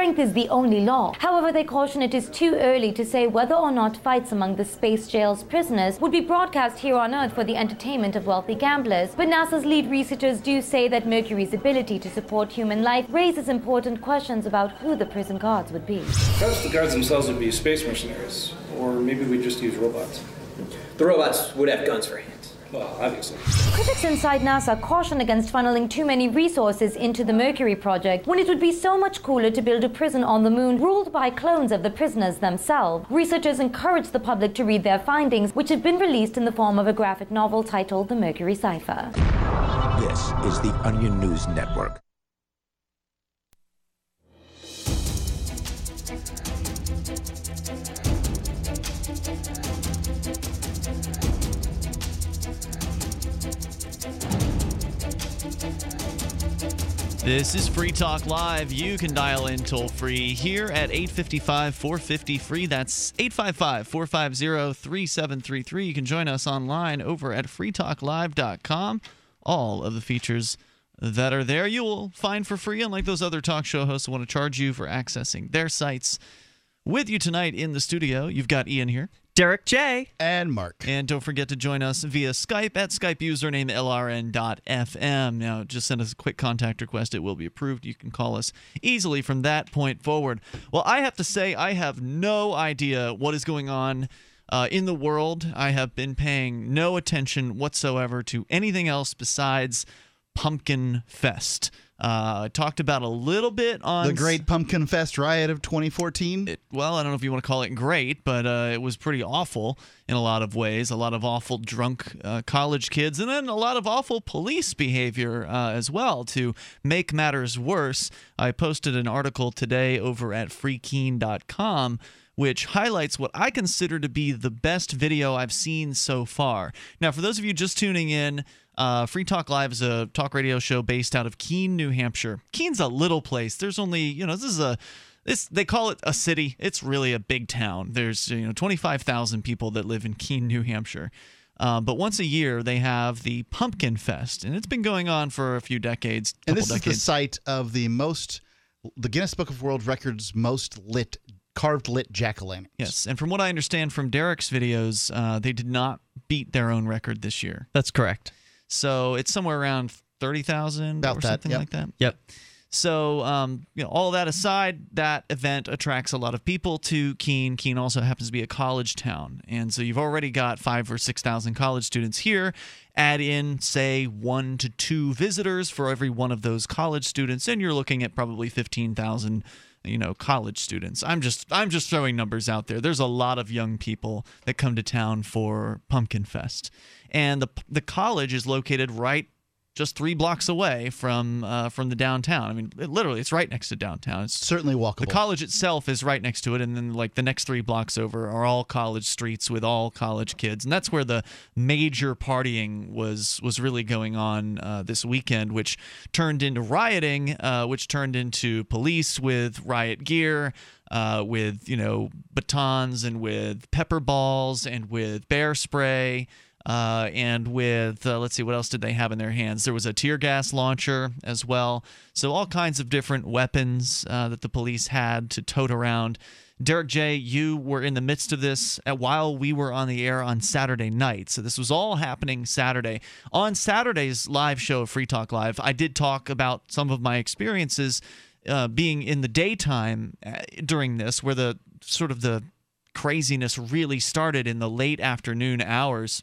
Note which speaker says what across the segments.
Speaker 1: strength is the only law. However, they caution it is too early to say whether or not fights among the space jail's prisoners would be broadcast here on Earth for the entertainment of wealthy gamblers. But NASA's lead researchers do say that Mercury's ability to support human life raises important questions about who the prison guards would be.
Speaker 2: Perhaps the guards themselves would be space mercenaries, or maybe we just use robots.
Speaker 3: The robots would have guns for hands.
Speaker 2: Well, obviously.
Speaker 1: Critics inside NASA caution against funneling too many resources into the Mercury project when it would be so much cooler to build a prison on the moon ruled by clones of the prisoners themselves. Researchers encourage the public to read their findings, which have been released in the form of a graphic novel titled The Mercury Cipher.
Speaker 4: This is the Onion News Network.
Speaker 5: This is Free Talk Live. You can dial in toll free here at 855 450 free. That's 855 450 3733. You can join us online over at freetalklive.com. All of the features that are there you will find for free, unlike those other talk show hosts who want to charge you for accessing their sites. With you tonight in the studio, you've got Ian here.
Speaker 6: Derrick J.
Speaker 7: And Mark.
Speaker 5: And don't forget to join us via Skype at Skype username LRN.FM. Now, just send us a quick contact request. It will be approved. You can call us easily from that point forward. Well, I have to say, I have no idea what is going on uh, in the world. I have been paying no attention whatsoever to anything else besides Pumpkin Fest. Uh, I talked about a little bit on
Speaker 7: the Great Pumpkin Fest riot of 2014.
Speaker 5: It, well, I don't know if you want to call it great, but uh, it was pretty awful in a lot of ways. A lot of awful drunk uh, college kids, and then a lot of awful police behavior uh, as well to make matters worse. I posted an article today over at freekeene.com which highlights what I consider to be the best video I've seen so far. Now, for those of you just tuning in, uh, Free Talk Live is a talk radio show based out of Keene, New Hampshire. Keene's a little place. There's only, you know, this is a this they call it a city. It's really a big town. There's you know 25,000 people that live in Keene, New Hampshire. Uh, but once a year they have the Pumpkin Fest, and it's been going on for a few decades.
Speaker 7: And this
Speaker 5: decades.
Speaker 7: is the site of the most, the Guinness Book of World Records most lit carved lit jack o' lanterns.
Speaker 5: Yes, and from what I understand from Derrick's videos, uh, they did not beat their own record this year.
Speaker 6: That's correct.
Speaker 5: So it's somewhere around thirty thousand or
Speaker 7: that,
Speaker 5: something
Speaker 7: yep.
Speaker 5: like that.
Speaker 6: Yep.
Speaker 5: So, um, you know, all that aside, that event attracts a lot of people to Keene. Keene also happens to be a college town, and so you've already got five or six thousand college students here. Add in, say, one to two visitors for every one of those college students, and you're looking at probably fifteen thousand you know college students. I'm just i'm just throwing numbers out there. There's a lot of young people that come to town for pumpkin fest. And the the college is located right just three blocks away from uh, from the downtown. I mean, it, literally, it's right next to downtown. It's
Speaker 7: certainly walkable.
Speaker 5: The college itself is right next to it, and then like the next three blocks over are all college streets with all college kids, and that's where the major partying was was really going on uh, this weekend, which turned into rioting, uh, which turned into police with riot gear. Uh, with you know batons and with pepper balls and with bear spray uh, and with uh, let's see what else did they have in their hands? There was a tear gas launcher as well. So all kinds of different weapons uh, that the police had to tote around. Derrick j you were in the midst of this while we were on the air on saturday night. So this was all happening saturday. On saturday's live show of free talk live i did talk about some of my experiences uh, being in the daytime uh, during this where the sort of the craziness really started in the late afternoon hours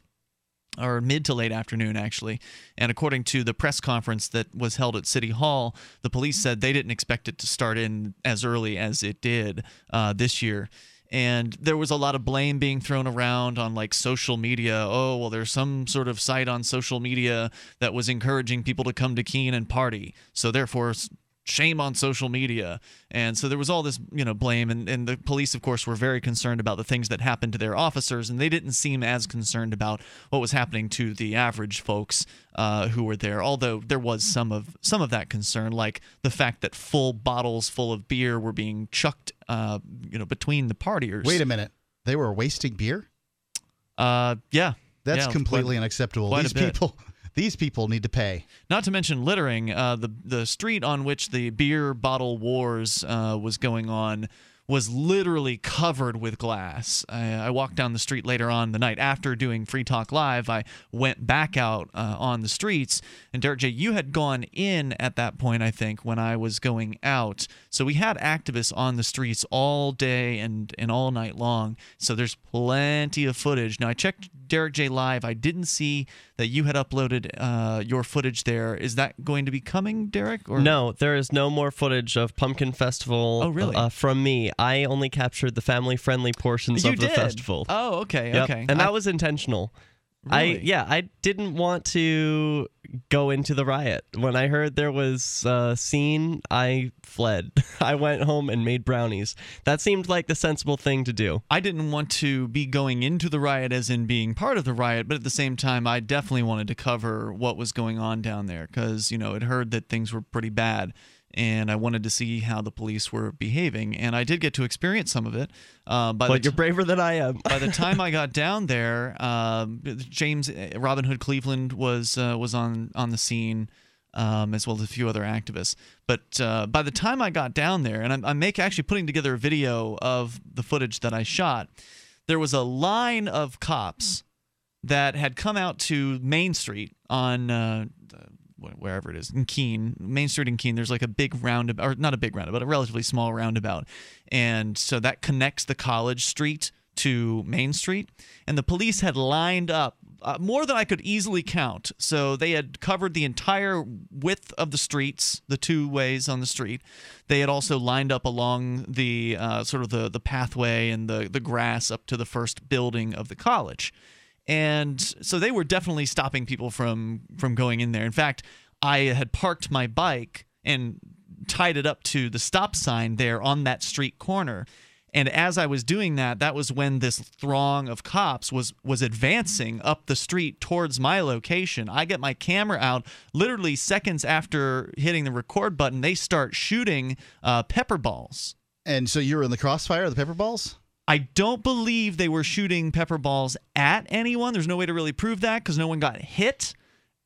Speaker 5: or mid to late afternoon, actually. And according to the press conference that was held at City Hall, the police said they didn't expect it to start in as early as it did uh, this year. And there was a lot of blame being thrown around on like social media. Oh, well, there's some sort of site on social media that was encouraging people to come to Keene and party. So therefore, shame on social media. And so there was all this, you know, blame. And, and the police, of course, were very concerned about the things that happened to their officers. And they didn't seem as concerned about what was happening to the average folks uh, who were there. Although there was some of some of that concern, like the fact that full bottles full of beer were being chucked, uh, you know, between the partiers.
Speaker 7: Wait a minute. They were wasting beer?
Speaker 5: Uh, yeah.
Speaker 7: That's
Speaker 5: yeah,
Speaker 7: completely
Speaker 5: quite,
Speaker 7: unacceptable.
Speaker 5: quite
Speaker 7: These people these people need to pay.
Speaker 5: Not to mention littering. Uh, the the street on which the beer bottle wars uh, was going on was literally covered with glass. I, I, walked down the street later on the night after doing Free Talk Live. I went back out uh, on the streets, and Derrick J, you had gone in at that point, I think, when I was going out. So we had activists on the streets all day and and all night long. So there's plenty of footage. Now I checked Derrick J Live. I didn't see that you had uploaded uh, your footage there. Is that going to be coming, Derrick?
Speaker 6: Or no, there is no more footage of Pumpkin Festival.
Speaker 5: Oh, really?
Speaker 6: Uh, from me, I only captured the family-friendly portions
Speaker 5: you
Speaker 6: of
Speaker 5: did?
Speaker 6: the festival.
Speaker 5: Oh, okay,
Speaker 6: yep.
Speaker 5: okay,
Speaker 6: and
Speaker 5: I,
Speaker 6: that was intentional.
Speaker 5: Really?
Speaker 6: I yeah, I didn't want to go into the riot. When I heard there was a scene, I fled. I went home and made brownies. That seemed like the sensible thing to do.
Speaker 5: I didn't want to be going into the riot as in being part of the riot, but at the same time, I definitely wanted to cover what was going on down there because, you know, it heard that things were pretty bad and I wanted to see how the police were behaving, and I did get to experience some of it. Uh,
Speaker 6: but you're braver than I am.
Speaker 5: by the time I got down there, uh, James uh, Robin Hood Cleveland was uh, was on on the scene. Um, as well as a few other activists. But uh, by the time I got down there, and I'm, I'm make, actually putting together a video of the footage that I shot, there was a line of cops that had come out to Main Street on uh, wherever it is in Keene, Main Street in Keene. There's like a big roundabout, or not a big roundabout, but a relatively small roundabout, and so that connects the College Street to Main Street. And the police had lined up uh, more than I could easily count. So they had covered the entire width of the streets, the two ways on the street. They had also lined up along the uh, sort of the the pathway and the the grass up to the first building of the college and so they were definitely stopping people from from going in there. In fact, I had parked my bike and tied it up to the stop sign there on that street corner. And as I was doing that, that was when this throng of cops was was advancing up the street towards my location. I get my camera out. Literally seconds after hitting the record button, they start shooting uh, pepper balls.
Speaker 7: And so you were in the crossfire of the pepper balls.
Speaker 5: I don't believe they were shooting pepper balls at anyone. There's no way to really prove that because no one got hit.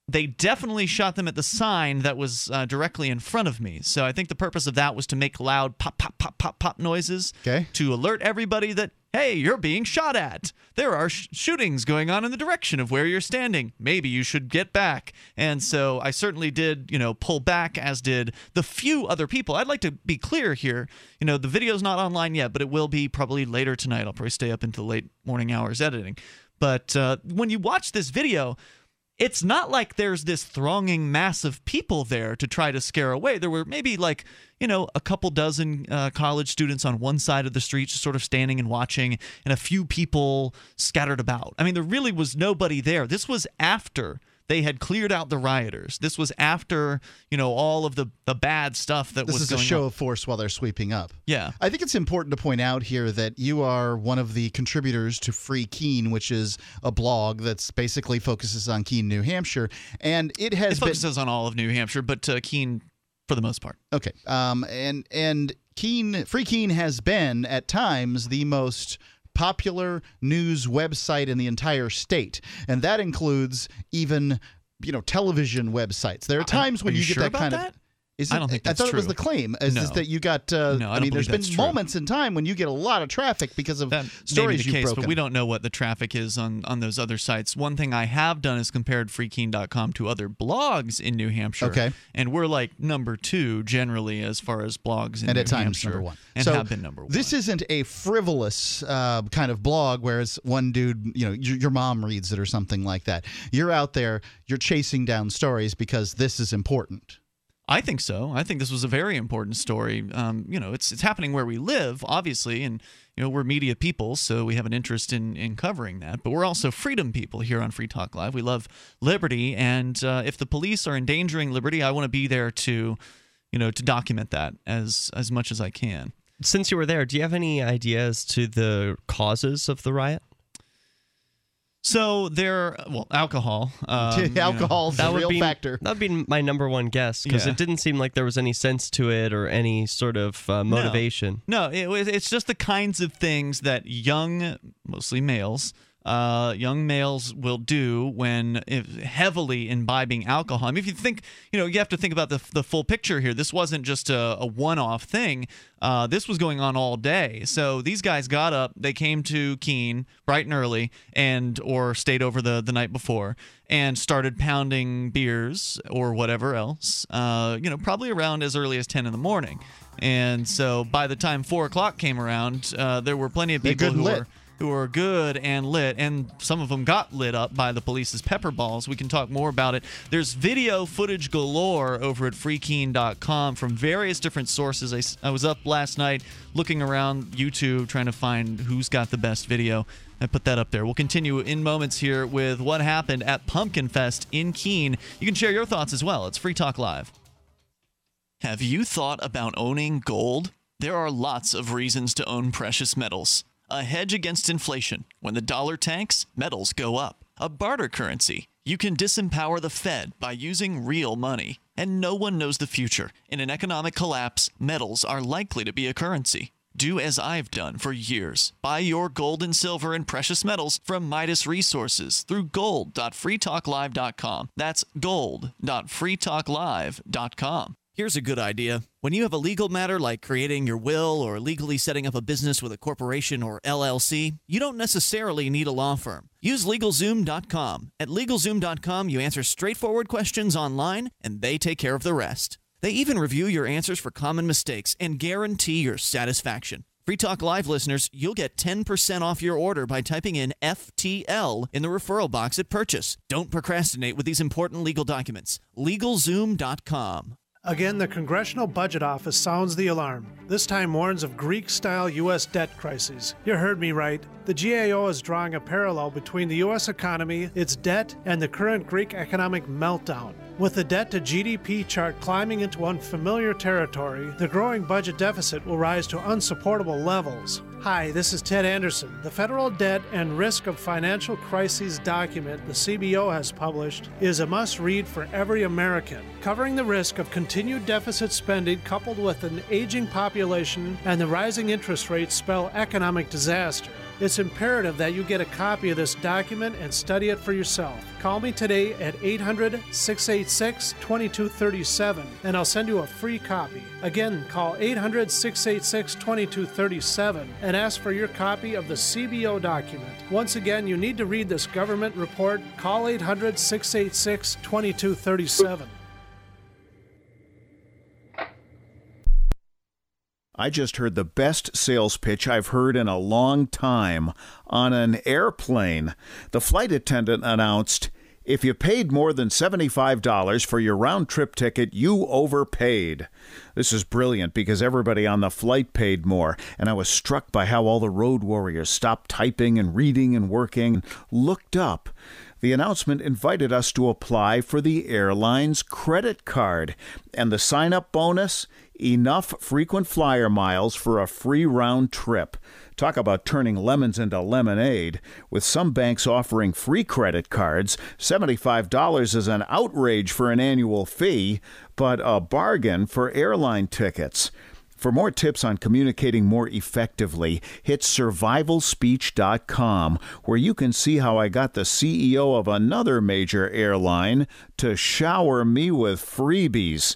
Speaker 5: They definitely shot them at the sign that was uh, directly in front of me. So I think the purpose of that was to make loud pop, pop, pop, pop, pop noises
Speaker 7: okay.
Speaker 5: to alert everybody that, hey, you're being shot at. There are sh- shootings going on in the direction of where you're standing. Maybe you should get back. And so I certainly did, you know, pull back, as did the few other people. I'd like to be clear here. You know, the video's not online yet, but it will be probably later tonight. I'll probably stay up into late morning hours editing. But uh, when you watch this video, it's not like there's this thronging mass of people there to try to scare away. There were maybe like, you know, a couple dozen uh, college students on one side of the street just sort of standing and watching, and a few people scattered about. I mean, there really was nobody there. This was after they had cleared out the rioters. This was after you know all of the the bad stuff that
Speaker 7: this
Speaker 5: was.
Speaker 7: This
Speaker 5: is
Speaker 7: a show
Speaker 5: on.
Speaker 7: of force while they're sweeping up.
Speaker 5: Yeah,
Speaker 7: I think it's important to point out here that you are one of the contributors to Free Keene, which is a blog that's basically focuses on Keene, New Hampshire, and it has
Speaker 5: it focuses been, on all of New Hampshire, but uh, Keene for the most part.
Speaker 7: Okay, um, and and Keene, Free Keene has been at times the most popular news website in the entire state, and that includes even you know television websites. There are times
Speaker 5: are
Speaker 7: when you,
Speaker 5: you
Speaker 7: get
Speaker 5: sure
Speaker 7: that kind
Speaker 5: that?
Speaker 7: of. Is it,
Speaker 5: I don't think
Speaker 7: I thought
Speaker 5: true.
Speaker 7: it was the claim is,
Speaker 5: no.
Speaker 7: is that you got. Uh,
Speaker 5: no, I,
Speaker 7: I mean, there's been
Speaker 5: true.
Speaker 7: moments in time when you get a lot of traffic because of
Speaker 5: that
Speaker 7: stories
Speaker 5: may be the
Speaker 7: you've
Speaker 5: case,
Speaker 7: broken.
Speaker 5: But we don't know what the traffic is on on those other sites. One thing I have done is compared freekeene.com to other blogs in New Hampshire.
Speaker 7: Okay,
Speaker 5: and we're like number two generally as far as blogs in
Speaker 7: and
Speaker 5: New
Speaker 7: at times
Speaker 5: Hampshire,
Speaker 7: number one.
Speaker 5: and
Speaker 7: so
Speaker 5: have been number one.
Speaker 7: This isn't a frivolous uh, kind of blog, whereas one dude, you know, your, your mom reads it or something like that. You're out there, you're chasing down stories because this is important.
Speaker 5: I think so. I think this was a very important story. Um, you know, it's it's happening where we live, obviously, and you know we're media people, so we have an interest in in covering that. But we're also freedom people here on Free Talk Live. We love liberty, and uh, if the police are endangering liberty, I want to be there to, you know, to document that as as much as I can.
Speaker 6: Since you were there, do you have any ideas to the causes of the riot?
Speaker 5: So there, well, alcohol. Um,
Speaker 7: Alcohol's
Speaker 6: that
Speaker 7: a
Speaker 6: would
Speaker 7: real
Speaker 6: be,
Speaker 7: factor.
Speaker 6: That would be my number one guess because
Speaker 5: Yeah.
Speaker 6: it didn't seem like there was any sense to it or any sort of uh, motivation.
Speaker 5: No, it was, it's just the kinds of things that young, mostly males, uh, young males will do when if heavily imbibing alcohol. I mean, if you think, you know, you have to think about the, the full picture here. This wasn't just a, a one off thing. Uh, this was going on all day. So these guys got up, they came to Keene bright and early, and or stayed over the, the night before, and started pounding beers or whatever else. Uh, you know, probably around as early as ten in the morning. And so by the time four o'clock came around, uh, there were plenty of people who
Speaker 7: lit.
Speaker 5: were who are good and lit, and some of them got lit up by the police's pepper balls. We can talk more about it. There's video footage galore over at freekeene.com from various different sources. I, I was up last night looking around YouTube trying to find who's got the best video. I put that up there. We'll continue in moments here with what happened at Pumpkin Fest in Keene. You can share your thoughts as well. It's Free Talk Live. Have you thought about owning gold? There are lots of reasons to own precious metals. A hedge against inflation. When the dollar tanks, metals go up. A barter currency. You can disempower the Fed by using real money. And no one knows the future. In an economic collapse, metals are likely to be a currency. Do as I've done for years. Buy your gold and silver and precious metals from Midas Resources through gold.freetalklive.com. That's gold.freetalklive.com. Here's a good idea. When you have a legal matter like creating your will or legally setting up a business with a corporation or LLC, you don't necessarily need a law firm. Use LegalZoom.com. At LegalZoom.com, you answer straightforward questions online, and they take care of the rest. They even review your answers for common mistakes and guarantee your satisfaction. Free Talk Live listeners, you'll get 10% off your order by typing in FTL in the referral box at purchase. Don't procrastinate with these important legal documents. LegalZoom.com.
Speaker 8: Again, the Congressional Budget Office sounds the alarm. This time warns of Greek style U.S. debt crises. You heard me right. The GAO is drawing a parallel between the U.S. economy, its debt, and the current Greek economic meltdown. With the debt to GDP chart climbing into unfamiliar territory, the growing budget deficit will rise to unsupportable levels. Hi, this is Ted Anderson. The Federal Debt and Risk of Financial Crises document the CBO has published is a must read for every American, covering the risk of continued deficit spending coupled with an aging population and the rising interest rates spell economic disaster. It's imperative that you get a copy of this document and study it for yourself. Call me today at 800 686 2237 and I'll send you a free copy. Again, call 800 686 2237 and ask for your copy of the CBO document. Once again, you need to read this government report. Call 800 686 2237.
Speaker 9: I just heard the best sales pitch I've heard in a long time on an airplane. The flight attendant announced, if you paid more than $75 for your round trip ticket, you overpaid. This is brilliant because everybody on the flight paid more, and I was struck by how all the road warriors stopped typing and reading and working, and looked up. The announcement invited us to apply for the airline's credit card, and the sign up bonus enough frequent flyer miles for a free round trip. Talk about turning lemons into lemonade. With some banks offering free credit cards, $75 is an outrage for an annual fee, but a bargain for airline tickets. For more tips on communicating more effectively, hit survivalspeech.com, where you can see how I got the CEO of another major airline to shower me with freebies.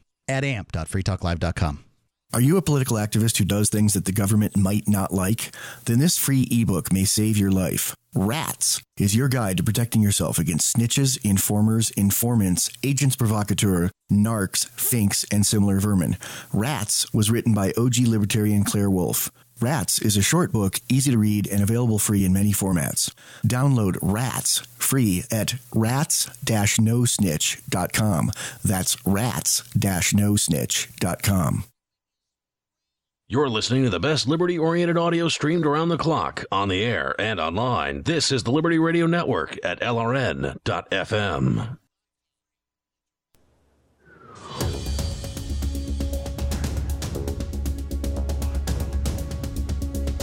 Speaker 7: at amp.freetalklive.com.
Speaker 10: Are you a political activist who does things that the government might not like? Then this free ebook may save your life. Rats is your guide to protecting yourself against snitches, informers, informants, agents provocateur, narcs, finks, and similar vermin. Rats was written by OG libertarian Claire Wolfe. Rats is a short book, easy to read, and available free in many formats. Download Rats free at rats-nosnitch.com. That's rats-nosnitch.com.
Speaker 11: You're listening to the best liberty oriented audio streamed around the clock, on the air, and online. This is the Liberty Radio Network at LRN.FM.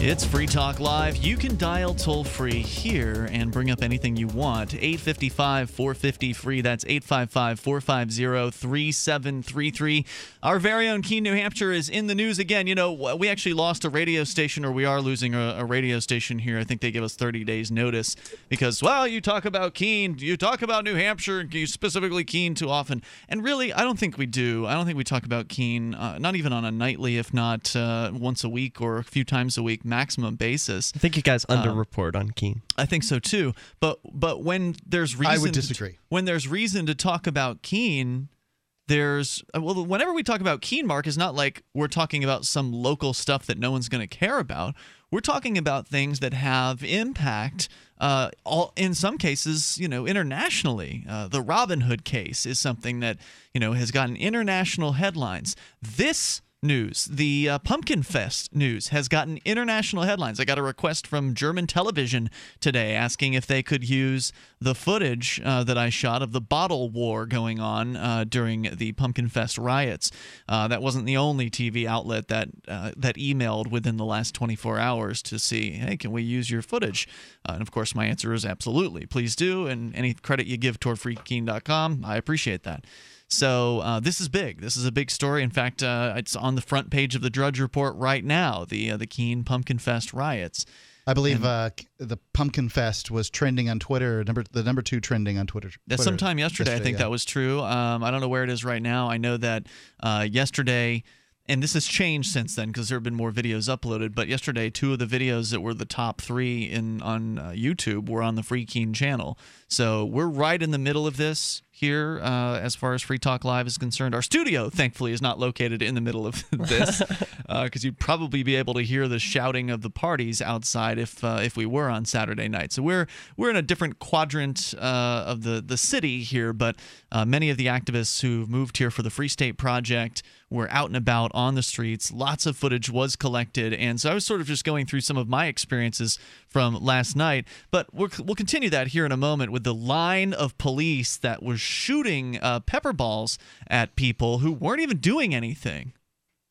Speaker 5: It's Free Talk Live. You can dial toll free here and bring up anything you want. 855 450 free. That's 855 450 3733. Our very own Keene, New Hampshire is in the news again. You know, we actually lost a radio station, or we are losing a, a radio station here. I think they give us 30 days' notice because, well, you talk about Keene, you talk about New Hampshire, you specifically Keene too often. And really, I don't think we do. I don't think we talk about Keene, uh, not even on a nightly, if not uh, once a week or a few times a week maximum basis.
Speaker 6: I think you guys
Speaker 5: Um,
Speaker 6: underreport on Keene.
Speaker 5: I think so too. But but when there's reason
Speaker 7: I would
Speaker 5: to-
Speaker 7: disagree.
Speaker 5: when there's reason to talk about Keene, there's uh, well whenever we talk about Keene Mark is not like we're talking about some local stuff that no one's going to care about. We're talking about things that have impact uh, all in some cases, you know, internationally. Uh, the Robin Hood case is something that, you know, has gotten international headlines. This news, the uh, Pumpkin Fest news, has gotten international headlines. I got a request from German television today asking if they could use the footage uh, that I shot of the bottle war going on uh, during the Pumpkin Fest riots. Uh, that wasn't the only TV outlet that uh, that emailed within the last 24 hours to see, hey, can we use your footage? Uh, and of course, my answer is absolutely. Please do. And any credit you give toward freekeene.com, I appreciate that. So uh, this is big. This is a big story. In fact, uh, it's on the front page of the Drudge Report right now. The uh, the Keene Pumpkin Fest riots.
Speaker 7: I believe uh, the Pumpkin Fest was trending on Twitter. Number the number two trending on Twitter.
Speaker 5: That's
Speaker 7: Twitter
Speaker 5: sometime yesterday. I think
Speaker 7: yeah.
Speaker 5: that was true. Um, I don't know where it is right now. I know that uh, yesterday, and this has changed since then because there have been more videos uploaded. But yesterday, two of the videos that were the top three in on uh, YouTube were on the Free Keene channel. So we're right in the middle of this here uh, as far as Free Talk Live is concerned. Our studio, thankfully, is not located in the middle of this because you'd probably be able to hear the shouting of the parties outside if uh, if we were on Saturday night. So we're we're in a different quadrant uh, of the the city here, but uh, many of the activists who moved here for the Free State Project were out and about on the streets. Lots of footage was collected, and so I was sort of just going through some of my experiences from last night. But we're, we'll continue that here in a moment with the line of police that was shooting uh, pepper balls at people who weren't even doing anything.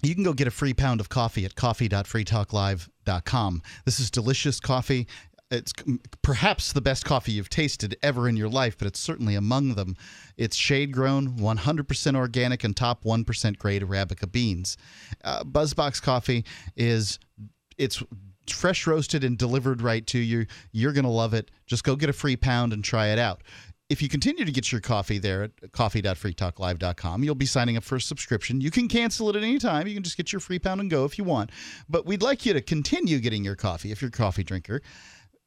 Speaker 7: You can go get a free pound of coffee at coffee.freetalklive.com. This is delicious coffee. It's perhaps the best coffee you've tasted ever in your life, but it's certainly among them. It's shade grown, 100% organic, and top 1% grade Arabica beans. Uh, Buzzbox coffee is it's fresh roasted and delivered right to you. You're going to love it. Just go get a free pound and try it out. If you continue to get your coffee there at coffee.freetalklive.com, you'll be signing up for a subscription. You can cancel it at any time. You can just get your free pound and go if you want. But we'd like you to continue getting your coffee if you're a coffee drinker.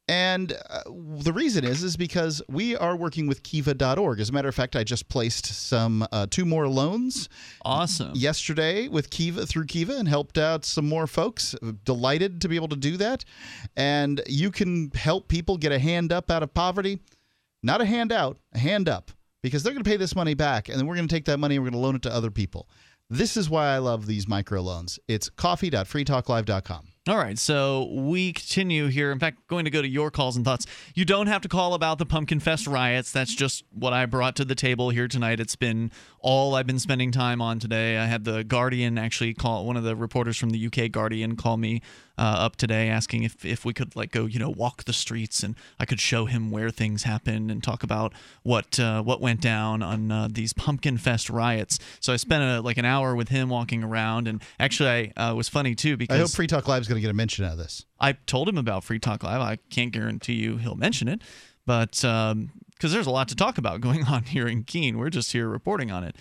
Speaker 7: And uh, the reason is is because we are working with kiva.org. As a matter of fact, I just placed some uh, two more loans.
Speaker 5: Awesome.
Speaker 7: Yesterday with Kiva through Kiva and helped out some more folks. Delighted to be able to do that. And you can help people get a hand up out of poverty. Not a handout, a hand up. Because they're going to pay this money back, and then we're going to take that money and we're going to loan it to other people. This is why I love these microloans. It's coffee.freetalklive.com.
Speaker 5: All right, so we continue here. In fact, going to go to your calls and thoughts. You don't have to call about the Pumpkin Fest riots. That's just what I brought to the table here tonight. It's been all I've been spending time on today. I had the Guardian actually call one of the reporters from the UK Guardian call me uh, up today asking if if we could like go you know walk the streets and I could show him where things happened and talk about what uh, what went down on uh, these Pumpkin Fest riots. So I spent a, like an hour with him walking around and actually I uh, was funny too because
Speaker 7: I hope Free Talk Live is going to get a mention out of this.
Speaker 5: I told him about Free Talk Live. I can't guarantee you he'll mention it, but because there's a lot to talk about going on here in Keene, we're just here reporting on it.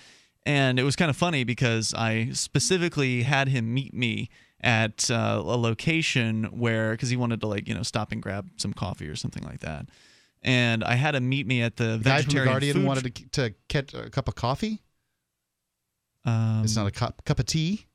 Speaker 5: And it was kind of funny because I specifically had him meet me at uh, a location where, because he wanted to like you know stop and grab some coffee or something like that. And I had him meet me at the
Speaker 7: The guy from the Guardian wanted to, to get a cup of coffee.
Speaker 5: Um,
Speaker 7: it's not a cup cup of tea.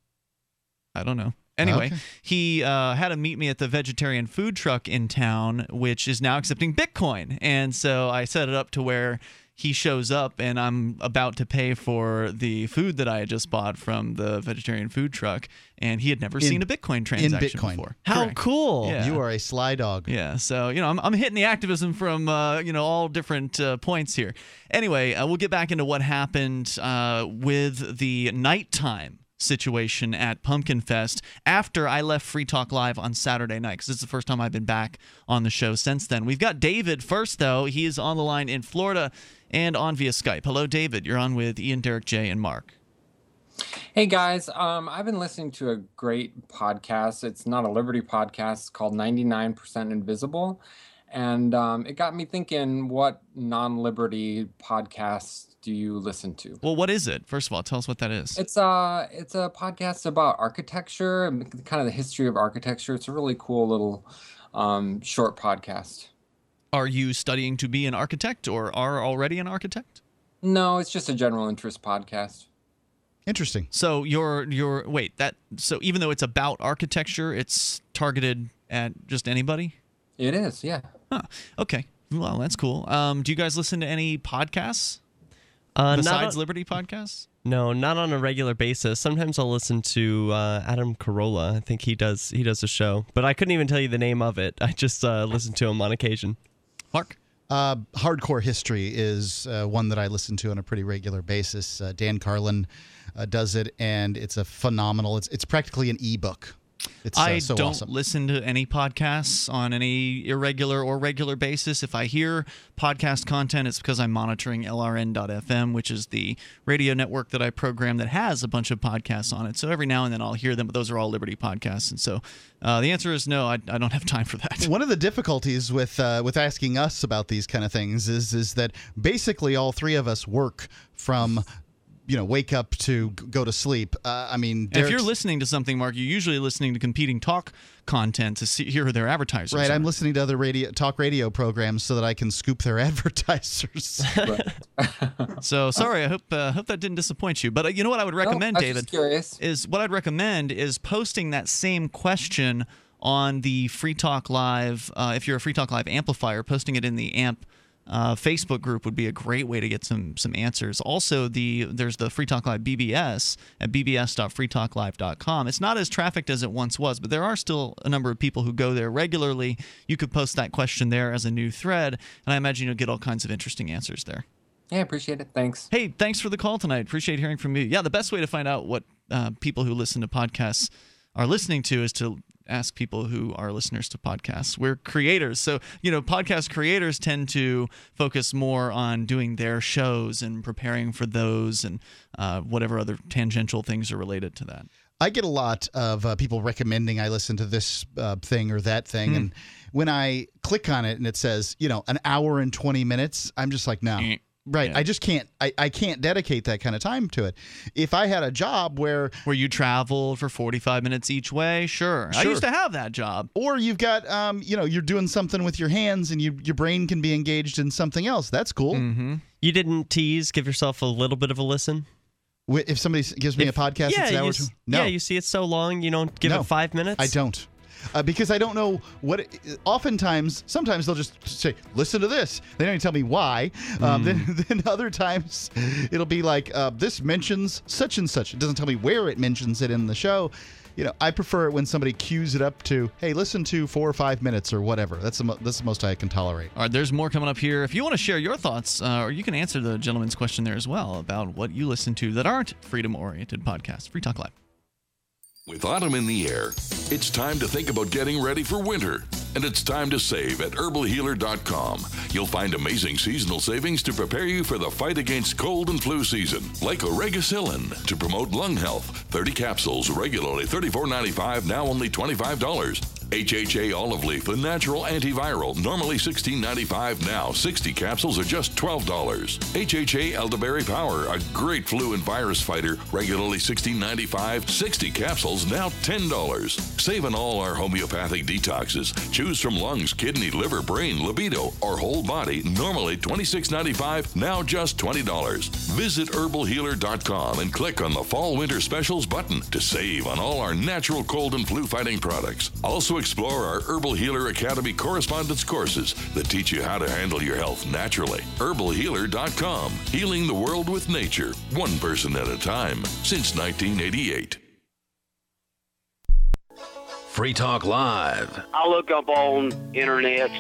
Speaker 5: I don't know. Anyway,
Speaker 7: Okay.
Speaker 5: he uh, had to meet me at the vegetarian food truck in town, which is now accepting Bitcoin. And so I set it up to where he shows up and I'm about to pay for the food that I had just bought from the vegetarian food truck, and he had never
Speaker 7: In-
Speaker 5: seen a Bitcoin transaction
Speaker 7: Bitcoin.
Speaker 5: before.
Speaker 6: How
Speaker 5: Correct.
Speaker 6: cool!
Speaker 5: Yeah.
Speaker 7: You are a sly dog.
Speaker 5: Yeah, so you know, I'm, I'm hitting the activism from uh, you know all different uh, points here. Anyway, uh, we'll get back into what happened uh, with the nighttime situation at Pumpkin Fest after I left Free Talk Live on Saturday night because it's the first time I've been back on the show since then. We've got David first though. He is on the line in Florida and on via Skype. Hello, David. You're on with Ian, Derrick, Jay, and Mark.
Speaker 12: Hey guys, um, I've been listening to a great podcast. It's not a Liberty podcast. It's called 99% Invisible. And um, it got me thinking what non Liberty podcasts do you listen to?
Speaker 5: Well, what is it? First of all, tell us what that is.
Speaker 12: It's a, it's a podcast about architecture and kind of the history of architecture. It's a really cool little um, short podcast.
Speaker 5: Are you studying to be an architect or are already an architect?
Speaker 12: No, it's just a general interest podcast.
Speaker 7: Interesting.
Speaker 5: So you're you're wait that so even though it's about architecture, it's targeted at just anybody.
Speaker 12: It is, yeah.
Speaker 5: Huh. Okay. Well, that's cool. Um, do you guys listen to any podcasts
Speaker 6: Uh,
Speaker 5: besides
Speaker 6: on-
Speaker 5: Liberty podcasts?
Speaker 6: No, not on a regular basis. Sometimes I'll listen to uh, Adam Carolla. I think he does he does a show, but I couldn't even tell you the name of it. I just uh, listen to him on occasion.
Speaker 5: Mark.
Speaker 7: Uh, Hardcore History is uh, one that I listen to on a pretty regular basis. Uh, Dan Carlin uh, does it, and it's a phenomenal. It's it's practically an ebook. It's uh,
Speaker 5: I
Speaker 7: so
Speaker 5: don't
Speaker 7: awesome.
Speaker 5: listen to any podcasts on any irregular or regular basis. If I hear podcast content, it's because I'm monitoring LRN.FM, which is the radio network that I program that has a bunch of podcasts on it. So every now and then I'll hear them, but those are all Liberty podcasts. And so uh, the answer is no, I, I don't have time for that.
Speaker 7: One of the difficulties with uh, with asking us about these kind of things is is that basically all three of us work from you know wake up to go to sleep. Uh, I mean,
Speaker 5: And if you're listening to something, Mark, you're usually listening to competing talk content to see, hear who their advertisers
Speaker 7: Right,
Speaker 5: are.
Speaker 7: I'm listening to other radio talk radio programs so that I can scoop their advertisers.
Speaker 5: So sorry. I hope uh, hope that didn't disappoint you. But uh, you know what I would recommend,
Speaker 12: I was just
Speaker 5: David,
Speaker 12: curious.
Speaker 5: is what I'd recommend is posting that same question on the Free Talk Live. Uh, if you're a Free Talk Live amplifier, posting it in the amp. Uh, Facebook group would be a great way to get some some answers. Also, the there's the Free Talk Live BBS at bbs.freetalklive.com. It's not as trafficked as it once was, but there are still a number of people who go there regularly. You could post that question there as a new thread, and I imagine you'll get all kinds of interesting answers there.
Speaker 12: Yeah, appreciate it. Thanks.
Speaker 5: Hey, thanks for the call tonight. Appreciate hearing from you. Yeah, the best way to find out what uh, people who listen to podcasts are listening to is to ask people who are listeners to podcasts. We're creators. So, you know, podcast creators tend to focus more on doing their shows and preparing for those and uh, whatever other tangential things are related to that.
Speaker 7: I get a lot of uh, people recommending I listen to this uh, thing or that thing,
Speaker 5: Hmm.
Speaker 7: and when I click on it and it says, you know, an hour and twenty minutes, I'm just like, no. Right,
Speaker 5: Yeah.
Speaker 7: I just can't. I, I can't dedicate that kind of time to it. If I had a job where
Speaker 5: Where you travel for 45 minutes each way, sure. I used to have that job.
Speaker 7: or you've got um, you know, you're doing something with your hands and you your brain can be engaged in something else. That's cool.
Speaker 5: Mm-hmm.
Speaker 6: You didn't tease. Give yourself a little bit of a listen.
Speaker 7: If somebody gives me
Speaker 6: If-
Speaker 7: a podcast,
Speaker 6: yeah,
Speaker 7: that's an hour
Speaker 6: you.
Speaker 7: No,
Speaker 6: yeah, you see it's so long. You don't give
Speaker 7: No.
Speaker 6: it five minutes.
Speaker 7: I don't. Uh, because I don't know what. It, oftentimes, sometimes they'll just say, "Listen to this." They don't even tell me why. Um, then, then other times, it'll be like, uh, "This mentions such and such." It doesn't tell me where it mentions it in the show. You know, I prefer it when somebody cues it up to, "Hey, listen to four or five minutes or whatever." That's the mo- that's the most I can tolerate.
Speaker 5: All right, there's more coming up here. If you want to share your thoughts, uh, or you can answer the gentleman's question there as well about what you listen to that aren't freedom oriented podcasts. Free Talk Live.
Speaker 13: With autumn in the air, it's time to think about getting ready for winter. And it's time to save at herbalhealer.com. You'll find amazing seasonal savings to prepare you for the fight against cold and flu season, like Oregacillin to promote lung health. 30 capsules, regularly $34.95, now only $25. HHA olive leaf, the natural antiviral, normally $16.95, now 60 capsules are just $12. HHA elderberry power, a great flu and virus fighter, regularly $16.95, 60 capsules, now $10. Save on all our homeopathic detoxes. Choose from lungs, kidney, liver, brain, libido, or whole body, normally $26.95, now just $20. Visit herbalhealer.com and click on the Fall Winter Specials button to save on all our natural cold and flu fighting products. Also also explore our Herbal Healer Academy correspondence courses that teach you how to handle your health naturally. HerbalHealer.com, healing the world with nature, one person at a time, since 1988.
Speaker 14: Free Talk Live.
Speaker 15: I look up on internet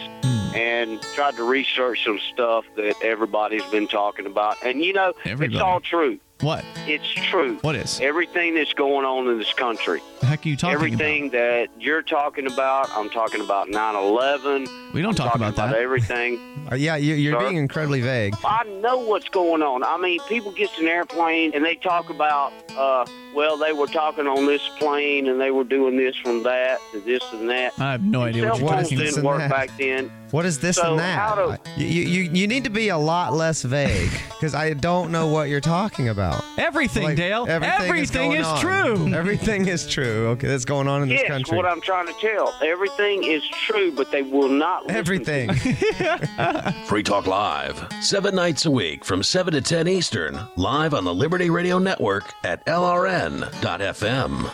Speaker 15: and tried to research some stuff that everybody's been talking about. And you know,
Speaker 5: Everybody.
Speaker 15: it's all true.
Speaker 5: What?
Speaker 15: It's true.
Speaker 5: What is?
Speaker 15: Everything that's going on in this country.
Speaker 5: The heck are you talking
Speaker 15: Everything that you're talking about, I'm talking about 9/11.
Speaker 5: We don't
Speaker 15: I'm
Speaker 5: talk about that.
Speaker 15: everything.
Speaker 16: Uh, yeah, you, you're
Speaker 15: Sir?
Speaker 16: being incredibly vague.
Speaker 15: I know what's going on. I mean, people get in an airplane and they talk about, uh, well, they were talking on this plane and they were doing this from that to this and that.
Speaker 5: I have no idea
Speaker 15: Cell
Speaker 5: what you're
Speaker 16: What
Speaker 15: phones
Speaker 5: talking
Speaker 16: this
Speaker 15: didn't work
Speaker 16: that?
Speaker 15: back then.
Speaker 16: What is this
Speaker 15: So
Speaker 16: and that?
Speaker 15: how do-
Speaker 16: I- you, you, you need to be a lot less vague because I don't know what you're talking about.
Speaker 5: Everything,
Speaker 16: Like,
Speaker 5: Dale.
Speaker 16: Everything,
Speaker 5: Everything
Speaker 16: is,
Speaker 5: is true.
Speaker 16: Everything is true. Okay, that's going on in this
Speaker 15: yes,
Speaker 16: country.
Speaker 15: what I'm trying to tell. Everything is true, but they will not listen
Speaker 16: Everything.
Speaker 14: Free Talk Live. Seven nights a week from 7 to 10 Eastern. Live on the Liberty Radio Network at LRN.FM.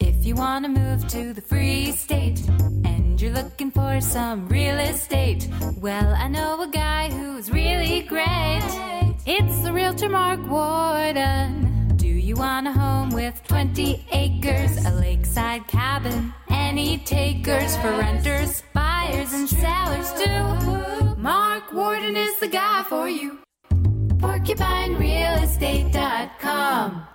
Speaker 17: If you want to move to the free state and you're looking for some real estate, well, I know a guy who's really great. It's the realtor Mark Warden. Do you want a home with 20 acres, a lakeside cabin? Any takers for renters, buyers, and sellers too? Mark Warden is the guy for you. PorcupineRealEstate.com.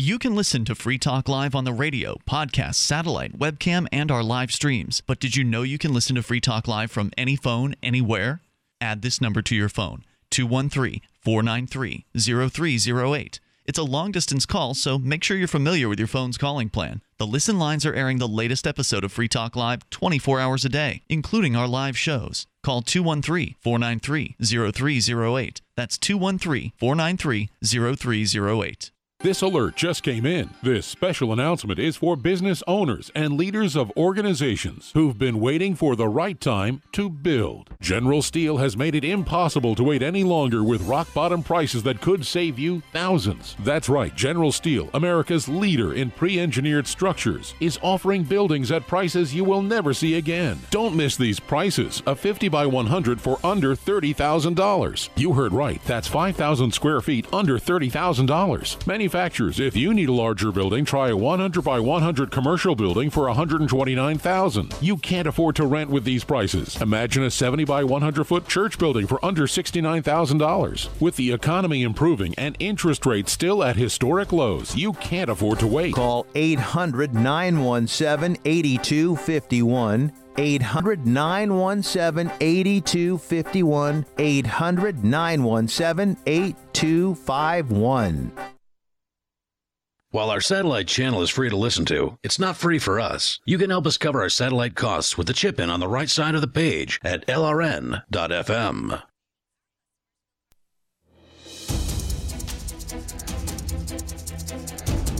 Speaker 5: You can listen to Free Talk Live on the radio, podcast, satellite, webcam, and our live streams. But did you know you can listen to Free Talk Live from any phone, anywhere? Add this number to your phone 213 493 0308. It's a long distance call, so make sure you're familiar with your phone's calling plan. The listen lines are airing the latest episode of Free Talk Live 24 hours a day, including our live shows. Call 213 493 0308. That's 213 493 0308.
Speaker 18: This alert just came in. This special announcement is for business owners and leaders of organizations who've been waiting for the right time to build. General Steel has made it impossible to wait any longer with rock bottom prices that could save you thousands. That's right, General Steel, America's leader in pre engineered structures, is offering buildings at prices you will never see again. Don't miss these prices a 50 by 100 for under $30,000. You heard right, that's 5,000 square feet under $30,000. Manufacturers, if you need a larger building, try a 100 by 100 commercial building for 129,000. You can't afford to rent with these prices. Imagine a 70 by 100 foot church building for under $69,000. With the economy improving and interest rates still at historic lows, you can't afford to wait.
Speaker 19: Call 800 917 8251. 800 917 8251. 800 917 8251.
Speaker 14: While our satellite channel is free to listen to, it's not free for us. You can help us cover our satellite costs with the chip in on the right side of the page at lrn.fm.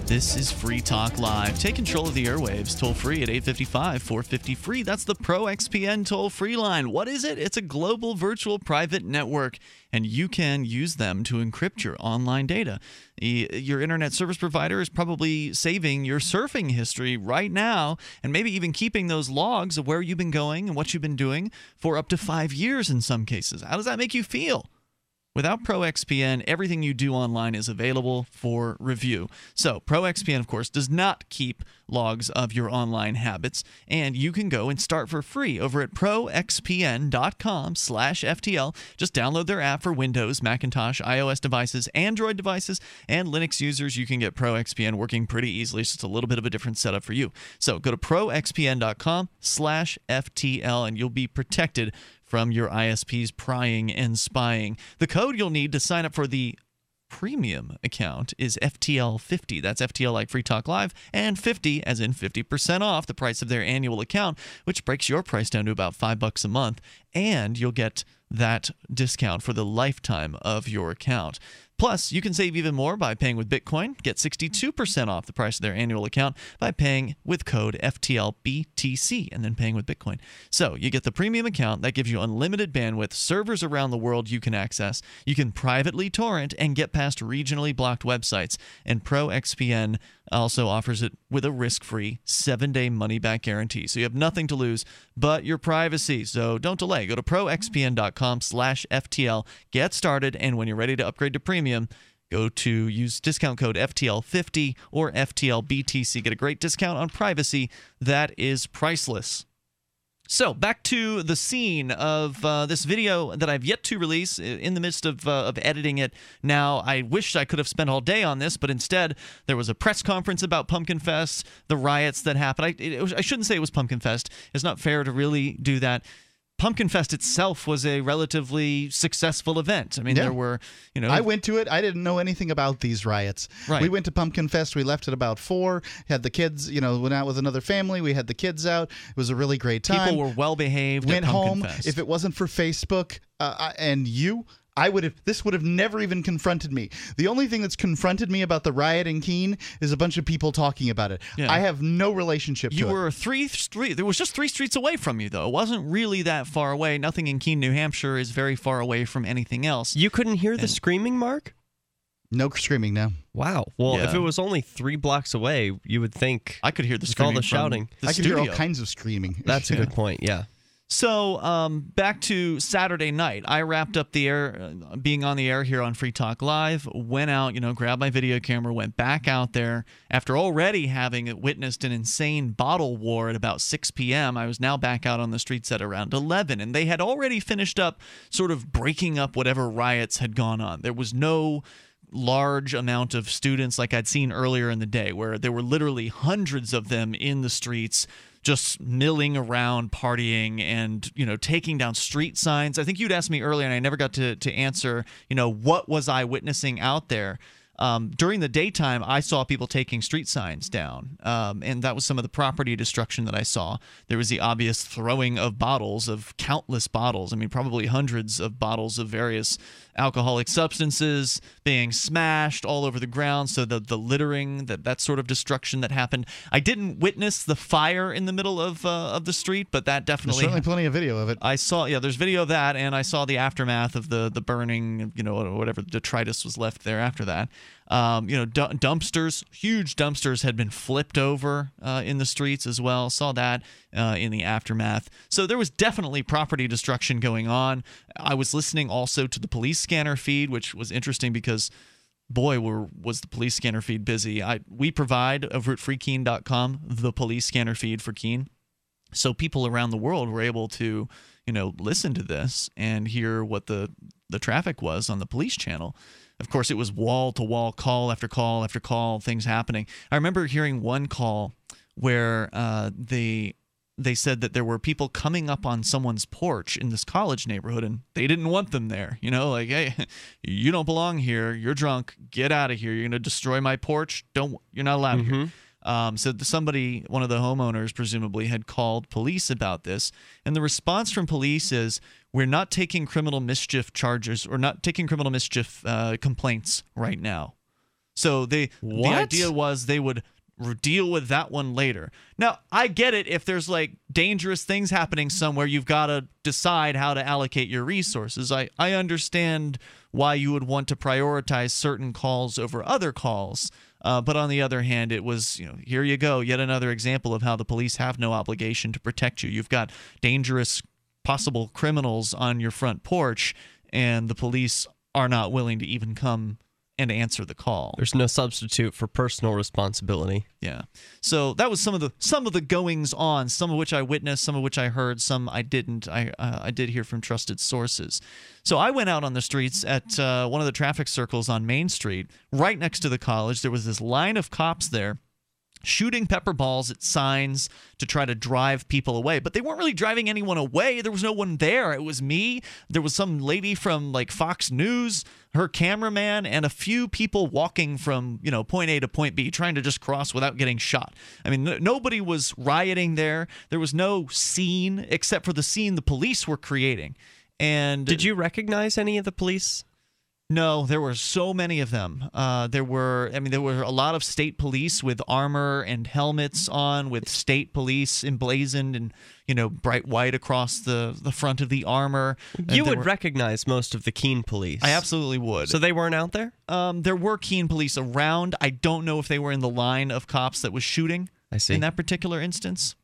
Speaker 5: This is Free Talk Live. Take control of the airwaves toll free at 855 450 free. That's the ProXPN toll free line. What is it? It's a global virtual private network, and you can use them to encrypt your online data. Your internet service provider is probably saving your surfing history right now, and maybe even keeping those logs of where you've been going and what you've been doing for up to five years in some cases. How does that make you feel? Without ProXPN, everything you do online is available for review. So, ProXPN, of course, does not keep logs of your online habits, and you can go and start for free over at proxpn.com/ftl. Just download their app for Windows, Macintosh, iOS devices, Android devices, and Linux users. You can get ProXPN working pretty easily. It's just a little bit of a different setup for you. So, go to proxpn.com/ftl, and you'll be protected from your ISP's prying and spying. The code you'll need to sign up for the premium account is FTL50. That's FTL like Free Talk Live, and 50 as in 50% off the price of their annual account, which breaks your price down to about 5 bucks a month, and you'll get that discount for the lifetime of your account. Plus, you can save even more by paying with Bitcoin. Get 62% off the price of their annual account by paying with code FTLBTC and then paying with Bitcoin. So, you get the premium account that gives you unlimited bandwidth, servers around the world you can access. You can privately torrent and get past regionally blocked websites. And ProXPN also offers it with a risk-free 7-day money-back guarantee. So you have nothing to lose but your privacy. So don't delay. Go to proxpn.com slash FTL, get started, and when you're ready to upgrade to premium, go to use discount code FTL50 or FTLBTC. Get a great discount on privacy that is priceless. So back to the scene of uh, this video that I've yet to release. In the midst of uh, of editing it now, I wished I could have spent all day on this, but instead there was a press conference about Pumpkin Fest, the riots that happened. I, it, I shouldn't say it was Pumpkin Fest. It's not fair to really do that. Pumpkin Fest itself was a relatively successful event. I mean,
Speaker 7: Yeah.
Speaker 5: there were, you know,
Speaker 7: I went to it. I didn't know anything about these riots.
Speaker 5: Right.
Speaker 7: We went to Pumpkin Fest. We left at about four. Had the kids, you know, went out with another family. We had the kids out. It was a really great time.
Speaker 5: people were well behaved.
Speaker 7: Went
Speaker 5: at
Speaker 7: home.
Speaker 5: Fest.
Speaker 7: If it wasn't for Facebook uh, and you, I would have. This would have never even confronted me. The only thing that's confronted me about the riot in Keene is a bunch of people talking about it.
Speaker 5: Yeah.
Speaker 7: I have no relationship
Speaker 5: You
Speaker 7: to it.
Speaker 5: were three street. There was just three streets away from you, though. It wasn't really that far away. Nothing in Keene, New Hampshire, is very far away from anything else.
Speaker 6: You couldn't hear the screaming, Mark?
Speaker 7: No screaming now.
Speaker 6: Wow. Well, if it was only three blocks away, you would think
Speaker 5: I could hear the
Speaker 6: with all the
Speaker 5: screaming from
Speaker 6: shouting.
Speaker 5: the
Speaker 7: I could hear all kinds of screaming.
Speaker 6: That's a good point. Yeah.
Speaker 5: So, um, back to Saturday night. I wrapped up the air, uh, being on the air here on Free Talk Live. Went out, you know, grabbed my video camera, went back out there. After already having witnessed an insane bottle war at about 6 p.m., I was now back out on the streets at around 11, and they had already finished up, sort of breaking up whatever riots had gone on. There was no large amount of students like I'd seen earlier in the day, where there were literally hundreds of them in the streets just milling around partying and you know taking down street signs. I think you'd asked me earlier and i never got to, to answer you know what was i witnessing out there? Um, during the daytime i saw people taking street signs down um, and that was some of the property destruction that i saw. There was the obvious throwing of bottles of countless bottles. I mean probably hundreds of bottles of various alcoholic substances being smashed all over the ground so the, the littering that that sort of destruction that happened i didn't witness the fire in the middle of uh, of the street but that
Speaker 7: There's
Speaker 5: definitely
Speaker 7: certainly plenty of video of it.
Speaker 5: I saw, yeah, there's video of that, and I saw the aftermath of the the burning, you know, whatever detritus was left there after that. Um, you know, du- dumpsters, huge dumpsters had been flipped over uh, in the streets as well. Saw that uh, in the aftermath. So there was definitely property destruction going on. I was listening also to the police scanner feed, which was interesting because boy were was the police scanner feed busy i we provide over at freekeene.com the police scanner feed for Keene so people around the world were able to you know listen to this and hear what the the traffic was on the police channel of course it was wall to wall call after call after call things happening. I remember hearing one call where uh, they they said that there were people coming up on someone's porch in this college neighborhood and they didn't want them there. You know like hey you don't belong here. You're drunk. Get out of here. You're going to destroy my porch. Don't you're not allowed here um, so somebody, one of the homeowners, presumably had called police about this, and the response from police is, "We're not taking criminal mischief charges or not taking criminal mischief uh, complaints right now." So they, the idea was they would deal with that one later. Now I get it. If there's like dangerous things happening somewhere, you've got to decide how to allocate your resources. I I understand why you would want to prioritize certain calls over other calls. Uh, but on the other hand, it was, you know, here you go, yet another example of how the police have no obligation to protect you. You've got dangerous, possible criminals on your front porch, and the police are not willing to even come and answer the call.
Speaker 6: There's no substitute for personal responsibility.
Speaker 5: Yeah. So that was some of the some of the goings on, some of which I witnessed, some of which I heard, some I didn't. I uh, I did hear from trusted sources. So I went out on the streets at uh, one of the traffic circles on Main Street, right next to the college. There was this line of cops there shooting pepper balls at signs to try to drive people away. But they weren't really driving anyone away. There was no one there. It was me. There was some lady from like Fox News her cameraman and a few people walking from you know point A to point B trying to just cross without getting shot. I mean n- nobody was rioting there. There was no scene except for the scene the police were creating. And
Speaker 6: Did you recognize any of the police?
Speaker 5: No, there were so many of them. Uh, there were, I mean, there were a lot of state police with armor and helmets on, with state police emblazoned and you know bright white across the the front of the armor. And
Speaker 6: You would
Speaker 5: were-
Speaker 6: recognize most of the Keene police.
Speaker 5: I absolutely would.
Speaker 6: So they weren't out there.
Speaker 5: Um, there were Keene police around. I don't know if they were in the line of cops that was shooting.
Speaker 6: I see.
Speaker 5: In that particular instance.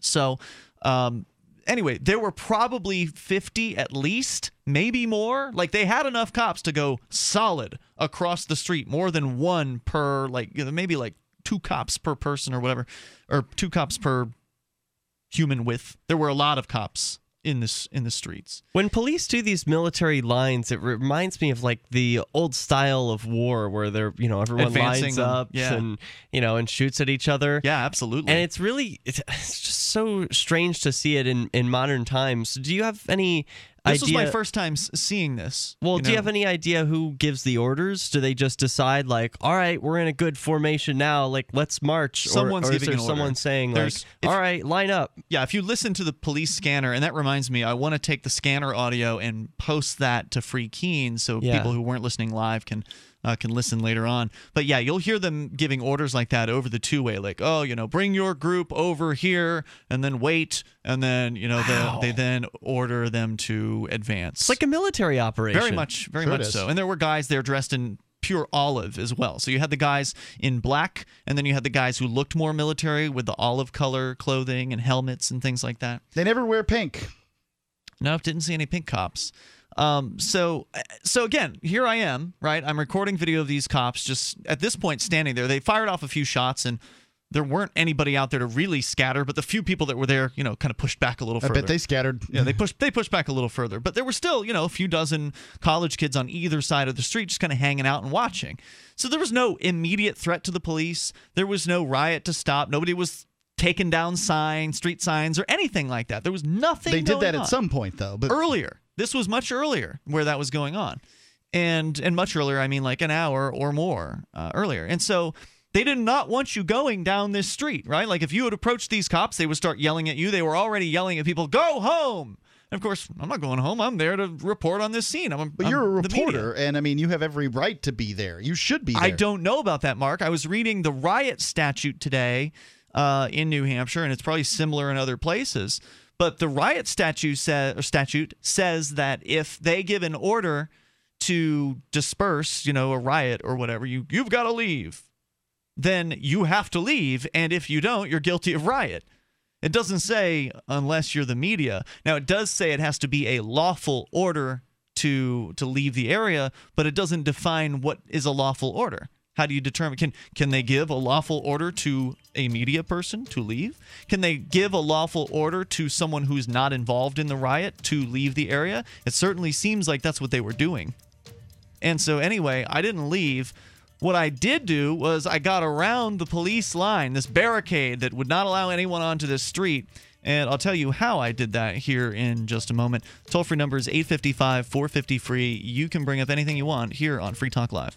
Speaker 5: So, um, anyway, there were probably 50 at least, maybe more. Like they had enough cops to go solid across the street, more than one per, like you know, maybe like two cops per person or whatever, or two cops per human width. There were a lot of cops in this in the streets.
Speaker 6: When police do these military lines, it reminds me of like the old style of war where they're, you know, everyone
Speaker 5: Advancing
Speaker 6: lines up
Speaker 5: yeah.
Speaker 6: and, you know, and shoots at each other.
Speaker 5: Yeah, absolutely.
Speaker 6: And it's really, it's, it's just so strange to see it in, in modern times. Do you have any
Speaker 5: This
Speaker 6: idea?
Speaker 5: was my first time seeing this.
Speaker 6: Well, do you have any idea who gives the orders? Do they just decide like, all right, we're in a good formation now, like let's march? Or-
Speaker 5: Someone's
Speaker 6: or, is
Speaker 5: giving
Speaker 6: there
Speaker 5: an order.
Speaker 6: someone saying
Speaker 5: There's-
Speaker 6: like, all right, line up?
Speaker 5: Yeah, if you listen to the police scanner, and that reminds me, I want to take the scanner audio and post that to Free Keene so
Speaker 6: Yeah.
Speaker 5: people who weren't listening live can uh, can listen later on. But yeah, you'll hear them giving orders like that over the two way, like, oh, you know, bring your group over here, and then wait, and then you know they, they then order them to advance.
Speaker 6: It's like a military operation.
Speaker 5: Very much, very
Speaker 6: Sure
Speaker 5: much so. And there were guys there dressed in pure olive as well. So you had the guys in black, and then you had the guys who looked more military with the olive color clothing and helmets and things like that.
Speaker 7: They never wear pink.
Speaker 5: Nope, didn't see any pink cops. Um, so, so again, here I am, right? I'm recording video of these cops just at this point standing there. They fired off a few shots and there weren't anybody out there to really scatter, but the few people that were there, you know, kind of pushed back a little
Speaker 7: I
Speaker 5: further.
Speaker 7: bet they scattered.
Speaker 5: Yeah, they pushed they pushed back a little further, but there were still, you know, a few dozen college kids on either side of the street just kind of hanging out and watching. So there was no immediate threat to the police. There was no riot to stop. Nobody was taking down signs, street signs, or anything like that. There was nothing.
Speaker 7: They did that at some point, though. But
Speaker 5: earlier. This was much earlier where that was going on, and and much earlier. I mean, like an hour or more uh, earlier. And so they did not want you going down this street, right? Like if you had approached these cops, they would start yelling at you. They were already yelling at people, "Go home!" And of course, I'm not going home. I'm there to report on this scene. I'm,
Speaker 7: But
Speaker 5: I'm
Speaker 7: you're a reporter, and I mean, you have every right to be there. You should be there.
Speaker 5: I don't know about that, Mark. I was reading the riot statute today uh, in New Hampshire, and it's probably similar in other places. But the riot statute, sa- statute says that if they give an order to disperse, you know, a riot or whatever, you you've got to leave. Then you have to leave, and if you don't, you're guilty of riot. It doesn't say unless you're the media. Now it does say it has to be a lawful order to to leave the area, but it doesn't define what is a lawful order. How do you determine can can they give a lawful order to a media person to leave? Can they give a lawful order to someone who's not involved in the riot to leave the area? It certainly seems like that's what they were doing. And so anyway, I didn't leave. What I did do was I got around the police line, this barricade that would not allow anyone onto this street. And I'll tell you how I did that here in just a moment. Toll free number is 855 450 free. You can bring up anything you want here on Free Talk Live.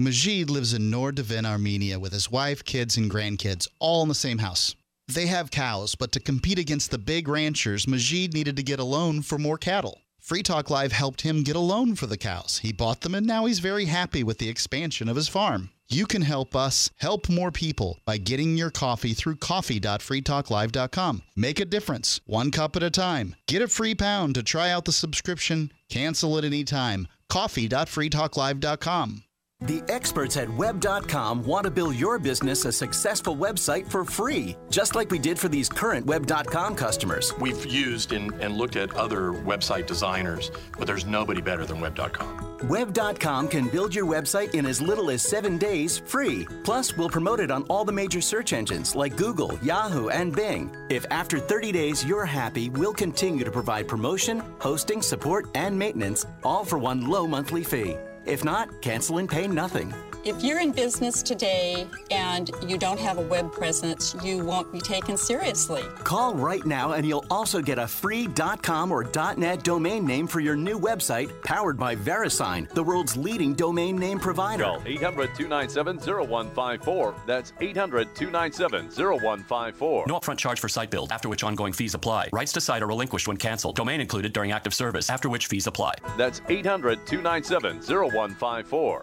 Speaker 7: Majid lives in Nord Devin, Armenia, with his wife, kids, and grandkids, all in the same house. They have cows, but to compete against the big ranchers, Majid needed to get a loan for more cattle. Free Talk Live helped him get a loan for the cows. He bought them, and now he's very happy with the expansion of his farm. You can help us help more people by getting your coffee through coffee.freetalklive.com. Make a difference, one cup at a time. Get a free pound to try out the subscription. Cancel it anytime. Coffee.freetalklive.com.
Speaker 20: The experts at Web.com want to build your business a successful website for free, just like we did for these current Web.com customers.
Speaker 21: We've used and, and looked at other website designers, but there's nobody better than Web.com.
Speaker 20: Web.com can build your website in as little as seven days free. Plus, we'll promote it on all the major search engines like Google, Yahoo, and Bing. If after 30 days you're happy, we'll continue to provide promotion, hosting, support, and maintenance, all for one low monthly fee. If not, cancel and pay nothing.
Speaker 22: If you're in business today and you don't have a web presence, you won't be taken seriously.
Speaker 20: Call right now and you'll also get a free .com or .net domain name for your new website powered by VeriSign, the world's leading domain name provider.
Speaker 14: Call 800-297-0154. That's 800-297-0154.
Speaker 23: No upfront charge for site build, after which ongoing fees apply. Rights to site are relinquished when canceled. Domain included during active service, after which fees apply.
Speaker 14: That's 800-297-0154.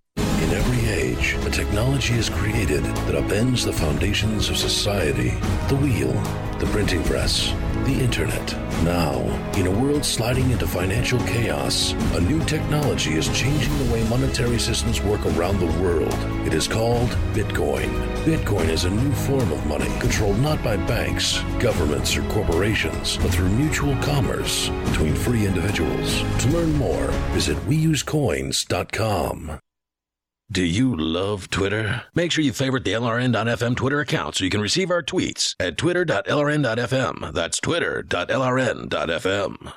Speaker 11: In every age, a technology is created that upends the foundations of society the wheel, the printing press, the internet. Now, in a world sliding into financial chaos, a new technology is changing the way monetary systems work around the world. It is called Bitcoin. Bitcoin is a new form of money controlled not by banks, governments, or corporations, but through mutual commerce between free individuals. To learn more, visit weusecoins.com.
Speaker 14: Do you love Twitter? Make sure you favorite the LRN.FM Twitter account so you can receive our tweets at twitter.lrn.fm. That's twitter.lrn.fm.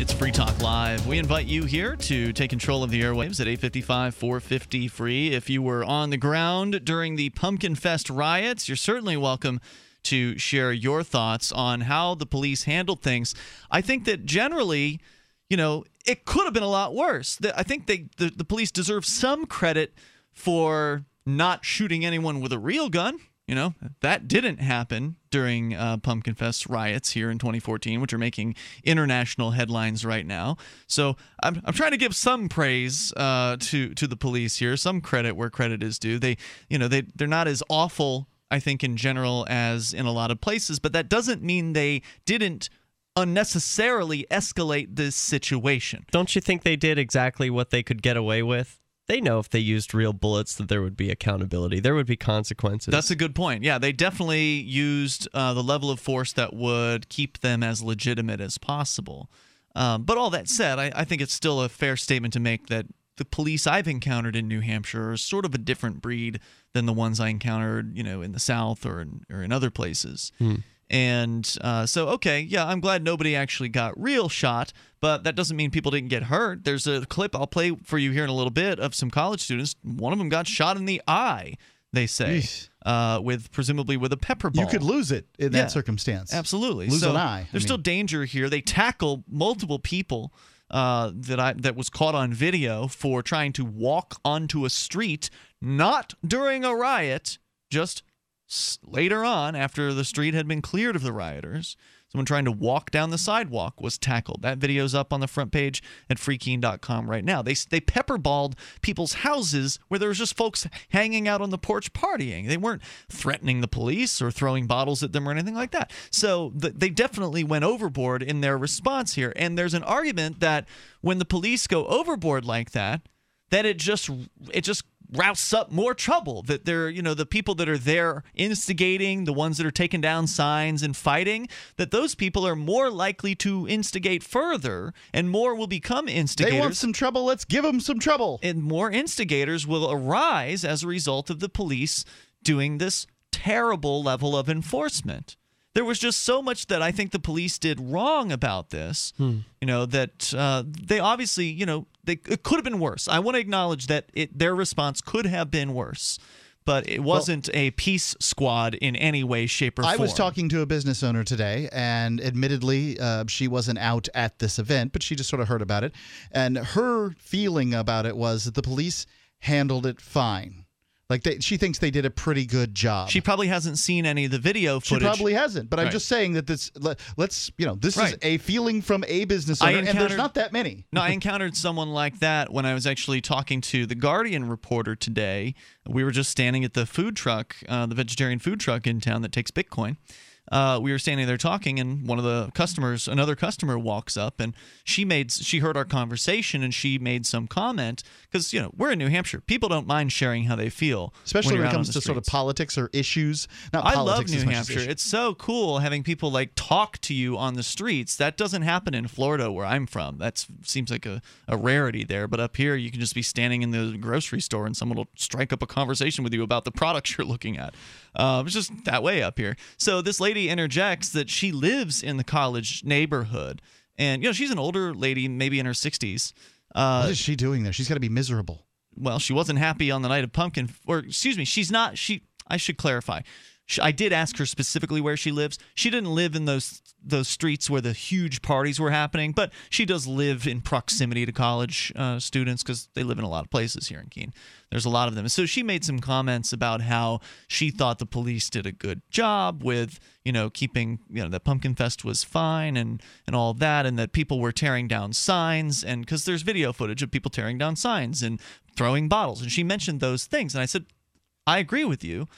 Speaker 5: It's Free Talk Live. We invite you here to take control of the airwaves at 855 450 free. If you were on the ground during the Pumpkin Fest riots, you're certainly welcome to share your thoughts on how the police handled things. I think that generally, you know, it could have been a lot worse. I think they the, the police deserve some credit for not shooting anyone with a real gun. You know, that didn't happen during uh, Pumpkin Fest riots here in 2014, which are making international headlines right now. So I'm, I'm trying to give some praise uh, to to the police here, some credit where credit is due. They, you know, they they're not as awful, I think, in general as in a lot of places, but that doesn't mean they didn't unnecessarily escalate this situation.
Speaker 6: Don't you think they did exactly what they could get away with? They know if they used real bullets that there would be accountability. There would be consequences.
Speaker 5: That's a good point. Yeah, they definitely used uh, the level of force that would keep them as legitimate as possible. Um, but all that said, I, I think it's still a fair statement to make that the police I've encountered in New Hampshire are sort of a different breed than the ones I encountered, you know, in the South or in, or in other places.
Speaker 6: Hmm.
Speaker 5: And uh, so, okay, yeah, I'm glad nobody actually got real shot, but that doesn't mean people didn't get hurt. There's a clip I'll play for you here in a little bit of some college students. One of them got shot in the eye, they say, uh, with presumably with a pepper ball.
Speaker 7: You could lose it in
Speaker 5: Yeah.
Speaker 7: that circumstance.
Speaker 5: Absolutely.
Speaker 7: Lose
Speaker 5: so
Speaker 7: an eye. I
Speaker 5: There's still danger here. They tackle multiple people uh, that I that was caught on video for trying to walk onto a street, not during a riot, just Later on, after the street had been cleared of the rioters, someone trying to walk down the sidewalk was tackled. That video's up on the front page at freekeene.com right now. They they pepperballed people's houses where there was just folks hanging out on the porch partying. They weren't threatening the police or throwing bottles at them or anything like that. So th- they definitely went overboard in their response here. And there's an argument that when the police go overboard like that, that it just it just routes up more trouble that they're you know the people that are there instigating the ones that are taking down signs and fighting that those people are more likely to instigate further and more will become instigators
Speaker 7: They want some trouble. Let's give them some trouble.
Speaker 5: and more instigators will arise as a result of the police doing this terrible level of enforcement. There was just so much that I think the police did wrong about this. You know that uh, they obviously, you know, they it could have been worse. I want to acknowledge that it, their response could have been worse, but it wasn't a peace squad in any way, shape, or
Speaker 7: I
Speaker 5: form.
Speaker 7: I was talking to a business owner today, and admittedly, uh, she wasn't out at this event, but she just sort of heard about it. And her feeling about it was that the police handled it fine. Like they, she thinks they did a pretty good job.
Speaker 5: She probably hasn't seen any of the video footage.
Speaker 7: She probably hasn't, but I'm just saying that this. Let, us you know, this is a feeling from a business owner, and there's not that many.
Speaker 5: No, I encountered someone like that when I was actually talking to the Guardian reporter today. We were just standing at the food truck, uh, the vegetarian food truck in town that takes Bitcoin. Uh, we were standing there talking, and one of the customers, another customer, walks up, and she made, she heard our conversation, and she made some comment because you know we're in New Hampshire. People don't mind sharing how they feel,
Speaker 7: Especially
Speaker 5: you're
Speaker 7: when it comes to sort of politics or issues. Not
Speaker 5: I love New Hampshire. It's so cool having people like talk to you on the streets. That doesn't happen in Florida, where I'm from. That seems like a, a rarity there. But up here, you can just be standing in the grocery store and someone will strike up a conversation with you about the products you're looking at. Uh, it's just that way up here. So this lady interjects that she lives in the college neighborhood. And, you know, she's an older lady, maybe in her 60s. Uh,
Speaker 7: what is she doing there? She's got to be miserable.
Speaker 5: well, she wasn't happy on the night of pumpkin, or excuse me, she's not. She, I should clarify. I did ask her specifically where she lives. She didn't live in those those streets where the huge parties were happening, but she does live in proximity to college uh, students because they live in a lot of places here in Keene. There's a lot of them. So she made some comments about how she thought the police did a good job with, you know, keeping, you know, that Pumpkin Fest was fine and and all that, and that people were tearing down signs, and because there's video footage of people tearing down signs and throwing bottles, and she mentioned those things, and I said, I agree with you.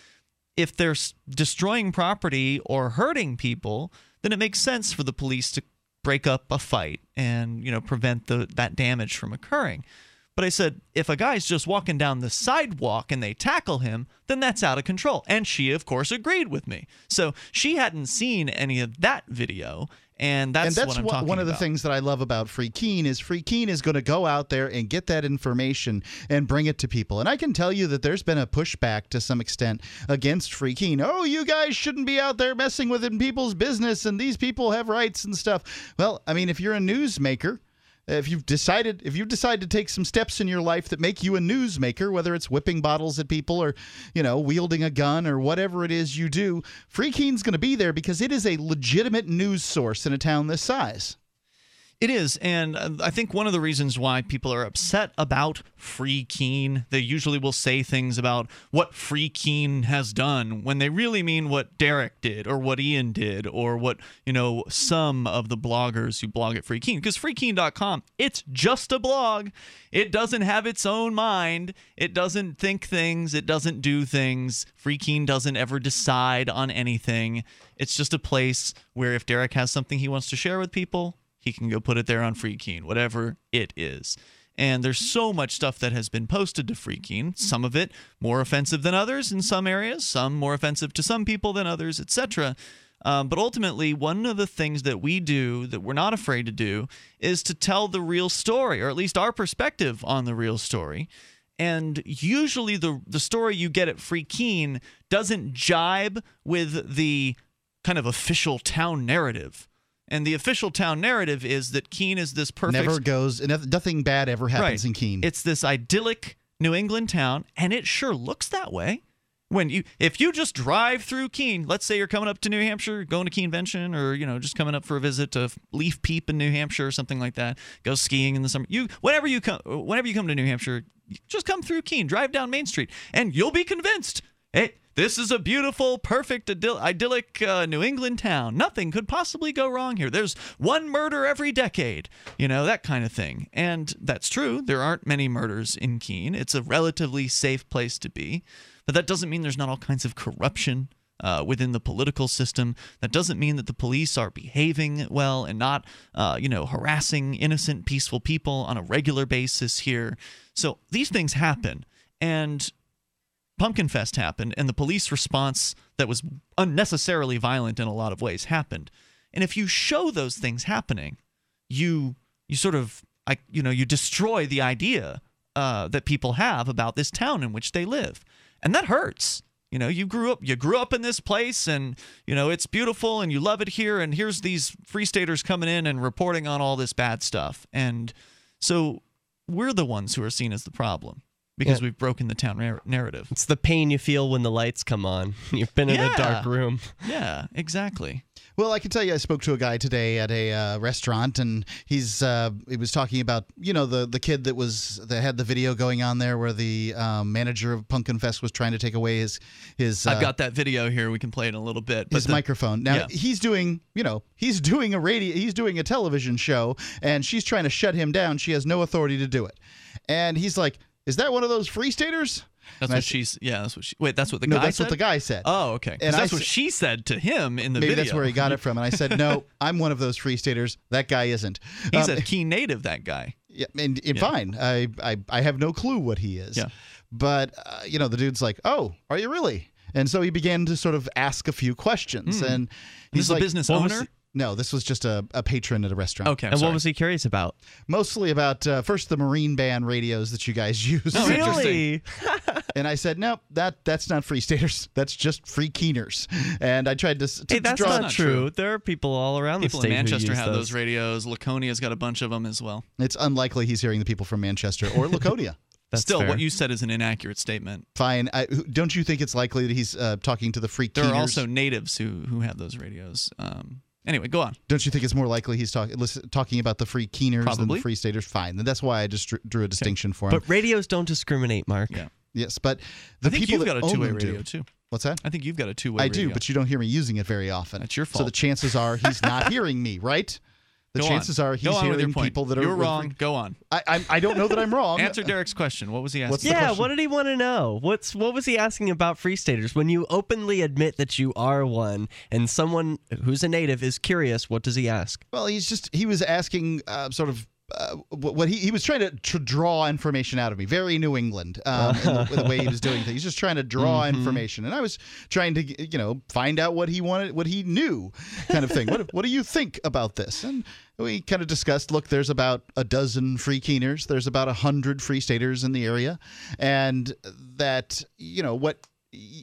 Speaker 5: If they're destroying property or hurting people, then it makes sense for the police to break up a fight and you know prevent the, that damage from occurring. But I said, if a guy's just walking down the sidewalk and they tackle him, then that's out of control. And she, of course, agreed with me. So she hadn't seen any of that video, and that's,
Speaker 7: and that's
Speaker 5: what I'm
Speaker 7: wha-
Speaker 5: talking
Speaker 7: one of the
Speaker 5: about.
Speaker 7: things that I love about Free Keene is Free Keene is going to go out there and get that information and bring it to people. And I can tell you that there's been a pushback to some extent against Free Keene. Oh, you guys shouldn't be out there messing with in people's business, and these people have rights and stuff. Well, I mean, if you're a newsmaker. Uh, if you've decided, if you've decided to take some steps in your life that make you a newsmaker, whether it's whipping bottles at people or, you know, wielding a gun or whatever it is you do, Free Keene's going to be there because it is a legitimate news source in a town this size.
Speaker 5: It is, and uh, I think one of the reasons why people are upset about Free Keene, they usually will say things about what Free Keene has done when they really mean what Derrick did or what Ian did or what, you know, some of the bloggers who blog at Free Keene. Because freekeene.com, it's just a blog. It doesn't have its own mind. It doesn't think things. It doesn't do things. Free Keene doesn't ever decide on anything. It's just a place where if Derrick has something he wants to share with people, he can go put it there on Free Keene, whatever it is. And there's so much stuff that has been posted to Free Keene, some of it more offensive than others in some areas, some more offensive to some people than others, etc. Um, but ultimately, one of the things that we do that we're not afraid to do is to tell the real story, or at least our perspective on the real story. And usually, the the story you get at Free Keene doesn't jibe with the kind of official town narrative. And the official town narrative is that Keene is this perfect.
Speaker 7: Never goes. Nothing bad ever happens
Speaker 5: Right.
Speaker 7: in Keene.
Speaker 5: It's this idyllic New England town, and it sure looks that way. When you, if you just drive through Keene, let's say you're coming up to New Hampshire, going to Keenvention, or you know just coming up for a visit to Leaf Peep in New Hampshire or something like that. Go skiing in the summer. You, whenever you come, whenever you come to New Hampshire, just come through Keene, drive down Main Street, and you'll be convinced Hey, this is a beautiful, perfect, idyll- idyllic uh, New England town. Nothing could possibly go wrong here. There's one murder every decade, you know, that kind of thing. And that's true. There aren't many murders in Keene. It's a relatively safe place to be. But that doesn't mean there's not all kinds of corruption uh, within the political system. That doesn't mean that the police are behaving well and not, uh, you know, harassing innocent, peaceful people on a regular basis here. So these things happen. And Pumpkin Fest happened, and the police response that was unnecessarily violent in a lot of ways happened. And if you show those things happening, you you sort of I you know you destroy the idea uh, that people have about this town in which they live, and that hurts. You know, you grew up you grew up in this place, and you know it's beautiful, and you love it here. And here's these free staters coming in and reporting on all this bad stuff, and so we're the ones who are seen as the problem because
Speaker 6: Yeah.
Speaker 5: we've broken the town nar- narrative.
Speaker 6: It's the pain you feel when the lights come on. You've been in a dark room.
Speaker 5: Yeah, exactly.
Speaker 7: Well, I can tell you, I spoke to a guy today at a uh, restaurant, and he's uh, he was talking about you know the the kid that was that had the video going on there where the um, manager of Pumpkin Fest was trying to take away his his.
Speaker 5: I've
Speaker 7: uh,
Speaker 5: got that video here. We can play it in a little bit. But
Speaker 7: his
Speaker 5: the-
Speaker 7: microphone. Now
Speaker 5: Yeah.
Speaker 7: he's doing, you know, he's doing a radio, he's doing a television show, and she's trying to shut him down. She has no authority to do it, and he's like, "Is that one of those free staters?"
Speaker 5: That's
Speaker 7: And
Speaker 5: what she's. Yeah, that's what she. Wait, that's what the
Speaker 7: No,
Speaker 5: guy
Speaker 7: that's
Speaker 5: said.
Speaker 7: what the guy said.
Speaker 5: Oh, okay.
Speaker 7: And I
Speaker 5: that's what she said to him in the
Speaker 7: Maybe
Speaker 5: video.
Speaker 7: that's where he got it from. And I said, "No, I'm one of those free staters. That guy isn't."
Speaker 5: He's
Speaker 7: Um,
Speaker 5: a Keene native. That guy.
Speaker 7: Yeah, and, and
Speaker 5: Yeah.
Speaker 7: fine. I, I I have no clue what he is.
Speaker 5: Yeah.
Speaker 7: But uh, you know, the dude's like, "Oh, are you really?" And so he began to sort of ask a few questions.
Speaker 5: Hmm.
Speaker 7: And
Speaker 5: This
Speaker 7: he's
Speaker 5: is a
Speaker 7: like,
Speaker 5: business
Speaker 7: "What was
Speaker 5: owner?
Speaker 7: He-" No, this was just a, a patron at a restaurant.
Speaker 5: Okay, I'm
Speaker 6: and
Speaker 5: sorry.
Speaker 6: what was he curious about?
Speaker 7: Mostly about uh, first the Marine Band radios that you guys use.
Speaker 5: Oh,
Speaker 6: really?
Speaker 7: and I said, "Nope, that that's not free staters. That's just free keeners." And I tried to, s- to
Speaker 6: Hey, that's
Speaker 7: draw
Speaker 6: not,
Speaker 5: not
Speaker 6: true.
Speaker 5: true.
Speaker 6: There are people all around
Speaker 5: People
Speaker 6: the
Speaker 5: in
Speaker 6: state who
Speaker 5: Manchester
Speaker 6: use
Speaker 5: have
Speaker 6: those.
Speaker 5: those radios. Laconia's got a bunch of them as well.
Speaker 7: It's unlikely he's hearing the people from Manchester or Laconia.
Speaker 6: That's
Speaker 5: Still,
Speaker 6: fair.
Speaker 5: what you said is an inaccurate statement.
Speaker 7: Fine. I, don't you think it's likely that he's uh, talking to the free
Speaker 5: There
Speaker 7: keeners?
Speaker 5: are also natives who who have those radios. Um, anyway, go on.
Speaker 7: Don't you think it's more likely he's talking listen, talking about the free keeners than the free staters? Fine. Then that's why I just drew, drew a distinction for him.
Speaker 6: But radios don't discriminate, Mark.
Speaker 5: Yeah.
Speaker 7: yes, but the
Speaker 5: I think
Speaker 7: people
Speaker 5: you've
Speaker 7: that
Speaker 5: got a two-way
Speaker 7: them do.
Speaker 5: radio too.
Speaker 7: What's that?
Speaker 5: I think you've got a two-way.
Speaker 7: I do, but you don't hear me using it very often.
Speaker 5: That's your fault.
Speaker 7: So the chances are he's not hearing me, right? The
Speaker 5: Go on.
Speaker 7: chances are he's
Speaker 5: Go on with
Speaker 7: hearing
Speaker 5: point.
Speaker 7: people that are
Speaker 5: You're wrong. Go on.
Speaker 7: I, I I don't know that I'm wrong.
Speaker 5: Answer Derrick's question. What was he asking?
Speaker 7: What's the
Speaker 6: Yeah,
Speaker 7: question?
Speaker 6: what did he want to know? What's what was he asking about free staters? When you openly admit that you are one, and someone who's a native is curious, what does he ask?
Speaker 7: Well, he's just he was asking uh, sort of. Uh, what he, he was trying to, to draw information out of me, very New England, um, the, the way he was doing things. He's just trying to draw
Speaker 5: Mm-hmm.
Speaker 7: information, and I was trying to, you know, find out what he wanted, what he knew, kind of thing. what what do you think about this? And we kind of discussed. Look, there's about a dozen free keeners. There's about a hundred free staters in the area, and that you know what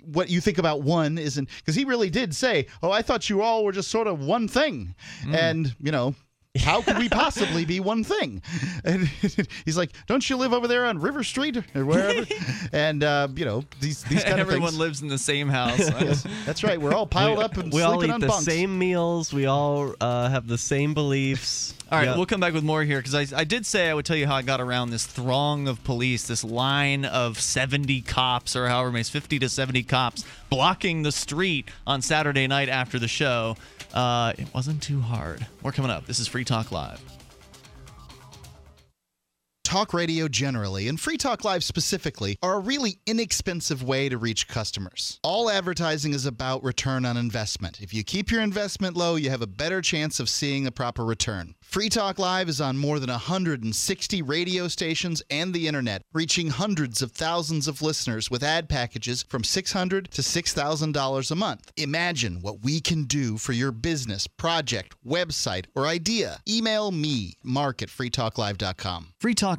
Speaker 7: what you think about one isn't because he really did say, "Oh, I thought you all were just sort of one thing," and you know. How could we possibly be one thing? And he's like, "Don't you live over there on River Street or wherever?" and uh, you know these these kind
Speaker 5: Everyone
Speaker 7: of things.
Speaker 5: Everyone lives in the same house.
Speaker 7: Yes, that's right. We're all piled
Speaker 6: we,
Speaker 7: up and
Speaker 6: we all eat the
Speaker 7: bunks.
Speaker 6: same meals. We all uh, have the same beliefs.
Speaker 5: All right,
Speaker 6: Yeah.
Speaker 5: we'll come back with more here because I, I did say I would tell you how I got around this throng of police, this line of 70 cops or however many, 50 to 70 cops blocking the street on Saturday night after the show. Uh, it wasn't too hard. More coming up. This is Free Talk Live.
Speaker 7: Talk radio generally, and Free Talk Live specifically, are a really inexpensive way to reach customers. All advertising is about return on investment. If you keep your investment low, you have a better chance of seeing a proper return. Free Talk Live is on more than 160 radio stations and the internet, reaching hundreds of thousands of listeners with ad packages from 600 to $6,000 a month. Imagine what we can do for your business, project, website, or idea. Email me, mark at freetalklive.com.
Speaker 5: Free Talk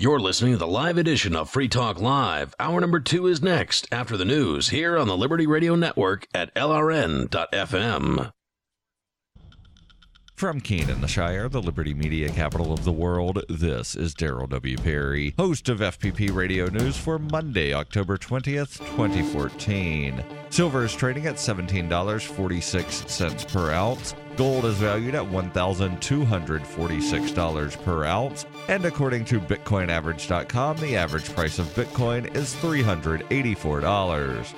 Speaker 14: You're listening to the live edition of Free Talk Live. Hour number two is next after the news here on the Liberty Radio Network at LRN.FM.
Speaker 24: From in the Shire, the Liberty Media capital of the world, this is Darryl W. Perry, host of FPP Radio News for Monday, October 20th, 2014. Silver is trading at $17.46 per ounce. Gold is valued at $1,246 per ounce. And according to BitcoinAverage.com, the average price of Bitcoin is $384.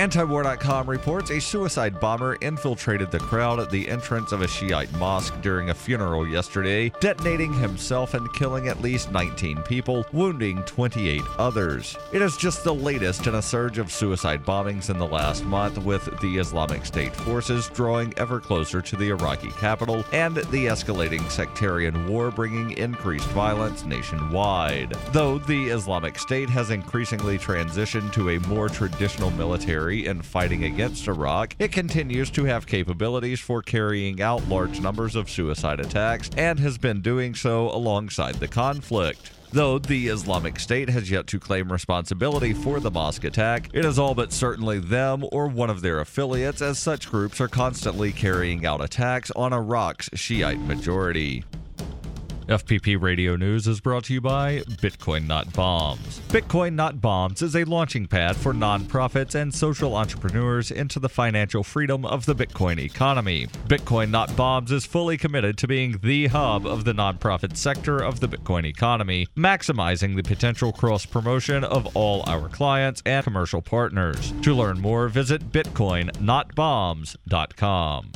Speaker 24: Antiwar.com reports a suicide bomber infiltrated the crowd at the entrance of a Shiite mosque during a funeral yesterday, detonating himself and killing at least 19 people, wounding 28 others. It is just the latest in a surge of suicide bombings in the last month, with the Islamic State forces drawing ever closer to the Iraqi capital and the escalating sectarian war bringing increased violence nationwide. Though the Islamic State has increasingly transitioned to a more traditional military in fighting against Iraq, it continues to have capabilities for carrying out large numbers of suicide attacks and has been doing so alongside the conflict. Though the Islamic State has yet to claim responsibility for the mosque attack, it is all but certainly them or one of their affiliates, as such groups are constantly carrying out attacks on Iraq's Shiite majority. FPP Radio News is brought to you by Bitcoin Not Bombs. Bitcoin Not Bombs is a launching pad for nonprofits and social entrepreneurs into the financial freedom of the Bitcoin economy. Bitcoin Not Bombs is fully committed to being the hub of the nonprofit sector of the Bitcoin economy, maximizing the potential cross promotion of all our clients and commercial partners. To learn more, visit bitcoinnotbombs.com.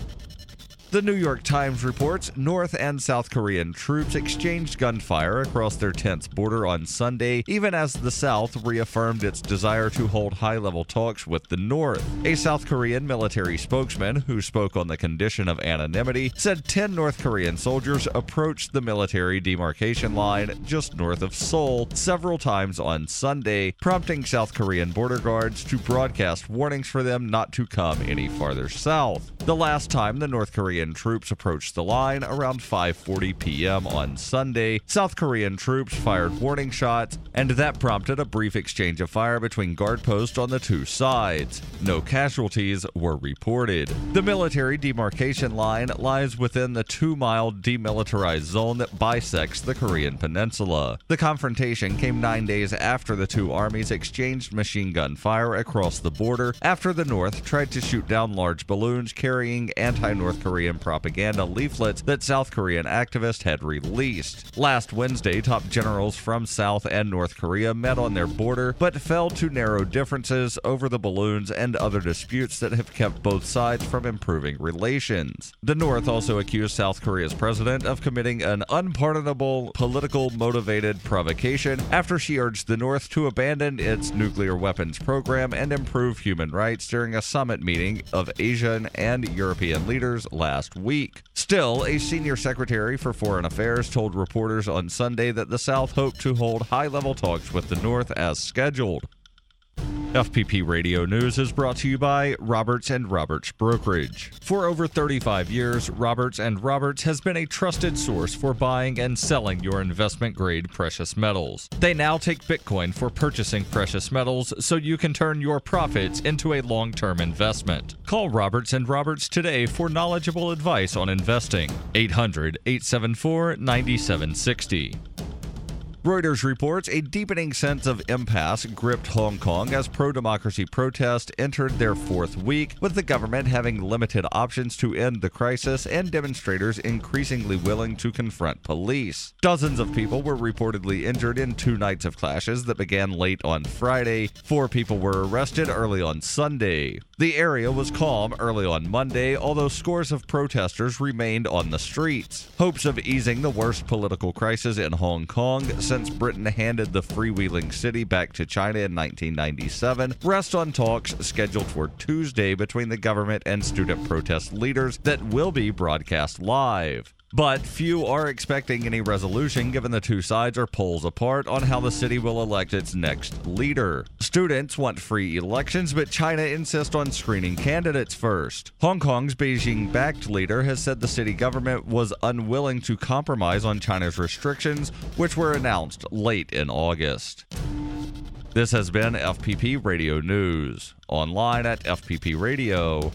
Speaker 24: The New York Times reports North and South Korean troops exchanged gunfire across their tense border on Sunday, even as the South reaffirmed its desire to hold high level talks with the North. A South Korean military spokesman who spoke on the condition of anonymity said 10 North Korean soldiers approached the military demarcation line just north of Seoul several times on Sunday, prompting South Korean border guards to broadcast warnings for them not to come any farther south. The last time the North Korean troops approached the line around 5:40 p.m. on Sunday, South Korean troops fired warning shots, and that prompted a brief exchange of fire between guard posts on the two sides. No casualties were reported. The military demarcation line lies within the 2-mile demilitarized zone that bisects the Korean peninsula. The confrontation came 9 days after the two armies exchanged machine gun fire across the border after the North tried to shoot down large balloons carrying anti-North Korean propaganda leaflets that South Korean activists had released. Last Wednesday, top generals from South and North Korea met on their border, but fell to narrow differences over the balloons and other disputes that have kept both sides from improving relations. The North also accused South Korea's president of committing an unpardonable, political motivated provocation after she urged the North to abandon its nuclear weapons program and improve human rights during a summit meeting of Asian and European leaders last week. Still, a senior secretary for foreign affairs told reporters on Sunday that the South hoped to hold high level talks with the North as scheduled. FPP Radio News is brought to you by Roberts and Roberts Brokerage. For over 35 years, Roberts and Roberts has been a trusted source for buying and selling your investment grade precious metals. They now take Bitcoin for purchasing precious metals so you can turn your profits into a long-term investment. Call Roberts and Roberts today for knowledgeable advice on investing. 800-874-9760. Reuters reports a deepening sense of impasse gripped Hong Kong as pro democracy protests entered their fourth week, with the government having limited options to end the crisis and demonstrators increasingly willing to confront police. Dozens of people were reportedly injured in two nights of clashes that began late on Friday. Four people were arrested early on Sunday. The area was calm early on Monday, although scores of protesters remained on the streets. Hopes of easing the worst political crisis in Hong Kong since Britain handed the freewheeling city back to China in 1997 rest on talks scheduled for Tuesday between the government and student protest leaders that will be broadcast live. But few are expecting any resolution given the two sides are poles apart on how the city will elect its next leader. Students want free elections, but China insists on screening candidates first. Hong Kong's Beijing backed leader has said the city government was unwilling to compromise on China's restrictions, which were announced late in August. This has been FPP Radio News, online at fppradio.com.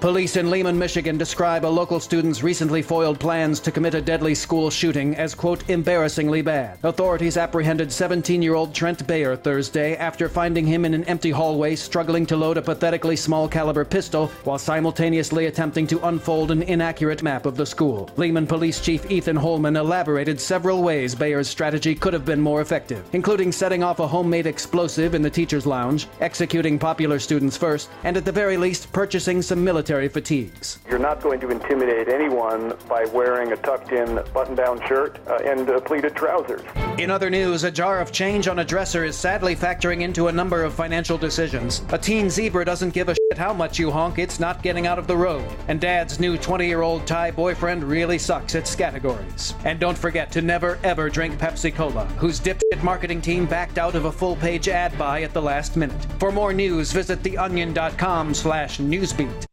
Speaker 25: Police in Lehman, Michigan describe a local student's recently foiled plans to commit a deadly school shooting as, quote, embarrassingly bad. Authorities apprehended 17 year old Trent Bayer Thursday after finding him in an empty hallway struggling to load a pathetically small caliber pistol while simultaneously attempting to unfold an inaccurate map of the school. Lehman Police Chief Ethan Holman elaborated several ways Bayer's strategy could have been more effective, including setting off a homemade explosive in the teacher's lounge, executing popular students first, and at the very least, purchasing some military fatigues.
Speaker 26: You're not going to intimidate anyone by wearing a tucked in button down shirt uh, and uh, pleated trousers.
Speaker 25: In other news, a jar of change on a dresser is sadly factoring into a number of financial decisions. A teen zebra doesn't give a shit how much you honk, it's not getting out of the road. And dad's new 20 year old Thai boyfriend really sucks at categories. And don't forget to never ever drink Pepsi Cola, whose dipshit marketing team backed out of a full page ad buy at the last minute. For more news, visit theonion.com slash newsbeat.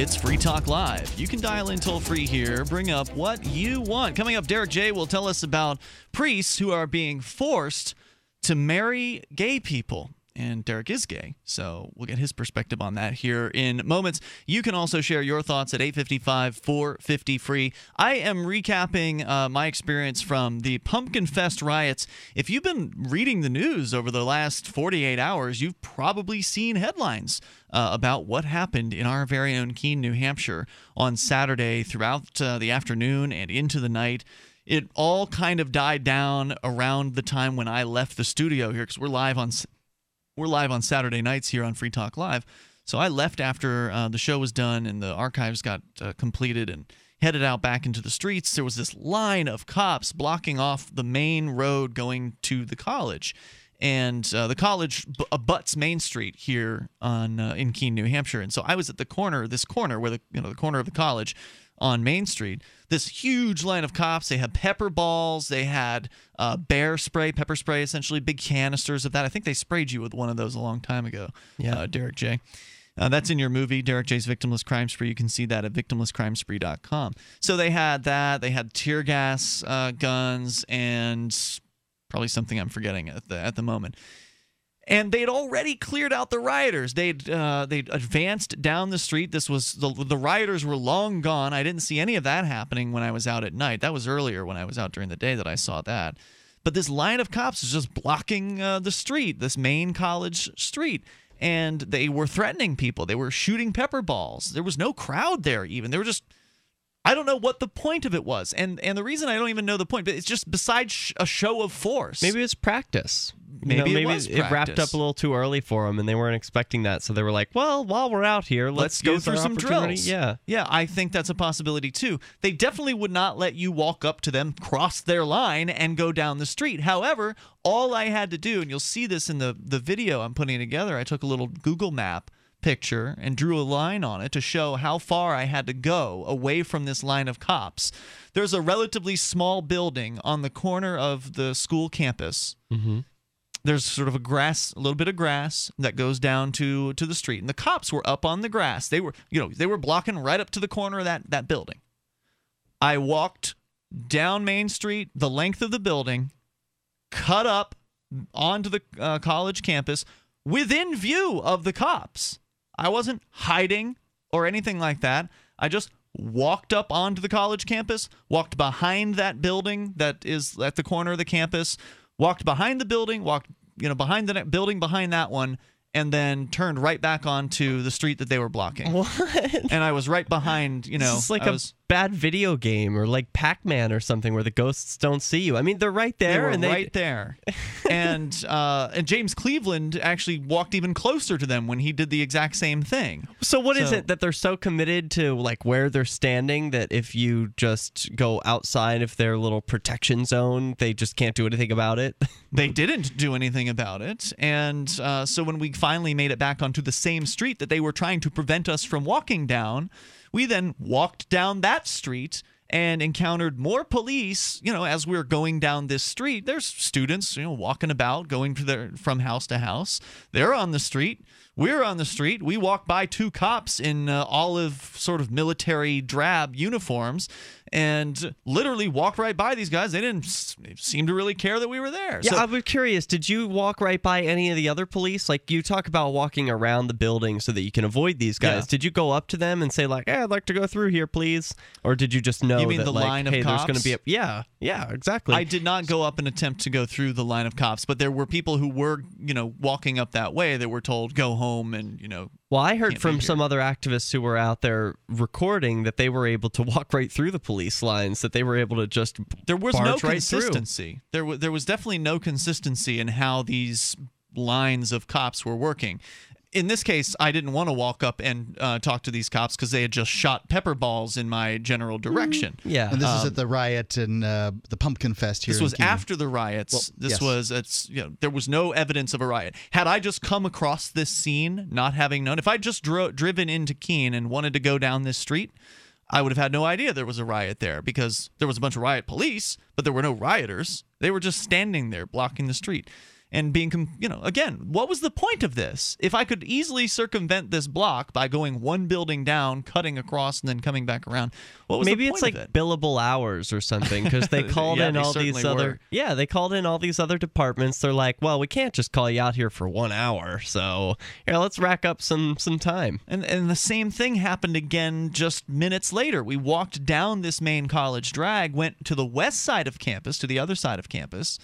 Speaker 5: It's Free Talk Live. You can dial in toll free here. Bring up what you want. Coming up, Derrick J will tell us about priests who are being forced to marry gay people. And Derrick is gay, so we'll get his perspective on that here in moments. You can also share your thoughts at 855 450 free. I am recapping uh, my experience from the Pumpkin Fest riots. If you've been reading the news over the last 48 hours, you've probably seen headlines uh, about what happened in our very own Keene, New Hampshire on Saturday throughout uh, the afternoon and into the night. It all kind of died down around the time when I left the studio here because we're live on we're live on Saturday nights here on Free Talk Live. So I left after uh, the show was done and the archives got uh, completed and headed out back into the streets. There was this line of cops blocking off the main road going to the college and uh, the college abuts Main Street here on uh, in Keene, New Hampshire. And so I was at the corner, this corner where the you know the corner of the college on Main Street. This huge line of cops. They had pepper balls. They had uh, bear spray, pepper spray, essentially big canisters of that. I think they sprayed you with one of those a long time ago.
Speaker 6: Yeah.
Speaker 5: uh, Derrick J. Uh, that's in your movie, Derrick J's Victimless Crime Spree. You can see that at victimlesscrimespree.com. So they had that. They had tear gas uh, guns and probably something I'm forgetting at the at the moment. And they'd already cleared out the rioters. They'd uh, they'd advanced down the street. This was the the rioters were long gone. I didn't see any of that happening when I was out at night. That was earlier when I was out during the day that I saw that. But this line of cops is just blocking uh, the street, this main college street and they were threatening people. They were shooting pepper balls. There was no crowd there even. They were just I don't know what the point of it was. And and the reason I don't even know the point, but it's just besides sh- a show of force.
Speaker 6: Maybe it's practice. You
Speaker 5: Maybe
Speaker 6: know,
Speaker 5: it was
Speaker 6: it wrapped up a little too early for them, and they weren't expecting that. So they were like, "Well, while we're out here, let's,
Speaker 5: Let's go through some drills.
Speaker 6: Yeah,
Speaker 5: Yeah, I think that's a possibility too. They definitely would not let you walk up to them, cross their line, and go down the street. However, all I had to do, and you'll see this in the, the video I'm putting together, I took a little Google map picture and drew a line on it to show how far I had to go away from this line of cops. There's a relatively small building on the corner of the school campus
Speaker 6: Mm-hmm.
Speaker 5: there's sort of a grass a little bit of grass that goes down to to the street and the cops were up on the grass they were you know they were blocking right up to the corner of that that building i walked down Main Street, the length of the building, cut up onto the uh, college campus within view of the cops. I wasn't hiding or anything like that. I just walked up onto the college campus, walked behind that building that is at the corner of the campus, walked behind the building, walked you know behind the building behind that one and then turned right back onto the street that they were blocking.
Speaker 6: What?
Speaker 5: And I was right behind, you know,
Speaker 6: This is like
Speaker 5: I
Speaker 6: a
Speaker 5: was,
Speaker 6: bad video game or like Pac-Man or something where the ghosts don't see you. I mean, they're right there
Speaker 5: they
Speaker 6: and they
Speaker 5: right there. and uh, and James Cleveland actually walked even closer to them when he did the exact same thing.
Speaker 6: So what is
Speaker 5: So-
Speaker 6: it that they're so committed to like where they're standing that if you just go outside of their little protection zone, they just can't do anything about it?
Speaker 5: They didn't do anything about it. And uh, so when we finally made it back onto the same street that they were trying to prevent us from walking down, we then walked down that street and encountered more police. You know, as we were going down this street, there's students, you know, walking about, going to their, from house to house. They're on the street. We're on the street. We walk by two cops in uh, olive, sort of military drab uniforms, and literally walked right by these guys. They didn't seem to really care that we were there.
Speaker 6: Yeah,
Speaker 5: So-
Speaker 6: I was curious. Did you walk right by any of the other police? Like you talk about walking around the building so that you can avoid these guys.
Speaker 5: Yeah.
Speaker 6: Did you go up to them and say like, "Hey, I'd like to go through here, please," or did you just know
Speaker 5: You mean
Speaker 6: that
Speaker 5: the
Speaker 6: like,
Speaker 5: line of
Speaker 6: hey, there's going
Speaker 5: cops?
Speaker 6: to be a yeah, yeah, exactly.
Speaker 5: I did not go up and attempt to go through the line of cops, but there were people who were, you know, walking up that way that were told go home and, you know.
Speaker 6: Well, I heard
Speaker 5: can't
Speaker 6: from some other activists who were out there recording that they were able to walk right through the police lines. That they were able to just
Speaker 5: There was no
Speaker 6: barge right through.
Speaker 5: consistency. There was there was definitely no consistency in how these lines of cops were working. In this case, I didn't want to walk up and uh, talk to these cops because they had just shot pepper balls in my general direction.
Speaker 6: Yeah,
Speaker 7: And this is
Speaker 5: Um,
Speaker 7: at the riot and uh, the Pumpkin Fest here.
Speaker 5: This was
Speaker 7: Keene.
Speaker 5: after the riots.
Speaker 7: Well,
Speaker 5: this
Speaker 7: yes.
Speaker 5: was it's you know there was no evidence of a riot. Had I just come across this scene, not having known, if I just dro- driven into Keene and wanted to go down this street, I would have had no idea there was a riot there because there was a bunch of riot police, but there were no rioters. They were just standing there blocking the street. And being, you know, again, what was the point of this? If I could easily circumvent this block by going one building down, cutting across, and then coming back around, what was
Speaker 6: Maybe it's like
Speaker 5: it?
Speaker 6: billable hours or something because they called
Speaker 5: Yeah,
Speaker 6: in
Speaker 5: they
Speaker 6: all these
Speaker 5: certainly
Speaker 6: other yeah they called in all these other departments. They're like, well, we can't just call you out here for one hour, so yeah, let's rack up some some time.
Speaker 5: And and the same thing happened again just minutes later. We walked down this main college drag, went to the west side of campus, to the other side of campus.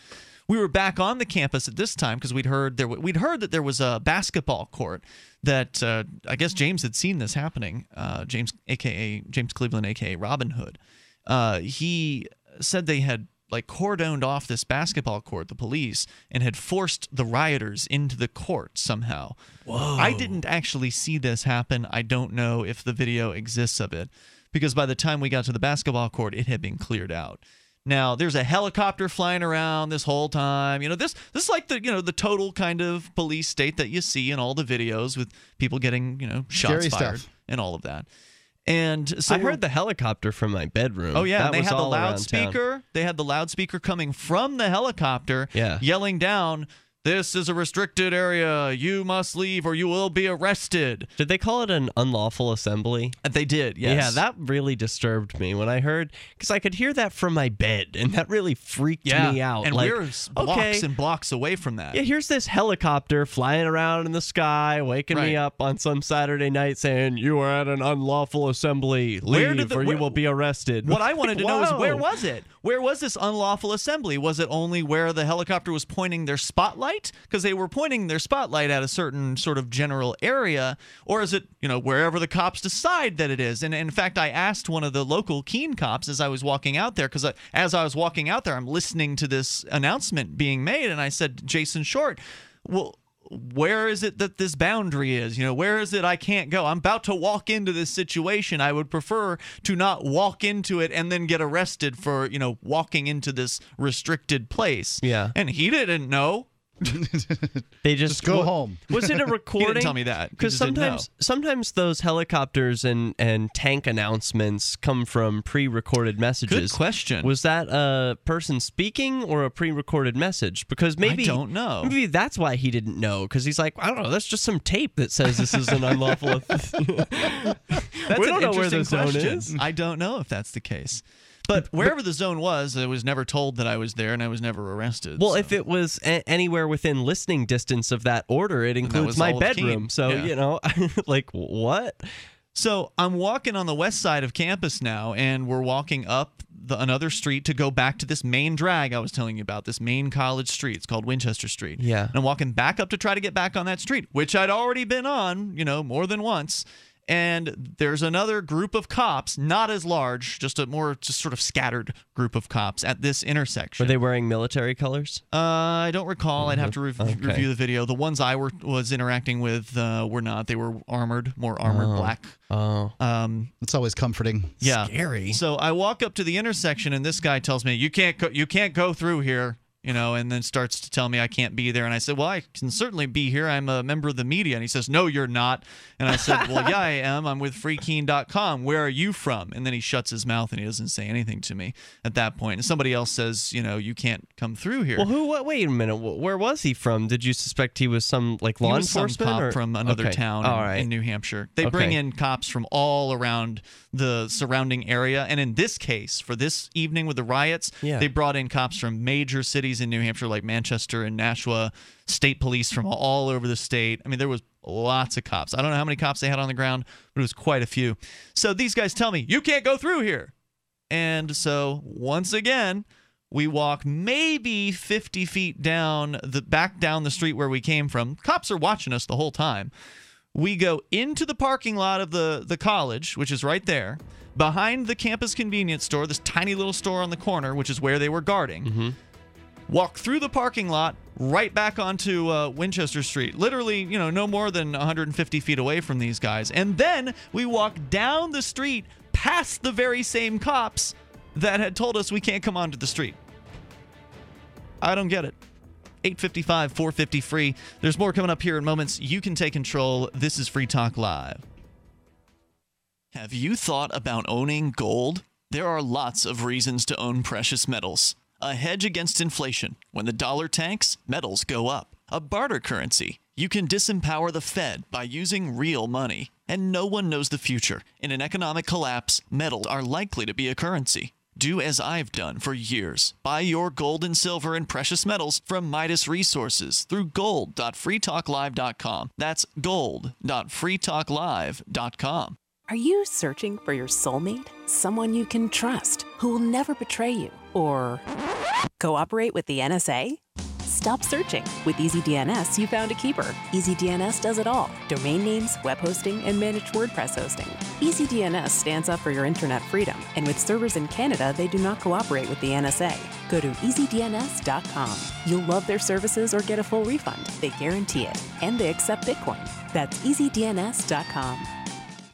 Speaker 5: We were back on the campus at this time because we'd heard there we'd heard that there was a basketball court that uh, I guess James had seen this happening. Uh, James, aka James Cleveland, aka Robin Hood. Uh, he said they had like cordoned off this basketball court, the police, and had forced the rioters into the court somehow.
Speaker 6: Whoa.
Speaker 5: I didn't actually see this happen. I don't know if the video exists of it because by the time we got to the basketball court, it had been cleared out. Now there's a helicopter flying around this whole time. You know this this is like the you know the total kind of police state that you see in all the videos with people getting you know shots
Speaker 7: Scary
Speaker 5: fired
Speaker 7: stuff.
Speaker 5: and all of that. And so
Speaker 6: I heard the helicopter from my bedroom.
Speaker 5: Oh yeah,
Speaker 6: That
Speaker 5: and they
Speaker 6: was
Speaker 5: had the
Speaker 6: all around town.
Speaker 5: loudspeaker. They had the loudspeaker coming from the helicopter,
Speaker 6: Yeah.
Speaker 5: yelling down, "This is a restricted area. You must leave, or you will be arrested."
Speaker 6: Did they call it an unlawful assembly?
Speaker 5: Uh, they did. Yes.
Speaker 6: Yeah, that really disturbed me when I heard because I could hear that from my bed, and that really freaked
Speaker 5: yeah.
Speaker 6: me out.
Speaker 5: And
Speaker 6: like,
Speaker 5: we're blocks
Speaker 6: okay,
Speaker 5: and blocks away from that.
Speaker 6: Yeah, here's this helicopter flying around in the sky, waking me up on some Saturday night saying, You are at an unlawful assembly. Leave,
Speaker 5: the-
Speaker 6: or
Speaker 5: where-
Speaker 6: you will be arrested.
Speaker 5: What I wanted to know is where was it? Where was this unlawful assembly? Was it only where the helicopter was pointing their spotlight? Because they were pointing their spotlight at a certain sort of general area, or is it you know wherever the cops decide that it is? And in fact, I asked one of the local Keene cops as I was walking out there, because as I was walking out there, I'm listening to this announcement being made, and I said, Jason Short, well where is it that this boundary is? You know, where is it I can't go? I'm about to walk into this situation. I would prefer to not walk into it and then get arrested for, you know, walking into this restricted place.
Speaker 6: Yeah.
Speaker 5: And he didn't know.
Speaker 6: They just,
Speaker 7: Just go
Speaker 6: wa-
Speaker 7: home.
Speaker 6: Was it a recording?
Speaker 5: tell me that.
Speaker 6: Because
Speaker 5: just didn't know.
Speaker 6: sometimes, sometimes those helicopters and and tank announcements come from pre-recorded messages.
Speaker 5: Good question.
Speaker 6: Was that a person speaking or a pre-recorded message? Because maybe I
Speaker 5: don't know.
Speaker 6: Maybe that's why he didn't know. Because he's like, I don't know. That's just some tape that says this is an unlawful.
Speaker 5: That's
Speaker 6: we don't know where
Speaker 5: interesting
Speaker 6: the zone is.
Speaker 5: I don't know if that's the case. But wherever the zone was, I was never told that I was there, and I was never arrested.
Speaker 6: Well, if it was a- anywhere within listening distance of that order, it includes my bedroom. So
Speaker 5: Yeah.
Speaker 6: you know, like what?
Speaker 5: So I'm walking on the west side of campus now, and we're walking up the, another street to go back to this main drag I was telling you about, this main college street. It's called Winchester Street.
Speaker 6: Yeah.
Speaker 5: And I'm walking back up to try to get back on that street, which I'd already been on, you know, more than once. And there's another group of cops, not as large, just a more just sort of scattered group of cops at this intersection.
Speaker 6: Were they wearing military colors?
Speaker 5: Uh, I don't recall. I'd have to rev-
Speaker 6: Okay.
Speaker 5: review the video. The ones I were was interacting with uh, were not. They were armored, more armored
Speaker 6: Oh.
Speaker 5: black.
Speaker 6: Oh.
Speaker 5: Um,
Speaker 7: It's always comforting.
Speaker 5: yeah.
Speaker 6: Scary.
Speaker 5: So I walk up to the intersection, and this guy tells me, "You can't go. You can't go through here." You know, and then starts to tell me I can't be there. And I said, Well, I can certainly be here. I'm a member of the media. And he says, No, you're not. And I said, Well, yeah, I am. I'm with freekeene.com. Where are you from? And then he shuts his mouth and he doesn't say anything to me at that point. And somebody else says, You know, you can't come through here.
Speaker 6: Well, who? What? Wait a minute. Where was he from? Did you suspect he was some like law enforcement
Speaker 5: cop
Speaker 6: or
Speaker 5: from another
Speaker 6: Okay.
Speaker 5: town in,
Speaker 6: right.
Speaker 5: in New Hampshire. They bring in cops from all around the surrounding area, and in this case, for this evening with the riots,
Speaker 6: Yeah.
Speaker 5: they brought in cops from major cities in New Hampshire like Manchester and Nashua, state police from all over the state. I mean, there was lots of cops. I don't know how many cops they had on the ground, but it was quite a few. So these guys tell me you can't go through here, and so once again. We walk maybe 50 feet down the back down the street where we came from. Cops are watching us the whole time. We go into the parking lot of the the college, which is right there, behind the campus convenience store, this tiny little store on the corner, which is where they were guarding. Mm-hmm. Walk through the parking lot, right back onto uh, Winchester Street. Literally, you know, no more than 150 feet away from these guys. And then we walk down the street past the very same cops that had told us we can't come onto the street. I don't get it. 855 450 free. There's more coming up here in moments. You can take control. This is Free Talk Live. Have you thought about owning gold? There are lots of reasons to own precious metals. A hedge against inflation. When the dollar tanks, metals go up. A barter currency. You can disempower the Fed by using real money. And no one knows the future. In an economic collapse, metals are likely to be a currency. Do as I've done for years. Buy your gold and silver and precious metals from Midas Resources through gold.freetalklive.com. That's gold.freetalklive.com.
Speaker 27: Are you searching for your soulmate? Someone you can trust, who will never betray you? Or cooperate with the NSA? Stop searching. With EasyDNS, you found a keeper. EasyDNS does it all domain names, web hosting, and managed WordPress hosting. EasyDNS stands up for your internet freedom, and with servers in Canada, they do not cooperate with the NSA. Go to easydns.com. You'll love their services or get a full refund. They guarantee it. And they accept Bitcoin. That's easydns.com.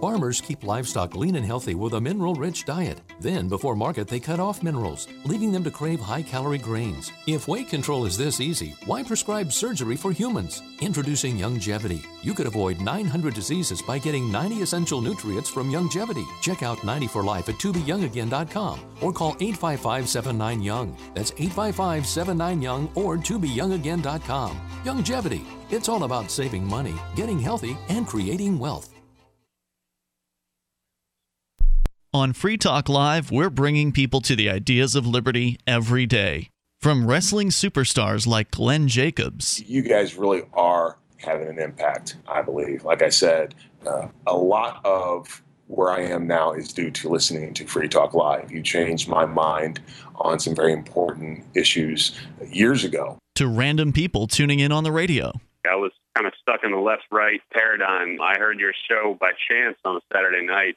Speaker 28: Farmers keep livestock lean and healthy with a mineral rich diet. Then, before market, they cut off minerals, leaving them to crave high calorie grains. If weight control is this easy, why prescribe surgery for humans? Introducing Youngevity. You could avoid 900 diseases by getting 90 essential nutrients from Youngevity. Check out 90 for Life at tobeyoungagain.com or call 855 79 Young. That's 855 79 Young or tobeyoungagain.com. Youngevity. It's all about saving money, getting healthy, and creating wealth.
Speaker 5: On Free Talk Live, we're bringing people to the ideas of liberty every day. From wrestling superstars like Glenn Jacobs
Speaker 29: you guys really are having an impact, I believe. Like I said, uh, a lot of where I am now is due to listening to Free Talk Live. You changed my mind on some very important issues years ago.
Speaker 5: to random people tuning in on the radio.
Speaker 30: I was kind of stuck in the left right paradigm. I heard your show by chance on a Saturday night.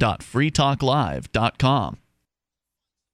Speaker 5: amp.freetalklive.com.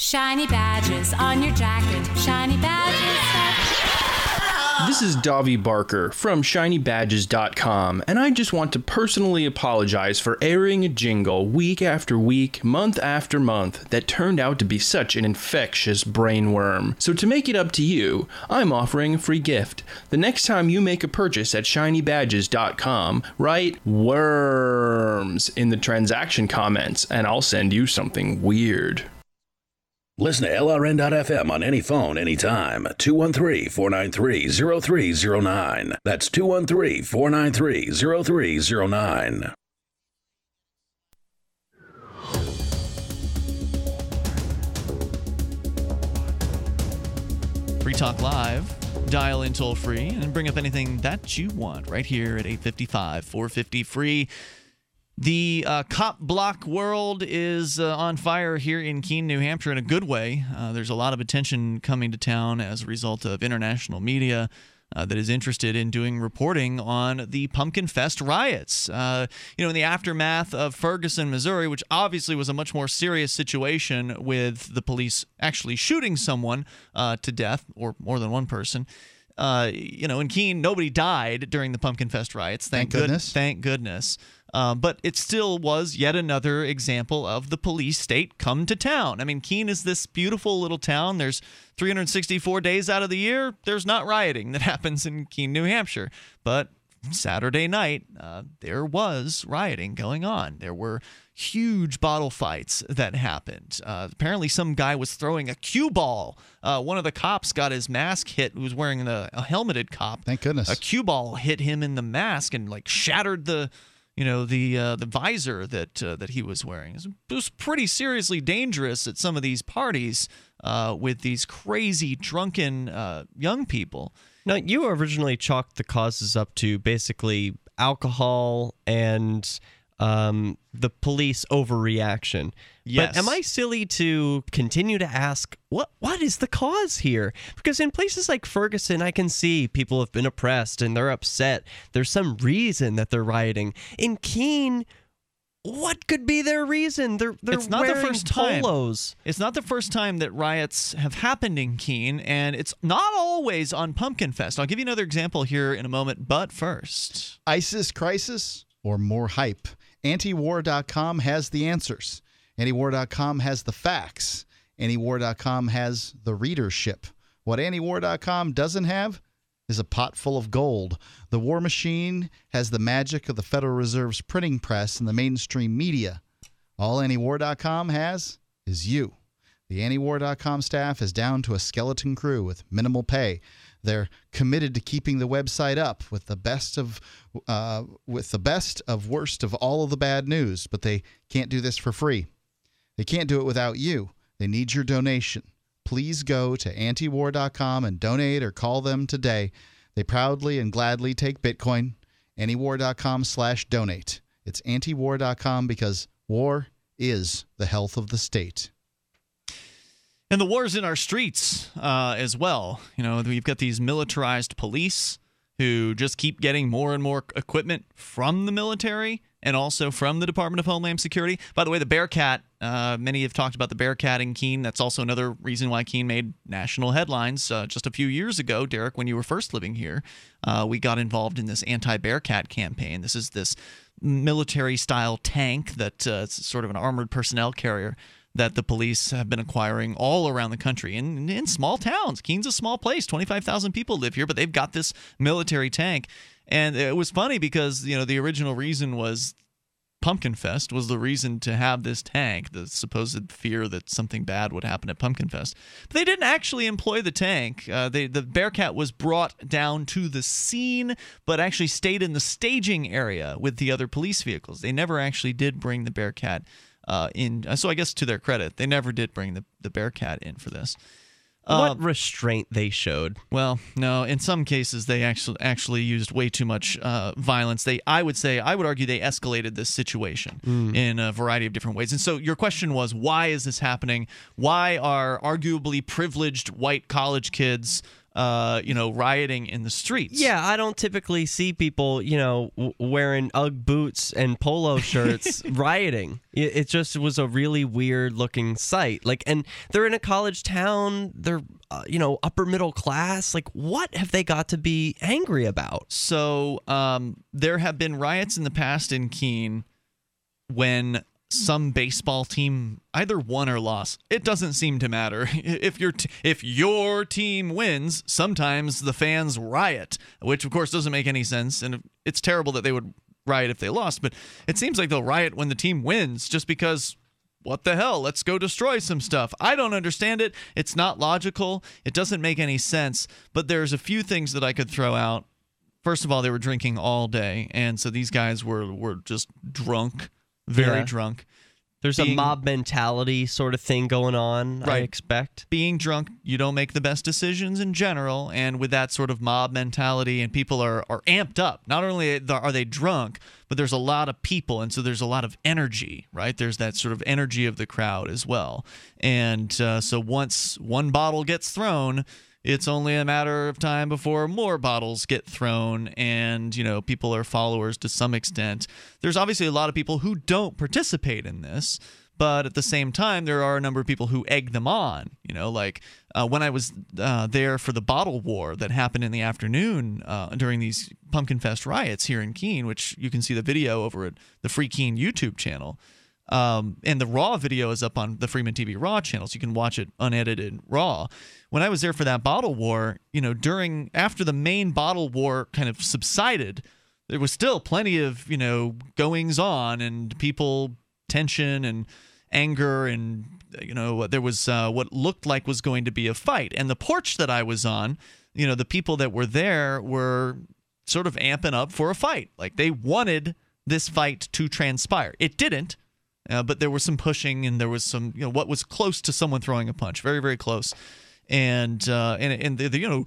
Speaker 17: Shiny badges on your jacket. Shiny badges.
Speaker 31: This is Davi Barker from ShinyBadges.com, and I just want to personally apologize for airing a jingle week after week, month after month, that turned out to be such an infectious brainworm. So, to make it up to you, I'm offering a free gift. The next time you make a purchase at ShinyBadges.com, write worms in the transaction comments, and I'll send you something weird.
Speaker 14: Listen to LRN.FM on any phone, anytime. 213 493 0309. That's 213 493 0309.
Speaker 5: Free Talk Live. Dial in toll free and bring up anything that you want right here at 855 450 free. The uh, cop block world is uh, on fire here in Keene, New Hampshire, in a good way. Uh, there's a lot of attention coming to town as a result of international media. Uh, that is interested in doing reporting on the Pumpkin Fest riots. Uh, you know, in the aftermath of Ferguson, Missouri, which obviously was a much more serious situation with the police actually shooting someone uh, to death, or more than one person. Uh, you know, in Keene, nobody died during the Pumpkin Fest riots. Thank,
Speaker 7: Thank goodness.
Speaker 5: Thank goodness. Um, but it still was yet another example of the police state come to town. I mean, Keene is this beautiful little town. There's 364 days out of the year. There's not rioting that happens in Keene, New Hampshire. But Saturday night, uh, there was rioting going on. There were huge bottle fights that happened. Uh, apparently, some guy was throwing a cue ball. Uh, one of the cops got his mask hit. Who was wearing a, a helmeted cop.
Speaker 7: Thank goodness.
Speaker 5: A cue ball hit him in the mask and like shattered the you know the uh, the visor that uh, that he was wearing. It was, pretty seriously dangerous at some of these parties uh, with these crazy drunken uh, young people.
Speaker 6: Now, you originally chalked the causes up to basically alcohol and um, the police overreaction.
Speaker 5: Yes.
Speaker 6: But am I silly to continue to ask what what is the cause here? Because in places like Ferguson, I can see people have been oppressed and they're upset. There's some reason that they're rioting. In Keene, what could be their reason? They're they're
Speaker 5: it's not the
Speaker 6: wearing
Speaker 5: first time. It's not the first time that riots have happened in Keene, and it's not always on Pumpkin Fest. I'll give you another example here in a moment, but first,
Speaker 7: ISIS crisis or more hype? Antiwar.com has the answers. Antiwar.com has the facts. Antiwar.com has the readership. What Antiwar.com doesn't have is a pot full of gold. The war machine has the magic of the Federal Reserve's printing press and the mainstream media. All Antiwar.com has is you. The Antiwar.com staff is down to a skeleton crew with minimal pay. They're committed to keeping the website up with the best of uh, with the best of worst of all of the bad news, but they can't do this for free. They can't do it without you. They need your donation. Please go to antiwar.com and donate or call them today. They proudly and gladly take Bitcoin. Antiwar.com slash donate. It's antiwar.com because war is the health of the state.
Speaker 5: And the war's in our streets uh, as well. You know, we've got these militarized police who just keep getting more and more equipment from the military and also from the Department of Homeland Security. By the way, the Bearcat, uh, many have talked about the Bearcat in Keene. That's also another reason why Keene made national headlines. Uh, just a few years ago, Derrick, when you were first living here, uh, we got involved in this anti Bearcat campaign. This is this military style tank that uh, sort of an armored personnel carrier that the police have been acquiring all around the country in, in small towns. Keene's a small place, 25,000 people live here, but they've got this military tank. And it was funny because, you know, the original reason was Pumpkin Fest was the reason to have this tank, the supposed fear that something bad would happen at Pumpkin Fest. But they didn't actually employ the tank. Uh, they, the Bearcat was brought down to the scene, but actually stayed in the staging area with the other police vehicles. They never actually did bring the Bearcat uh, in. So I guess to their credit, they never did bring the, the Bearcat in for this.
Speaker 6: What restraint they showed.
Speaker 5: Well, no. In some cases, they actually actually used way too much uh, violence. They, I would say, I would argue, they escalated this situation
Speaker 6: Mm.
Speaker 5: in a variety of different ways. And so, your question was, why is this happening? Why are arguably privileged white college kids, uh, you know, rioting in the streets?
Speaker 6: Yeah, I don't typically see people, you know, w- wearing UGG boots and polo shirts rioting. It, it just was a really weird looking sight. Like, and they're in a college town. They're, uh, you know, upper middle class. Like, what have they got to be angry about?
Speaker 5: So um, there have been riots in the past in Keene when some baseball team either won or lost. It doesn't seem to matter if your t- if your team wins. Sometimes the fans riot, which of course doesn't make any sense, and it's terrible that they would riot if they lost. But it seems like they'll riot when the team wins, just because what the hell? Let's go destroy some stuff. I don't understand it. It's not logical. It doesn't make any sense. But there's a few things that I could throw out. First of all, they were drinking all day, and so these guys were were just drunk, very
Speaker 6: Yeah.
Speaker 5: drunk.
Speaker 6: There's a mob mentality sort of thing going on, I expect.
Speaker 5: Being drunk, you don't make the best decisions in general, and with that sort of mob mentality, and people are are amped up. Not only are they drunk, but there's a lot of people, and so there's a lot of energy, right? There's that sort of energy of the crowd as well, and uh, so once one bottle gets thrown. It's only a matter of time before more bottles get thrown, and you know people are followers to some extent. There's obviously a lot of people who don't participate in this, but at the same time there are a number of people who egg them on you know like uh, when i was uh, there for the bottle war that happened in the afternoon uh, during these pumpkin fest riots here in keene which you can see the video over at the free keene youtube channel um, and the raw video is up on the freeman tv raw channel so you can watch it unedited raw when i was there for that bottle war you know during after the main bottle war kind of subsided there was still plenty of you know goings on and people tension and anger and you know there was uh, what looked like was going to be a fight. And the porch that i was on you know the people that were there were sort of amping up for a fight. Like they wanted this fight to transpire. It didn't uh, but there was some pushing and there was some you know what was close to someone throwing a punch. Very very close and uh and and the, the, you know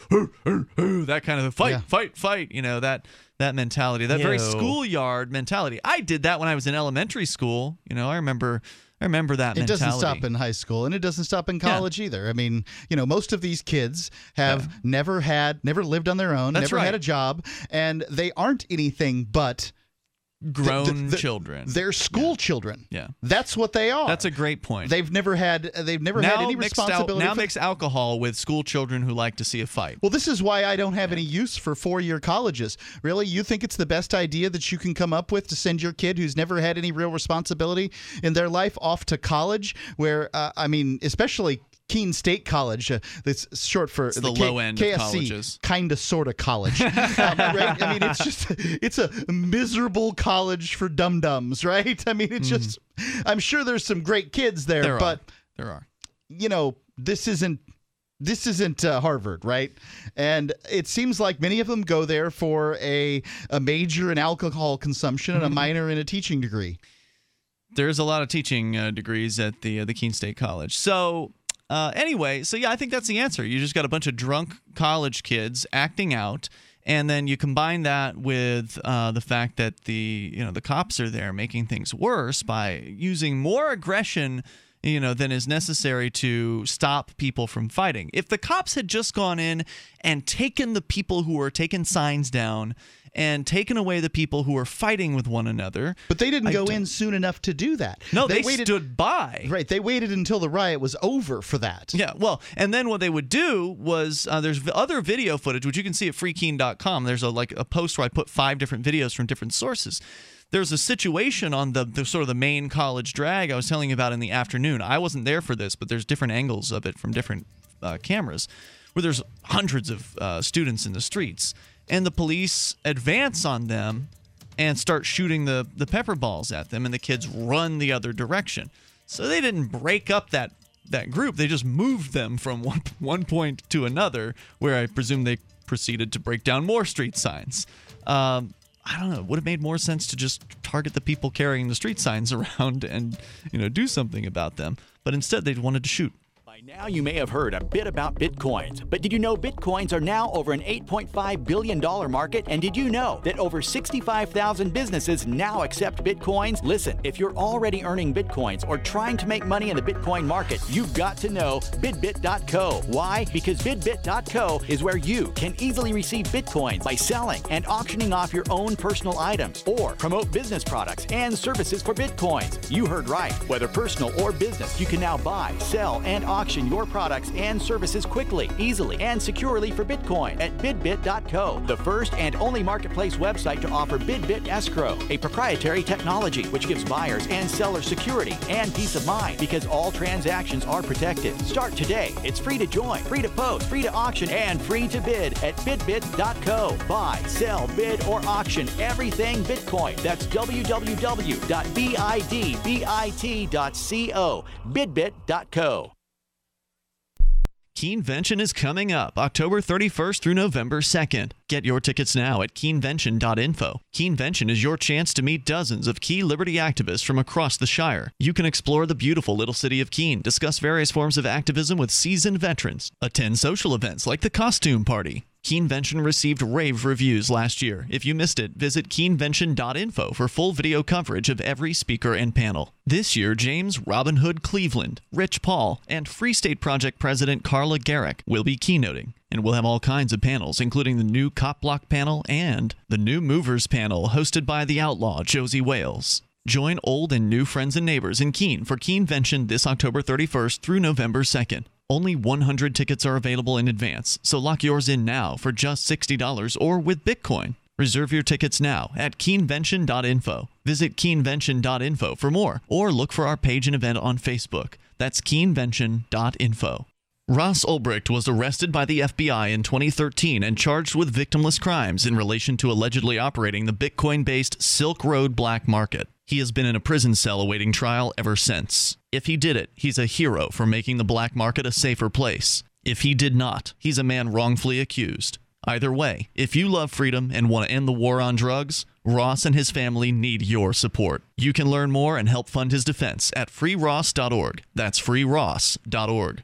Speaker 5: that kind of fight fight fight you know that that mentality that very schoolyard mentality. I did that when i was in elementary school. You know i remember i remember that
Speaker 7: It
Speaker 5: mentality
Speaker 7: doesn't stop in high school and it doesn't stop in college either. I mean, you know, most of these kids have never had, never lived on their own,
Speaker 5: That's
Speaker 7: never
Speaker 5: right.
Speaker 7: had a job, and they aren't anything but
Speaker 5: grown children.
Speaker 7: They're school children.
Speaker 5: Yeah.
Speaker 7: That's what they are.
Speaker 5: That's a great point.
Speaker 7: They've never had they've never had any responsibility.
Speaker 5: now
Speaker 7: for-
Speaker 5: mix alcohol with school children who like to see a fight
Speaker 7: well, this is why I don't have any use for four-year colleges. Really, you think it's the best idea that you can come up with to send your kid who's never had any real responsibility in their life off to college? Where uh, I mean, especially Keene State College, uh, that's short for
Speaker 5: the low end
Speaker 7: KSC,
Speaker 5: colleges.
Speaker 7: kind of sort of college, um, right? I mean, it's just it's a miserable college for dum dums, right? I mean, it's just I'm sure there's some great kids there,
Speaker 5: Mm-hmm. There are.
Speaker 7: but
Speaker 5: there are.
Speaker 7: you know, this isn't this isn't uh, Harvard, right? And it seems like many of them go there for a a major in alcohol consumption and a minor in a teaching degree.
Speaker 5: there's a lot of teaching uh, degrees at the uh, the Keene State College. So uh, anyway, so yeah, I think that's the answer. You just got a bunch of drunk college kids acting out, and then you combine that with uh, the fact that the you know the cops are there making things worse by using more aggression. You know, than is necessary to stop people from fighting. If the cops had just gone in and taken the people who were taking signs down and taken away the people who were fighting with one another,
Speaker 7: But they didn't
Speaker 5: I
Speaker 7: go
Speaker 5: don't-
Speaker 7: in soon enough to do that.
Speaker 5: No, they waited stood by.
Speaker 7: Right, they waited until the riot was over for that.
Speaker 5: Yeah, well, and then what they would do was uh, there's other video footage which you can see at freekeene.com. There's a like a post where I put five different videos from different sources. There's a situation on the, the sort of the main college drag I was telling you about in the afternoon. I wasn't there for this, but there's different angles of it from different uh, cameras where there's hundreds of uh, students in the streets, and the police advance on them and start shooting the, the pepper balls at them, and the kids run the other direction. So they didn't break up that that group. They just moved them from one one point to another, where I presume they proceeded to break down more street signs. Um, I don't know. Would have made more sense to just target the people carrying the street signs around and you know do something about them. But instead, they wanted to shoot.
Speaker 32: Now you may have heard a bit about bitcoins, but did you know bitcoins are now over an $8.5 billion market? And did you know that over 65,000 businesses now accept bitcoins? Listen, if you're already earning bitcoins or trying to make money in the bitcoin market, you've got to know bidbit.co. Why? Because bidbit.co is where you can easily receive bitcoins by selling and auctioning off your own personal items or promote business products and services for bitcoins. You heard right. Whether personal or business, you can now buy, sell, and auction your products and services quickly, easily, and securely for Bitcoin at bidbit.co, the first and only marketplace website to offer BidBit Escrow, a proprietary technology which gives buyers and sellers security and peace of mind because all transactions are protected. Start today. It's free to join, free to post, free to auction, and free to bid at bidbit.co. Buy, sell, bid, or auction everything Bitcoin. That's www.bidbit.co. Bidbit.co.
Speaker 5: Keenvention is coming up October 31st through November 2nd. Get your tickets now at keenvention.info. Keenvention is your chance to meet dozens of key liberty activists from across the Shire. You can explore the beautiful little city of Keene, discuss various forms of activism with seasoned veterans, attend social events like the costume party. Keenvention received rave reviews last year. If you missed it, visit keenvention.info for full video coverage of every speaker and panel. This year, James Robin Hood Cleveland, Rich Paul, and Free State Project President Carla Gericke will be keynoting. And we'll have all kinds of panels, including the new Cop Block panel and the new Movers panel hosted by the outlaw Josie Wales. Join old and new friends and neighbors in Keene for Keenvention this October 31st through November 2nd. Only 100 tickets are available in advance, so lock yours in now for just $60 or with Bitcoin. Reserve your tickets now at keenvention.info. Visit keenvention.info for more or look for our page and event on Facebook. That's keenvention.info. Ross Ulbricht was arrested by the FBI in 2013 and charged with victimless crimes in relation to allegedly operating the Bitcoin based Silk Road black market. He has been in a prison cell awaiting trial ever since. If he did it, he's a hero for making the black market a safer place. If he did not, he's a man wrongfully accused. Either way, if you love freedom and want to end the war on drugs, Ross and his family need your support. You can learn more and help fund his defense at freeross.org. That's freeross.org.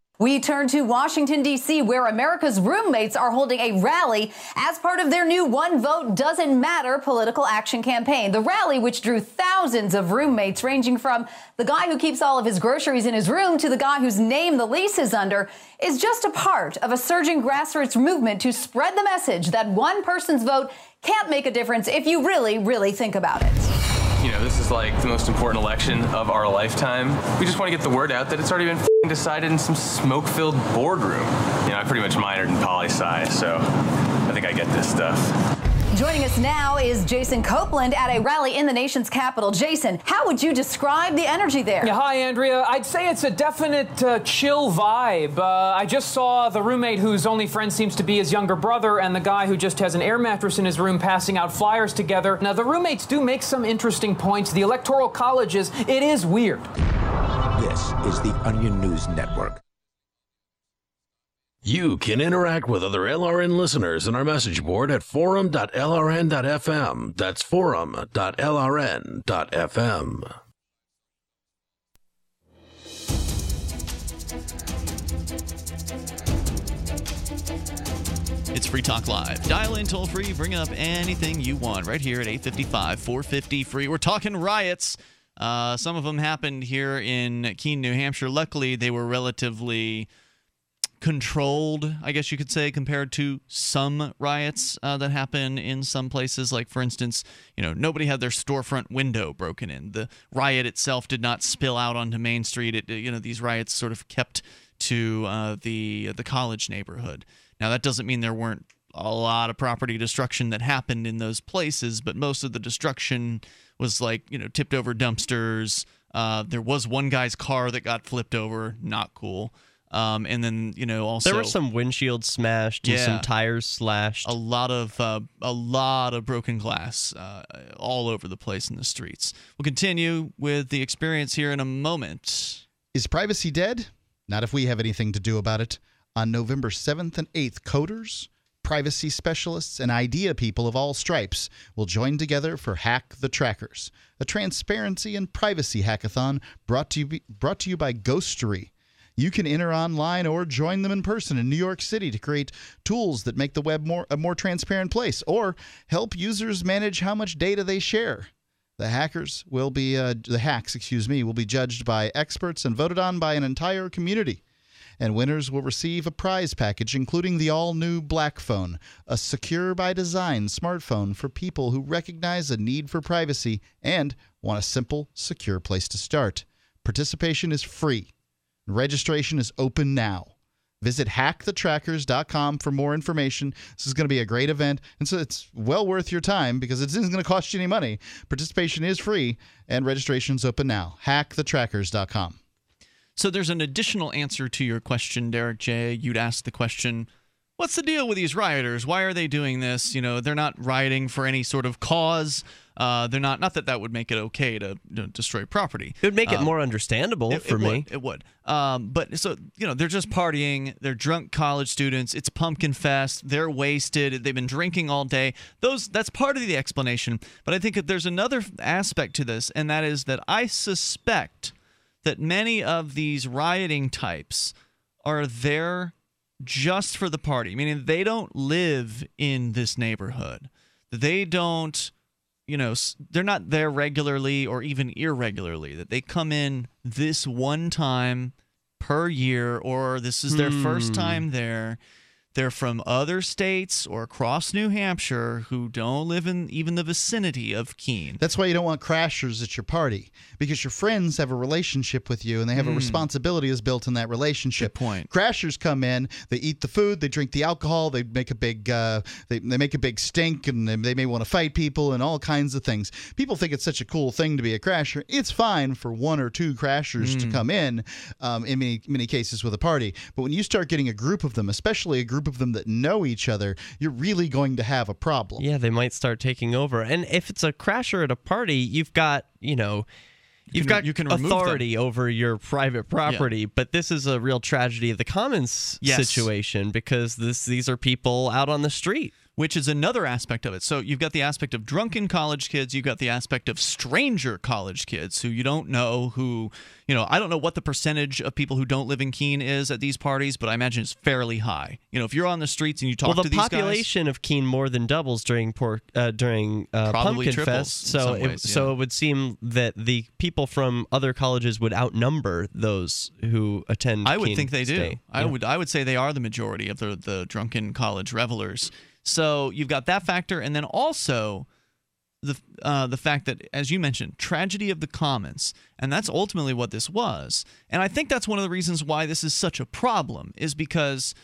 Speaker 33: We turn to Washington, D.C., where America's roommates are holding a rally as part of their new One Vote Doesn't Matter political action campaign. The rally, which drew thousands of roommates, ranging from the guy who keeps all of his groceries in his room to the guy whose name the lease is under, is just a part of a surging grassroots movement to spread the message that one person's vote can't make a difference if you really, really think about it.
Speaker 34: You know, this is like the most important election of our lifetime. We just want to get the word out that it's already been decided in some smoke-filled boardroom. You know, I pretty much minored in poli sci, so I think I get this stuff.
Speaker 33: Joining us now is Jason Copeland at a rally in the nation's capital. Jason, how would you describe the energy there?
Speaker 35: Yeah, hi, Andrea. I'd say it's a definite uh, chill vibe. Uh, I just saw the roommate whose only friend seems to be his younger brother and the guy who just has an air mattress in his room passing out flyers together. Now, the roommates do make some interesting points. The Electoral College is, it is weird.
Speaker 14: This is the Onion News Network. You can interact with other LRN listeners in our message board at forum.lrn.fm. That's forum.lrn.fm.
Speaker 5: It's Free Talk Live. Dial in toll free, bring up anything you want right here at 855 450 free. We're talking riots. Uh, some of them happened here in Keene, New Hampshire. Luckily, they were relatively controlled, I guess you could say, compared to some riots uh, that happen in some places. Like, for instance, you know, nobody had their storefront window broken in. The riot itself did not spill out onto Main Street. It, you know, these riots sort of kept to uh, the the college neighborhood. Now, that doesn't mean there weren't a lot of property destruction that happened in those places, but most of the destruction was like, you know, tipped over dumpsters. Uh, there was one guy's car that got flipped over. Not cool. Um, and then you know also
Speaker 6: there were some windshields smashed and
Speaker 5: Yeah.
Speaker 6: some tires slashed.
Speaker 5: a lot of uh, a lot of broken glass uh, all over the place in the streets. We'll continue with the experience here in a moment.
Speaker 7: Is privacy dead? Not if we have anything to do about it. On November 7th and 8th, coders, privacy specialists, and idea people of all stripes will join together for Hack the Trackers, a transparency and privacy hackathon brought to you, brought to you by Ghostery. You can enter online or join them in person in New York City to create tools that make the web more a more transparent place or help users manage how much data they share. The hackers will be uh, the hacks, excuse me, will be judged by experts and voted on by an entire community. And winners will receive a prize package including the all-new Blackphone, a secure by design smartphone for people who recognize a need for privacy and want a simple, secure place to start. Participation is free. Registration is open now. Visit hackthetrackers.com for more information. This is going to be a great event, and so it's well worth your time because it isn't going to cost you any money. Participation is free, and registration is open now. Hackthetrackers.com.
Speaker 5: So there's an additional answer to your question, Derrick J. You'd ask the question, what's the deal with these rioters? Why are they doing this? You know, they're not rioting for any sort of cause. Uh, they're not. Not that that would make it okay to, to destroy property.
Speaker 6: It would make it
Speaker 5: Um,
Speaker 6: more understandable
Speaker 5: it-
Speaker 6: for
Speaker 5: it
Speaker 6: me.
Speaker 5: Would, it would. Um, but so you know, they're just partying. They're drunk college students. It's pumpkin fest. They're wasted. They've been drinking all day. Those that's part of the explanation. But I think that there's another aspect to this, and that is that I suspect that many of these rioting types are there just for the party, meaning they don't live in this neighborhood. They don't you know, they're not there regularly or even irregularly, that they come in this one time per year or this is their first
Speaker 6: Hmm.
Speaker 5: time there. They're from other states or across New Hampshire who don't live in even the vicinity of Keene.
Speaker 7: That's why you don't want crashers at your party because your friends have a relationship with you and they have a
Speaker 5: Mm.
Speaker 7: responsibility is built in that relationship.
Speaker 5: point.
Speaker 7: Crashers come in, they eat the food, they drink the alcohol, they make a big uh, they, they make a big stink and they, they may want to fight people and all kinds of things. People think it's such a cool thing to be a crasher. It's fine for one or two crashers to
Speaker 5: Mm.
Speaker 7: come in um, in many many cases with a party, but when you start getting a group of them, especially a group of them that know each other, you're really going to have a problem.
Speaker 6: Yeah, they might start taking over. And if it's a crasher at a party, you've got, you know, you've
Speaker 5: can-
Speaker 6: got
Speaker 5: you can remove them.
Speaker 6: authority over your private property. But this is a real tragedy of the commons
Speaker 5: Yes.
Speaker 6: situation because this these are people out on the street.
Speaker 5: Which is another aspect of it. So you've got the aspect of drunken college kids, you've got the aspect of stranger college kids who you don't know who, you know, I don't know what the percentage of people who don't live in Keene is at these parties, but I imagine it's fairly high. You know, if you're on the streets and you talk
Speaker 6: well,
Speaker 5: to
Speaker 6: the
Speaker 5: these guys,
Speaker 6: population of Keene more than doubles during por- uh, during uh,
Speaker 5: Probably
Speaker 6: Pumpkin Fest. So
Speaker 5: some
Speaker 6: it,
Speaker 5: ways,
Speaker 6: so it would seem that the people from other colleges would outnumber those who attend.
Speaker 5: I would
Speaker 6: Keene
Speaker 5: think they do.
Speaker 6: State.
Speaker 5: I
Speaker 6: Yeah.
Speaker 5: would I would say they are the majority of the the drunken college revelers. So you've got that factor, and then also the uh, the fact that, as you mentioned, tragedy of the commons, and that's ultimately what this was. And I think that's one of the reasons why this is such a problem, is because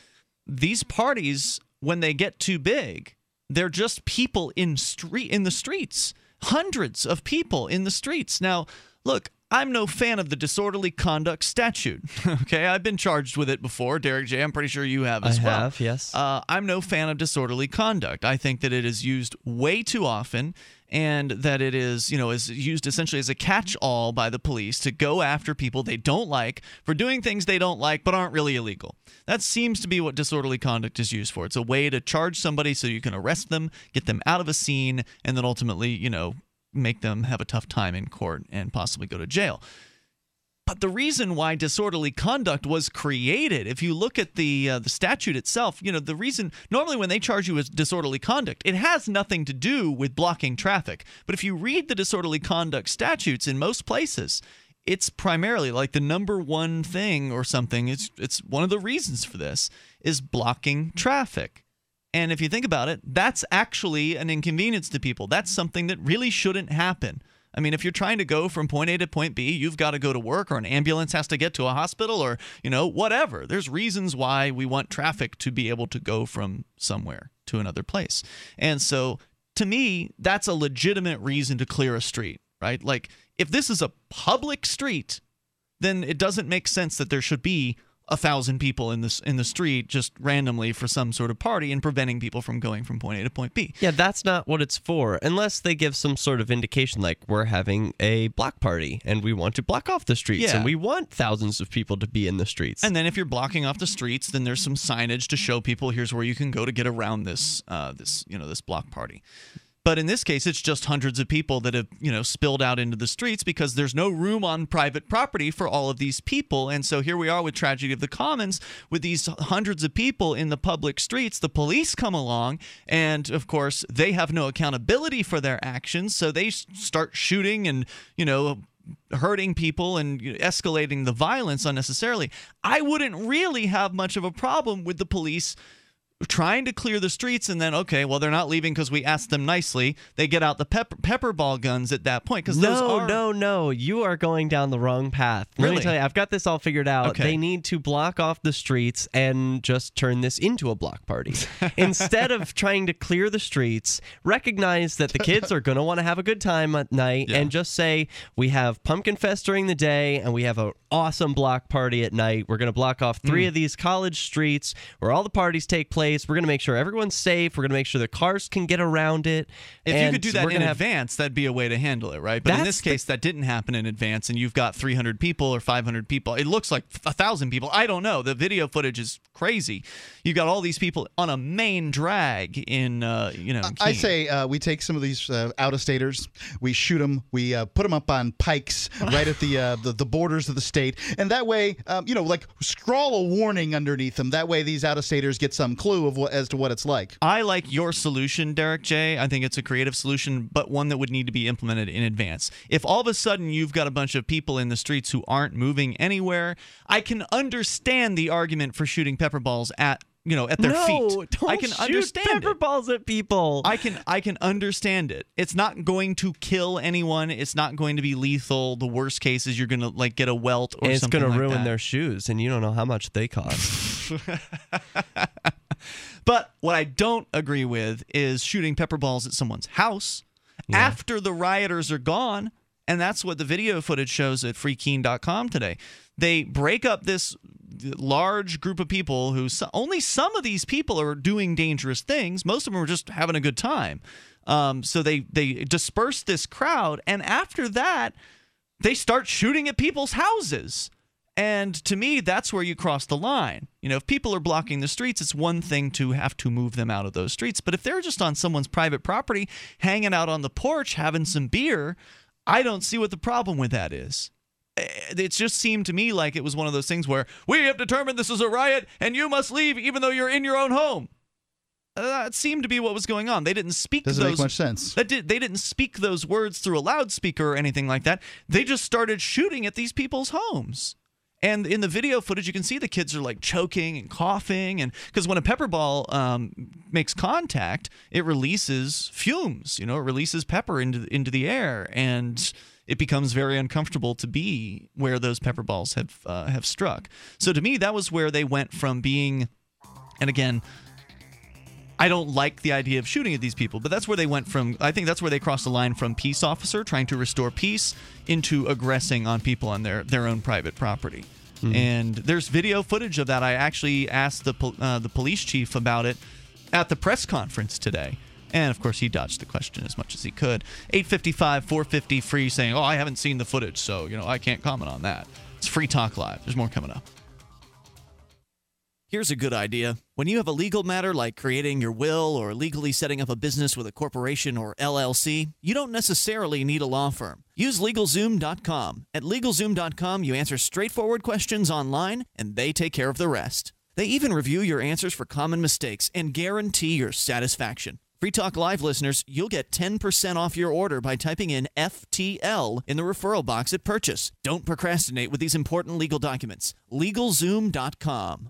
Speaker 5: these parties, when they get too big, they're just people in street in the streets, hundreds of people in the streets. Now, look. I'm no fan of the disorderly conduct statute. okay, I've been charged with it before, Derrick J. I'm pretty sure you have
Speaker 6: I
Speaker 5: as well.
Speaker 6: I have, yes.
Speaker 5: Uh, I'm no fan of disorderly conduct. I think that it is used way too often, and that it is, you know, is used essentially as a catch-all by the police to go after people they don't like for doing things they don't like but aren't really illegal. That seems to be what disorderly conduct is used for. It's a way to charge somebody so you can arrest them, get them out of a scene, and then ultimately, you know, make them have a tough time in court and possibly go to jail. But the reason why disorderly conduct was created, if you look at the uh, the statute itself, you know the reason. Normally, when they charge you with disorderly conduct, it has nothing to do with blocking traffic. But if you read the disorderly conduct statutes in most places, it's primarily like the number one thing or something. It's it's one of the reasons for this is blocking traffic. And if you think about it, that's actually an inconvenience to people. That's something that really shouldn't happen. I mean, if you're trying to go from point A to point B, you've got to go to work or an ambulance has to get to a hospital or, you know, whatever. There's reasons why we want traffic to be able to go from somewhere to another place. And so to me, that's a legitimate reason to clear a street, right? Like if this is a public street, then it doesn't make sense that there should be a thousand people in this in the street just randomly for some sort of party and preventing people from going from point A to point B.
Speaker 6: Yeah, that's not what it's for, unless they give some sort of indication like we're having a block party and we want to block off the streets
Speaker 5: Yeah.
Speaker 6: and we want thousands of people to be in the streets.
Speaker 5: And then if you're blocking off the streets, then there's some signage to show people here's where you can go to get around this uh, this you know this block party. But in this case, it's just hundreds of people that have you know spilled out into the streets because there's no room on private property for all of these people. And so here we are with tragedy of the commons with these hundreds of people in the public streets. The police come along, and of course they have no accountability for their actions, so they start shooting and you know hurting people and escalating the violence unnecessarily. I wouldn't really have much of a problem with the police trying to clear the streets and then okay well they're not leaving because we asked them nicely they get out the pepper, pepper ball guns at that point because those
Speaker 6: no,
Speaker 5: are
Speaker 6: no, no. You are going down the wrong path. Let
Speaker 5: Really?
Speaker 6: me tell you, I've got this all figured out.
Speaker 5: Okay.
Speaker 6: They need to block off the streets and just turn this into a block party. Instead of trying to clear the streets, recognize that the kids are going to want to have a good time at night and just say, we have Pumpkin Fest during the day and we have an awesome block party at night. We're going to block off three
Speaker 5: Mm.
Speaker 6: of these college streets where all the parties take place. We're going to make sure everyone's safe. We're going to make sure the cars can get around it.
Speaker 5: if you could do that in
Speaker 6: gonna have
Speaker 5: advance that'd be a way to handle it right? But in this case that didn't happen in advance and you've got 300 people or 500 people. It looks like a thousand people. I don't know. The video footage is crazy you've got all these people on a main drag in uh, you know
Speaker 7: I
Speaker 5: Keene.
Speaker 7: say uh, we take some of these uh, out of staters, we shoot them, we uh, put them up on pikes right at the, uh, the the borders of the state, and that way, um, you know, like scrawl a warning underneath them. That way, these out of staters get some clue of what as to what it's like.
Speaker 5: I like your solution, Derrick J. I think it's a creative solution, but one that would need to be implemented in advance. If all of a sudden you've got a bunch of people in the streets who aren't moving anywhere, I can understand the argument for shooting pepper balls at you know at their
Speaker 6: no,
Speaker 5: feet.
Speaker 6: Don't
Speaker 5: I can
Speaker 6: shoot
Speaker 5: understand
Speaker 6: pepper
Speaker 5: it.
Speaker 6: balls at people.
Speaker 5: I can I can understand it. It's not going to kill anyone. It's not going to be lethal. The worst case is you're going to like get a welt or
Speaker 6: and it's
Speaker 5: something
Speaker 6: going to
Speaker 5: like
Speaker 6: ruin
Speaker 5: that.
Speaker 6: their shoes, and you don't know how much they cost.
Speaker 5: But what I don't agree with is shooting pepper balls at someone's house after the rioters are gone. And that's what the video footage shows at freekeene.com today. They break up this large group of people who only some of these people are doing dangerous things. Most of them are just having a good time. Um, so they they disperse this crowd, and after that, they start shooting at people's houses. And to me, that's where you cross the line. You know, if people are blocking the streets, it's one thing to have to move them out of those streets. But if they're just on someone's private property, hanging out on the porch, having some beer, I don't see what the problem with that is. Eh, It just seemed to me like it was one of those things where we have determined this is a riot and you must leave even though you're in your own home. Uh, That seemed to be what was going on. They didn't speak
Speaker 7: Doesn't
Speaker 5: those
Speaker 7: make much sense.
Speaker 5: that did, they didn't speak those words through a loudspeaker or anything like that. They just started shooting at these people's homes. And in the video footage, you can see the kids are like choking and coughing, and because when a pepper ball um, makes contact, it releases fumes. You know, it releases pepper into into the air, and it becomes very uncomfortable to be where those pepper balls have uh, have struck. So to me, that was where they went from being, and again, I don't like the idea of shooting at these people, but that's where they went from. I think that's where they crossed the line from peace officer trying to restore peace into aggressing on people on their their own private property. And there's video footage of that. I actually asked the uh, the police chief about it at the press conference today. And of course, he dodged the question as much as he could. 855 450 free saying, Oh, I haven't seen the footage, so, you know, I can't comment on that. It's Free Talk Live. There's more coming up. Here's a good idea. When you have a legal matter like creating your will or legally setting up a business with a corporation or LLC, you don't necessarily need a law firm. Use LegalZoom.com. At LegalZoom.com, you answer straightforward questions online, and they take care of the rest. They even review your answers for common mistakes and guarantee your satisfaction. Free Talk Live listeners, you'll get 10% off your order by typing in FTL in the referral box at purchase. Don't procrastinate with these important legal documents. LegalZoom.com.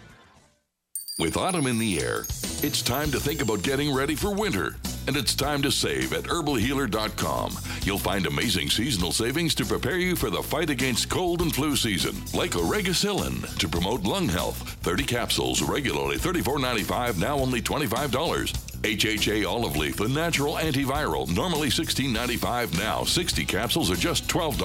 Speaker 13: With autumn in the air, it's time to think about getting ready for winter. And it's time to save at herbalhealer.com. You'll find amazing seasonal savings to prepare you for the fight against cold and flu season. Like Oregacillin to promote lung health. 30 capsules, regularly $34.95, now only $25. HHA olive leaf, the natural antiviral, normally $16.95, now 60 capsules are just $12.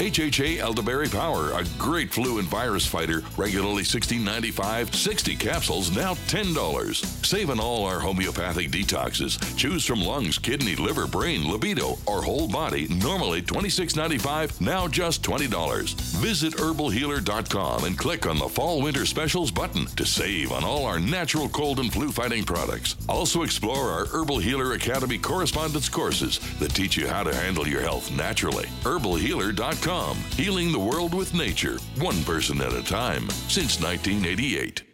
Speaker 13: HHA elderberry power, a great flu and virus fighter, regularly $16.95, 60 capsules now $10. Save on all our homeopathic detoxes. Choose from lungs, kidney, liver, brain, libido, or whole body, normally $26.95, now just $20. Visit herbalhealer.com and click on the fall winter specials button to save on all our natural cold and flu fighting products. Also explore our Herbal Healer Academy correspondence courses that teach you how to handle your health naturally. Herbalhealer.com, healing the world with nature, one person at a time, since 1988.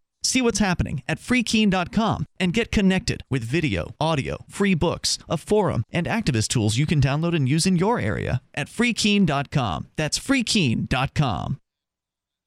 Speaker 5: See what's happening at freekeene.com and get connected with video, audio, free books, a forum, and activist tools you can download and use in your area at freekeene.com. That's freekeene.com.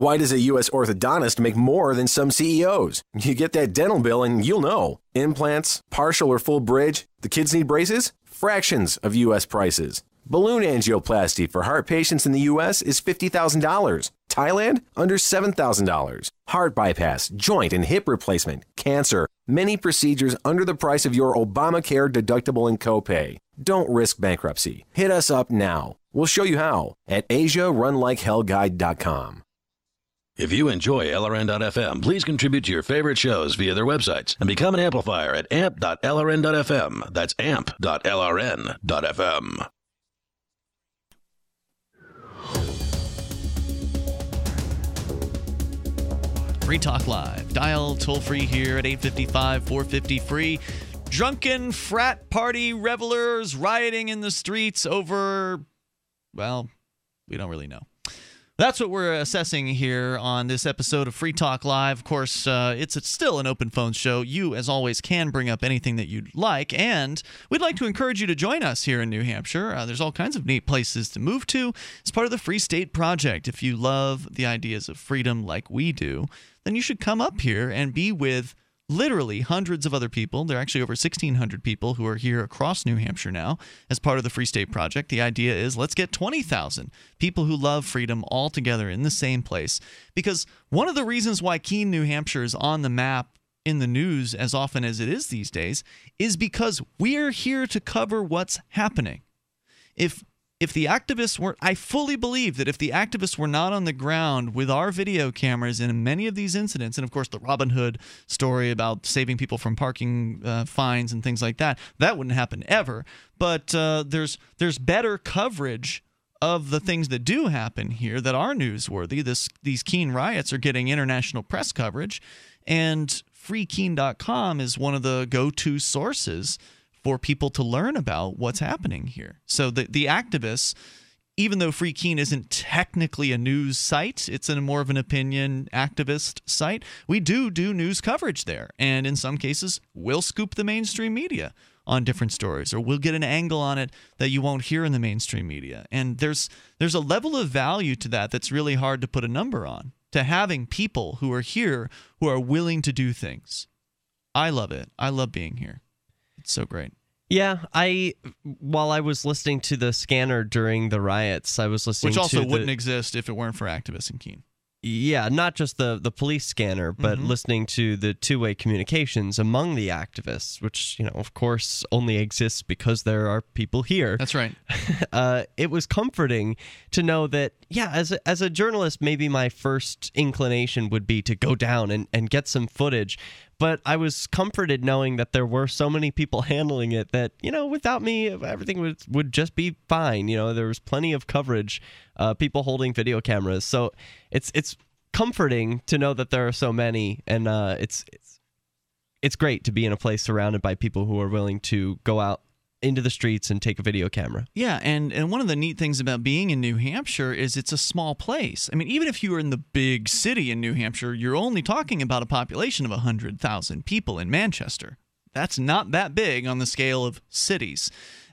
Speaker 36: Why does a U.S. orthodontist make more than some CEOs? You get that dental bill and you'll know. Implants, partial or full bridge, the kids need braces? Fractions of U.S. prices. Balloon angioplasty for heart patients in the U.S. is $50,000. Thailand, under $7,000. Heart bypass, joint and hip replacement, cancer, many procedures under the price of your Obamacare deductible and copay. Don't risk bankruptcy. Hit us up now. We'll show you how at AsiaRunLikeHellGuide.com.
Speaker 14: If you enjoy LRN.FM, please contribute to your favorite shows via their websites and become an amplifier at amp.lrn.fm. That's amp.lrn.fm.
Speaker 5: Free Talk Live. Dial toll free here at 855 450 free. Drunken frat party revelers rioting in the streets over, well, we don't really know. That's what we're assessing here on this episode of Free Talk Live. Of course, uh, it's still an open phone show. You, as always, can bring up anything that you'd like, and we'd like to encourage you to join us here in New Hampshire. Uh, there's all kinds of neat places to move to as part of the Free State Project. If you love the ideas of freedom like we do, then you should come up here and be with literally hundreds of other people. There are actually over 1,600 people who are here across New Hampshire now as part of the Free State Project. The idea is let's get 20,000 people who love freedom all together in the same place. Because one of the reasons why Keene, New Hampshire is on the map in the news as often as it is these days is because we're here to cover what's happening. If if the activists were I fully believe that if the activists were not on the ground with our video cameras in many of these incidents and of course the Robin Hood story about saving people from parking uh, fines and things like that that wouldn't happen ever. But uh, there's there's better coverage of the things that do happen here that are newsworthy. This these Keene riots are getting international press coverage and freekeene.com is one of the go-to sources for people to learn about what's mm-hmm. happening here. So the the activists, even though Free Keene isn't technically a news site, it's a more of an opinion activist site. We do do news coverage there, and in some cases, we'll scoop the mainstream media on different stories, or we'll get an angle on it that you won't hear in the mainstream media. And there's there's a level of value to that that's really hard to put a number on. To having people who are here who are willing to do things. I love it. I love being here. So great.
Speaker 6: Yeah, I while I was listening to the scanner during the riots, I was listening to
Speaker 5: Which also
Speaker 6: the,
Speaker 5: wouldn't exist if it weren't for activists in Keene.
Speaker 6: Yeah, not just the the police scanner, but
Speaker 5: Mhm.
Speaker 6: listening to the two-way communications among the activists, which, you know, of course only exists because there are people here.
Speaker 5: That's right.
Speaker 6: uh, it was comforting to know that, yeah, as a, as a journalist, maybe my first inclination would be to go down and, and get some footage. But I was comforted knowing that there were so many people handling it that, you know, without me, everything would, would just be fine. You know, there was plenty of coverage, uh, people holding video cameras. So it's it's comforting to know that there are so many, and uh, it's it's it's great to be in a place surrounded by people who are willing to go out into the streets and take a video camera.
Speaker 5: Yeah, and, and one of the neat things about being in New Hampshire is it's a small place. I mean, even if you were in the big city in New Hampshire, you're only talking about a population of 100,000 people in Manchester. That's not that big on the scale of cities.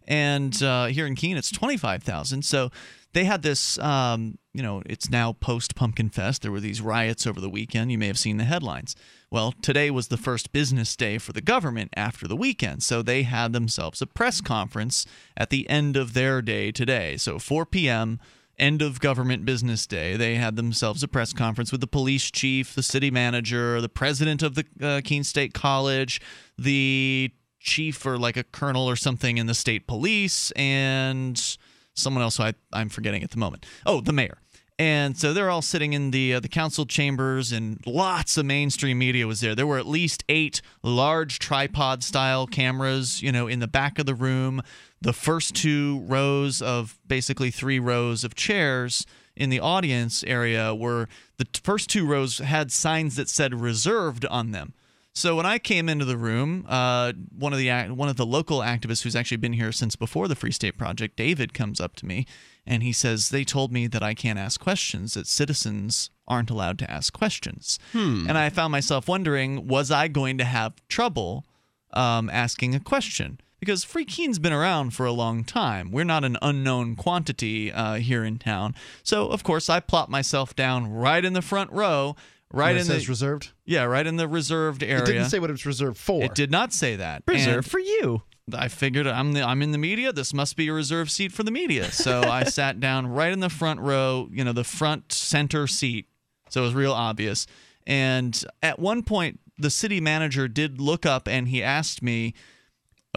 Speaker 5: And uh, here in Keene, it's 25,000. So they had this, um, you know, it's now post Pumpkin Fest. There were these riots over the weekend. You may have seen the headlines. Well, today was the first business day for the government after the weekend. So they had themselves a press conference at the end of their day today. So 4 p.m., end of government business day, they had themselves a press conference with the police chief, the city manager, the president of the uh, Keene State College, the chief or like a colonel or something in the state police, and someone else I, I'm forgetting at the moment. Oh, the mayor. And so they're all sitting in the uh, the council chambers, and lots of mainstream media was there. There were at least eight large tripod style cameras, you know, in the back of the room. The first two rows of basically three rows of chairs in the audience area were the first two rows had signs that said reserved on them. So when I came into the room, uh, one of the one of the local activists who's actually been here since before the Free State Project, David, comes up to me and he says they told me that I can't ask questions, that citizens aren't allowed to ask questions.
Speaker 6: Hmm.
Speaker 5: And I found myself wondering, was I going to have trouble um, asking a question? Because Free Keene's been around for a long time. We're not an unknown quantity uh, here in town. So, of course, I plop myself down right in the front row, right in
Speaker 7: says
Speaker 5: the
Speaker 7: reserved?
Speaker 5: Yeah, right in the reserved area.
Speaker 7: It didn't say what it was reserved for.
Speaker 5: It did not say that.
Speaker 6: Reserved
Speaker 5: And
Speaker 6: for you.
Speaker 5: I figured I'm the, I'm in the media. This must be a reserved seat for the media. So I sat down right in the front row, you know, the front center seat. So it was real obvious. And at one point, the city manager did look up and he asked me,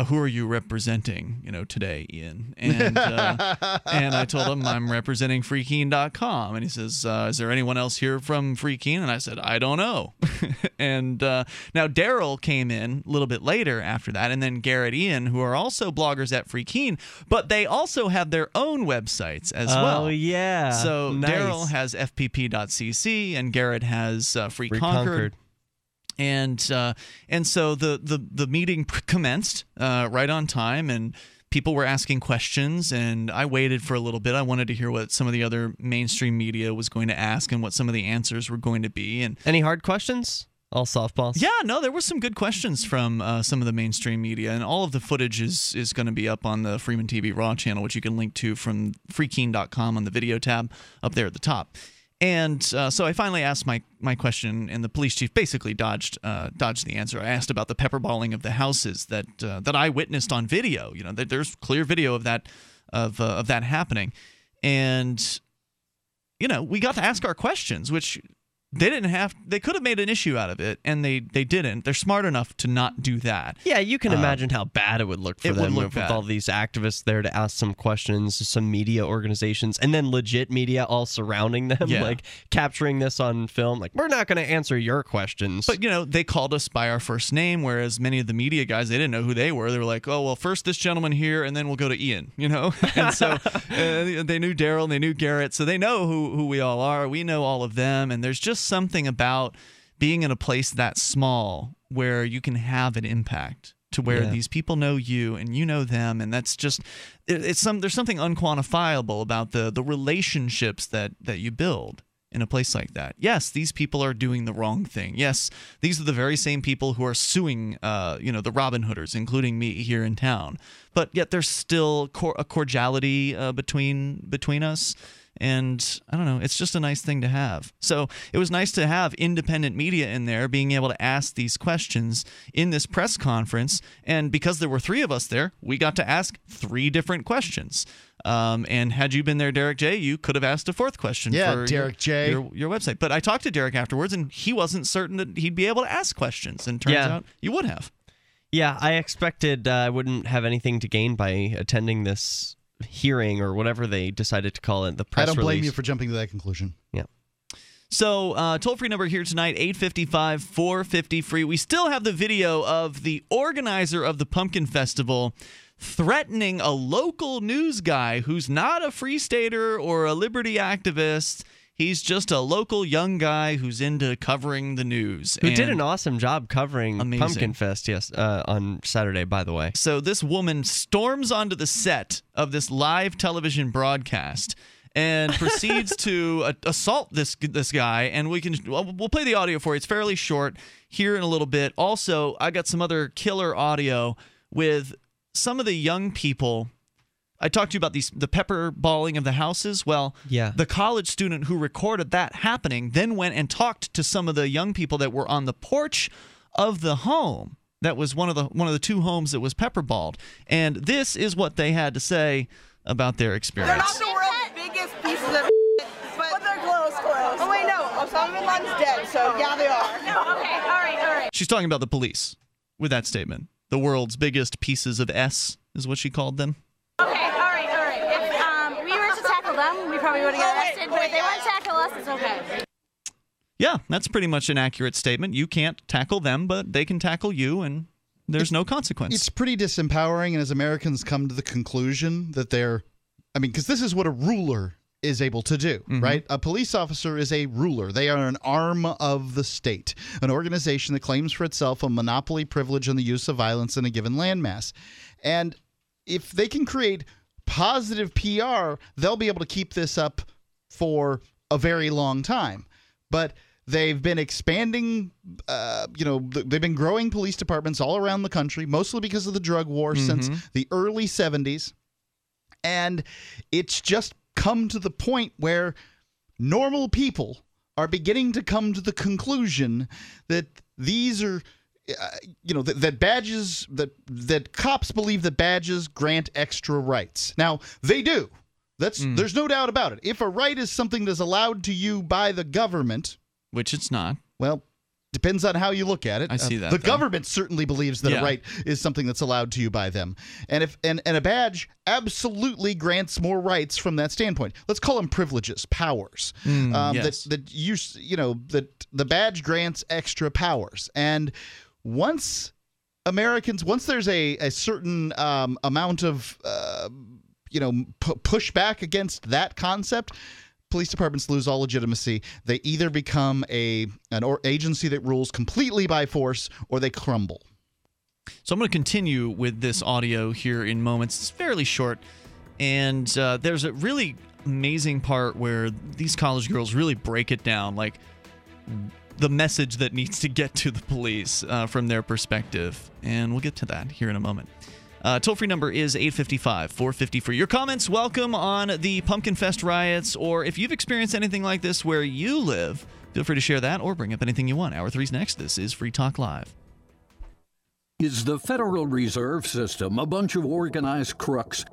Speaker 5: uh, "Who are you representing, you know, today, Ian?" And uh, and I told him I'm representing FreeKeene.com, and he says, uh, "Is there anyone else here from FreeKeene?" And I said, "I don't know." and uh, now Darryl came in a little bit later after that, and then Garret Ean, who are also bloggers at FreeKeene, but they also have their own websites as
Speaker 6: Oh,
Speaker 5: well.
Speaker 6: Oh yeah.
Speaker 5: So
Speaker 6: Nice.
Speaker 5: Darryl has FPP.cc, and Garret has uh, Free,
Speaker 6: Free
Speaker 5: Concord
Speaker 6: Concord.
Speaker 5: And uh, and so the the the meeting commenced uh, right on time, and people were asking questions, and I waited for a little bit. I wanted to hear what some of the other mainstream media was going to ask and what some of the answers were going to be. And
Speaker 6: Any hard questions? All softballs.
Speaker 5: yeah, no, there were some good questions from uh, some of the mainstream media, and all of the footage is is going to be up on the Freeman TV Raw channel, which you can link to from freekeene.com on the video tab up there at the top. And uh, so I finally asked my, my question, and the police chief basically dodged uh, dodged the answer. I asked about the pepperballing of the houses that uh, that I witnessed on video. You know, that there's clear video of that of uh, of that happening, and you know, we got to ask our questions, which they didn't have they could have made an issue out of it and they they didn't they're smart enough to not do that
Speaker 6: Yeah, you can
Speaker 5: Um,
Speaker 6: imagine how bad it would look for
Speaker 5: it would
Speaker 6: them
Speaker 5: look
Speaker 6: with
Speaker 5: bad.
Speaker 6: all these activists there to ask some questions, some media organizations, and then legit media all surrounding them,
Speaker 5: Yeah.
Speaker 6: like capturing this on film. Like, we're not going to answer your questions.
Speaker 5: But you know, they called us by our first name, whereas many of the media guys they didn't know who they were. They were like, "Oh, well, first this gentleman here, and then we'll go to Ian," you know. and so uh, they knew Darryl, and they knew Garret, so they know who who we all are. We know all of them, and there's just something about being in a place that small where you can have an impact to where
Speaker 6: Yeah.
Speaker 5: these people know you and you know them and that's just it, it's some there's something unquantifiable about the the relationships that that you build in a place like that. Yes, these people are doing the wrong thing. Yes, these are the very same people who are suing, uh, you know, the Robin Hooders, including me here in town. But yet there's still cor- a cordiality uh, between between us, and I don't know. It's just a nice thing to have. So it was nice to have independent media in there, being able to ask these questions in this press conference. And because there were three of us there, we got to ask three different questions. Um, and had you been there, Derrick J, you could have asked a fourth question.
Speaker 7: Yeah,
Speaker 5: for
Speaker 7: Derrick
Speaker 5: your,
Speaker 7: J.
Speaker 5: Your, your website. But I talked to Derrick afterwards, and he wasn't certain that he'd be able to ask questions. And turns
Speaker 6: Yeah.
Speaker 5: out you would have.
Speaker 6: Yeah, I expected uh, I wouldn't have anything to gain by attending this hearing or whatever they decided to call it. The press
Speaker 7: I don't blame
Speaker 6: release.
Speaker 7: you for jumping to that conclusion.
Speaker 6: Yeah.
Speaker 5: So, uh, toll free number here tonight 855 450 free. We still have the video of the organizer of the Pumpkin Festival threatening a local news guy who's not a Free Stater or a liberty activist. He's just a local young guy who's into covering the news.
Speaker 6: Who did an awesome job covering
Speaker 5: Amazing.
Speaker 6: Pumpkin Fest? Yes, uh, on Saturday, by the way.
Speaker 5: So this woman storms onto the set of this live television broadcast and proceeds to uh, assault this this guy. And we can well, we'll play the audio for you. It's fairly short here in a little bit. Also, I got some other killer audio with some of the young people. I talked to you about these the pepper balling of the houses. Well,
Speaker 6: Yeah.
Speaker 5: the college student who recorded that happening then went and talked to some of the young people that were on the porch of the home that was one of the one of the two homes that was pepperballed and this is what they had to say about their experience.
Speaker 37: They're not the world's biggest pieces of but, they're close, close. Oh wait, no, Osama oh, bin Laden's dead, so yeah, they are. Oh, no, Okay, all right, all right.
Speaker 5: she's talking about the police with that statement the world's biggest pieces of s is what she called them
Speaker 38: Okay, all right, all right. If um, we were to tackle them, we probably would have got
Speaker 37: wait,
Speaker 38: arrested. But if they want to tackle us, it's okay.
Speaker 5: yeah that's pretty much an accurate statement you can't tackle them but they can tackle you and there's no consequence
Speaker 7: It's pretty disempowering, and as Americans come to the conclusion that they're, I mean, because this is what a ruler is able to do,
Speaker 5: Mm-hmm.
Speaker 7: right? A police officer is a ruler. They are an arm of the state, an organization that claims for itself a monopoly privilege on the use of violence in a given landmass. And if they can create positive PR, they'll be able to keep this up for a very long time. But they've been expanding, uh, you know, th- they've been growing police departments all around the country, mostly because of the drug war since
Speaker 5: Mhm.
Speaker 7: the early 70s. And it's just come to the point where normal people are beginning to come to the conclusion that these are you know that, that badges that that cops believe that badges grant extra rights. Now they do. That's there's no doubt about it. If a right is something that's allowed to you by the government
Speaker 5: which it's not.
Speaker 7: well depends on how you look at it.
Speaker 5: I see
Speaker 7: Uh,
Speaker 5: that,
Speaker 7: the
Speaker 5: though.
Speaker 7: government certainly believes that
Speaker 5: Yeah.
Speaker 7: a right is something that's allowed to you by them. And if and, and a badge absolutely grants more rights from that standpoint. Let's call them privileges powers.
Speaker 5: Mm,
Speaker 7: um,
Speaker 5: yes.
Speaker 7: that that you you know that the badge grants extra powers. And once Americans once there's a a certain um, amount of uh, you know pu- pushback against that concept police departments lose all legitimacy. They either become a an or agency that rules completely by force or they crumble.
Speaker 5: So I'm going to continue with this audio here in moments. It's fairly short, and uh, there's a really amazing part where these college girls really break it down, like the message that needs to get to the police uh, from their perspective. And we'll get to that here in a moment. Uh, toll free number is 855 450 free. Your comments welcome on the Pumpkin Fest riots, or if you've experienced anything like this where you live, feel free to share that or bring up anything you want. Hour three's next. This is Free Talk Live.
Speaker 39: Is the Federal Reserve System a bunch of organized crooks?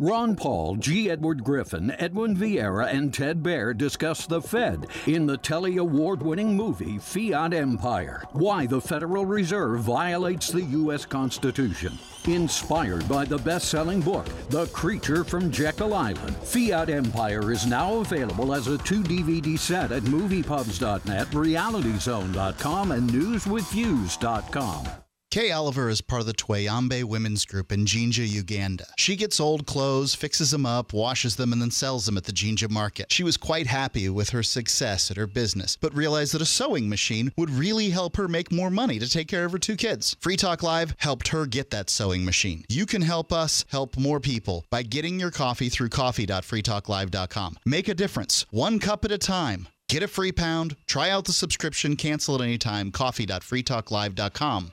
Speaker 40: Ron Paul, G. Edward Griffin, Edwin Vieira, and Ted Baer discuss the Fed in the Telly Award winning movie Fiat Empire Why the Federal Reserve Violates the U.S. Constitution. Inspired by the best selling book, The Creature from Jekyll Island, Fiat Empire is now available as a two DVD set at moviepubs.net, realityzone.com, and newswithviews.com.
Speaker 7: Kay Oliver is part of the Twayambe Women's Group in Jinja, Uganda. She gets old clothes, fixes them up, washes them, and then sells them at the Jinja market. She was quite happy with her success at her business, but realized that a sewing machine would really help her make more money to take care of her two kids. Free Talk Live helped her get that sewing machine. You can help us help more people by getting your coffee through coffee.freetalklive.com. Make a difference, one cup at a time. Get a free pound, try out the subscription, cancel at any time. Coffee.freetalklive.com.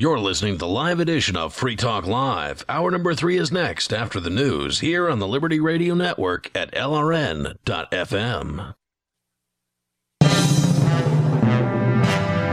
Speaker 14: You're listening to the live edition of Free Talk Live. Hour number three is next after the news here on the Liberty Radio Network at LRN.FM.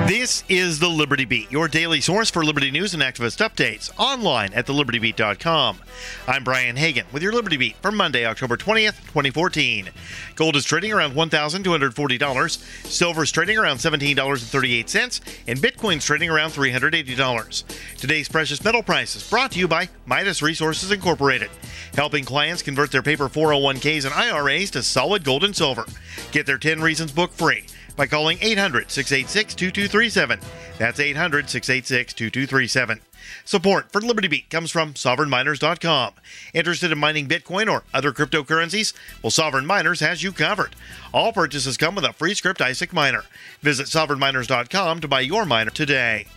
Speaker 39: This is the Liberty Beat, your daily source for Liberty news and activist updates, online at thelibertybeat.com. I'm Brian Hagan with your Liberty Beat for Monday, October 20th, 2014. Gold is trading around $1,240, silver is trading around $17.38, and Bitcoin's trading around $380. Today's precious metal price is brought to you by Midas Resources Incorporated, helping clients convert their paper 401ks and IRAs to solid gold and silver. Get their 10 reasons book free by calling 800 686 2237. That's 800 686 2237. Support for Liberty Beat comes from sovereignminers.com. Interested in mining Bitcoin or other cryptocurrencies? Well, Sovereign Miners has you covered. All purchases come with a free Scrypt ASIC miner. Visit sovereignminers.com to buy your miner today.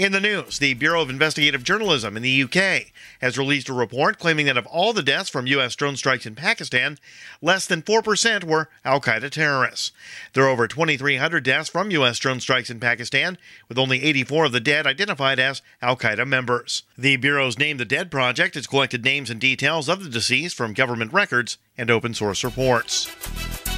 Speaker 39: In the news, the Bureau of Investigative Journalism in the UK has released a report claiming that of all the deaths from U.S. drone strikes in Pakistan, less than 4% were Al Qaeda terrorists. There are over 2,300 deaths from U.S. drone strikes in Pakistan, with only 84 of the dead identified as Al Qaeda members. The Bureau's Name the Dead project has collected names and details of the deceased from government records and open source reports.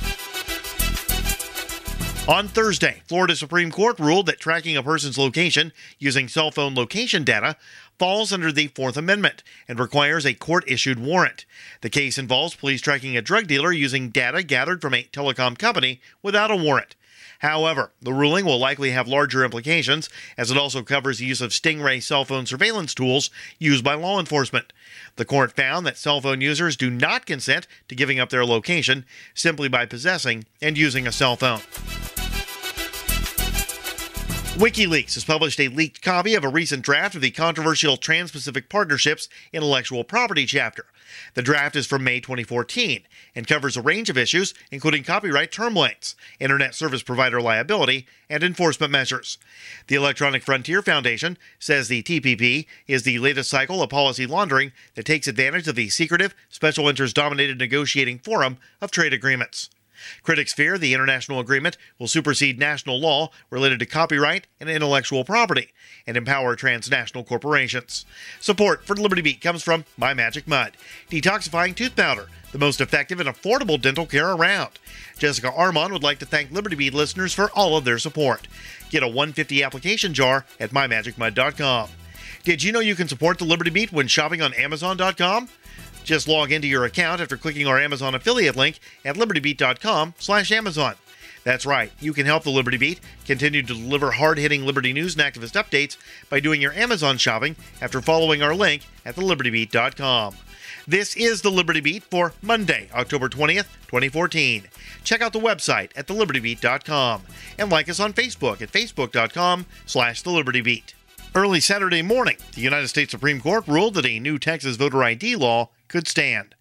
Speaker 39: On Thursday, Florida Supreme Court ruled that tracking a person's location using cell phone location data falls under the Fourth Amendment and requires a court issued warrant. The case involves police tracking a drug dealer using data gathered from a telecom company without a warrant. However, the ruling will likely have larger implications as it also covers the use of Stingray cell phone surveillance tools used by law enforcement. The court found that cell phone users do not consent to giving up their location simply by possessing and using a cell phone. WikiLeaks has published a leaked copy of a recent draft of the controversial Trans Pacific Partnership's intellectual property chapter. The draft is from May 2014 and covers a range of issues, including copyright term lengths, internet service provider liability, and enforcement measures. The Electronic Frontier Foundation says the TPP is the latest cycle of policy laundering that takes advantage of the secretive, special interest dominated negotiating forum of trade agreements. Critics fear the international agreement will supersede national law related to copyright and intellectual property and empower transnational corporations. Support for Liberty Beat comes from My Magic Mud, detoxifying tooth powder, the most effective and affordable dental care around. Jessica Armand would like to thank Liberty Beat listeners for all of their support. Get a 150 application jar at mymagicmud.com. Did you know you can support the Liberty Beat when shopping on Amazon.com? Just log into your account after clicking our Amazon affiliate link at libertybeat.com slash Amazon. That's right. You can help the Liberty Beat continue to deliver hard hitting Liberty news and activist updates by doing your Amazon shopping after following our link at thelibertybeat.com. This is the Liberty Beat for Monday, October 20th, 2014. Check out the website at thelibertybeat.com and like us on Facebook at facebook.com slash thelibertybeat. Early Saturday morning, the United States Supreme Court ruled that a new Texas voter ID law could stand.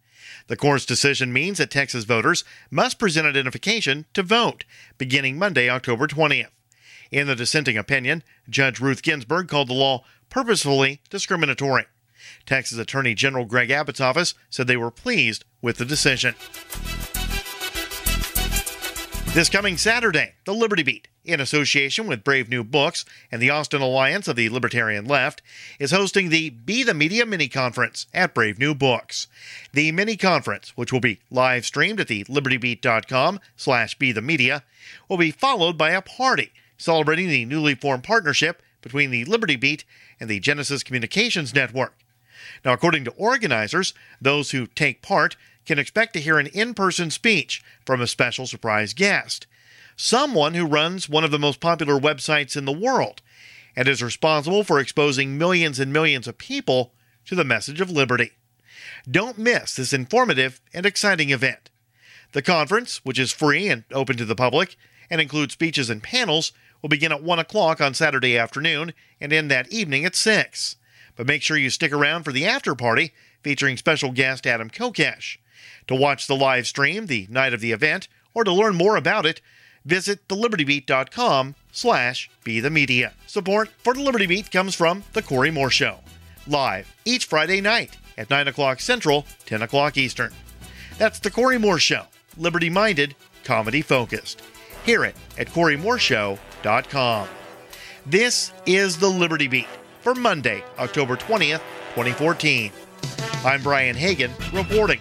Speaker 39: The court's decision means that Texas voters must present identification to vote, beginning Monday, October 20th. In the dissenting opinion, Judge Ruth Ginsburg called the law purposefully discriminatory. Texas Attorney General Greg Abbott's office said they were pleased with the decision. This coming Saturday, the Liberty Beat, in association with Brave New Books and the Austin Alliance of the Libertarian Left, is hosting the Be the Media mini conference at Brave New Books. The mini conference, which will be live streamed at the libertybeat.com slash be the media, will be followed by a party celebrating the newly formed partnership between the Liberty Beat and the Genesis Communications Network. Now, according to organizers, those who take part can expect to hear an in person speech from a special surprise guest, someone who runs one of the most popular websites in the world and is responsible for exposing millions and millions of people to the message of liberty. Don't miss this informative and exciting event. The conference, which is free and open to the public and includes speeches and panels, will begin at 1 o'clock on Saturday afternoon and end that evening at 6. But make sure you stick around for the after party featuring special guest Adam Kokesh. To watch the live stream the night of the event or to learn more about it, visit thelibertybeat.com slash be the media. Support for the Liberty Beat comes from The Corey Moore Show, live each Friday night at 9 o'clock Central, 10 o'clock Eastern. That's The Corey Moore Show, liberty minded, comedy focused. Hear it at CoreyMooreShow.com. This is the Liberty Beat for Monday, October 20th, 2014. I'm Brian Hagan reporting,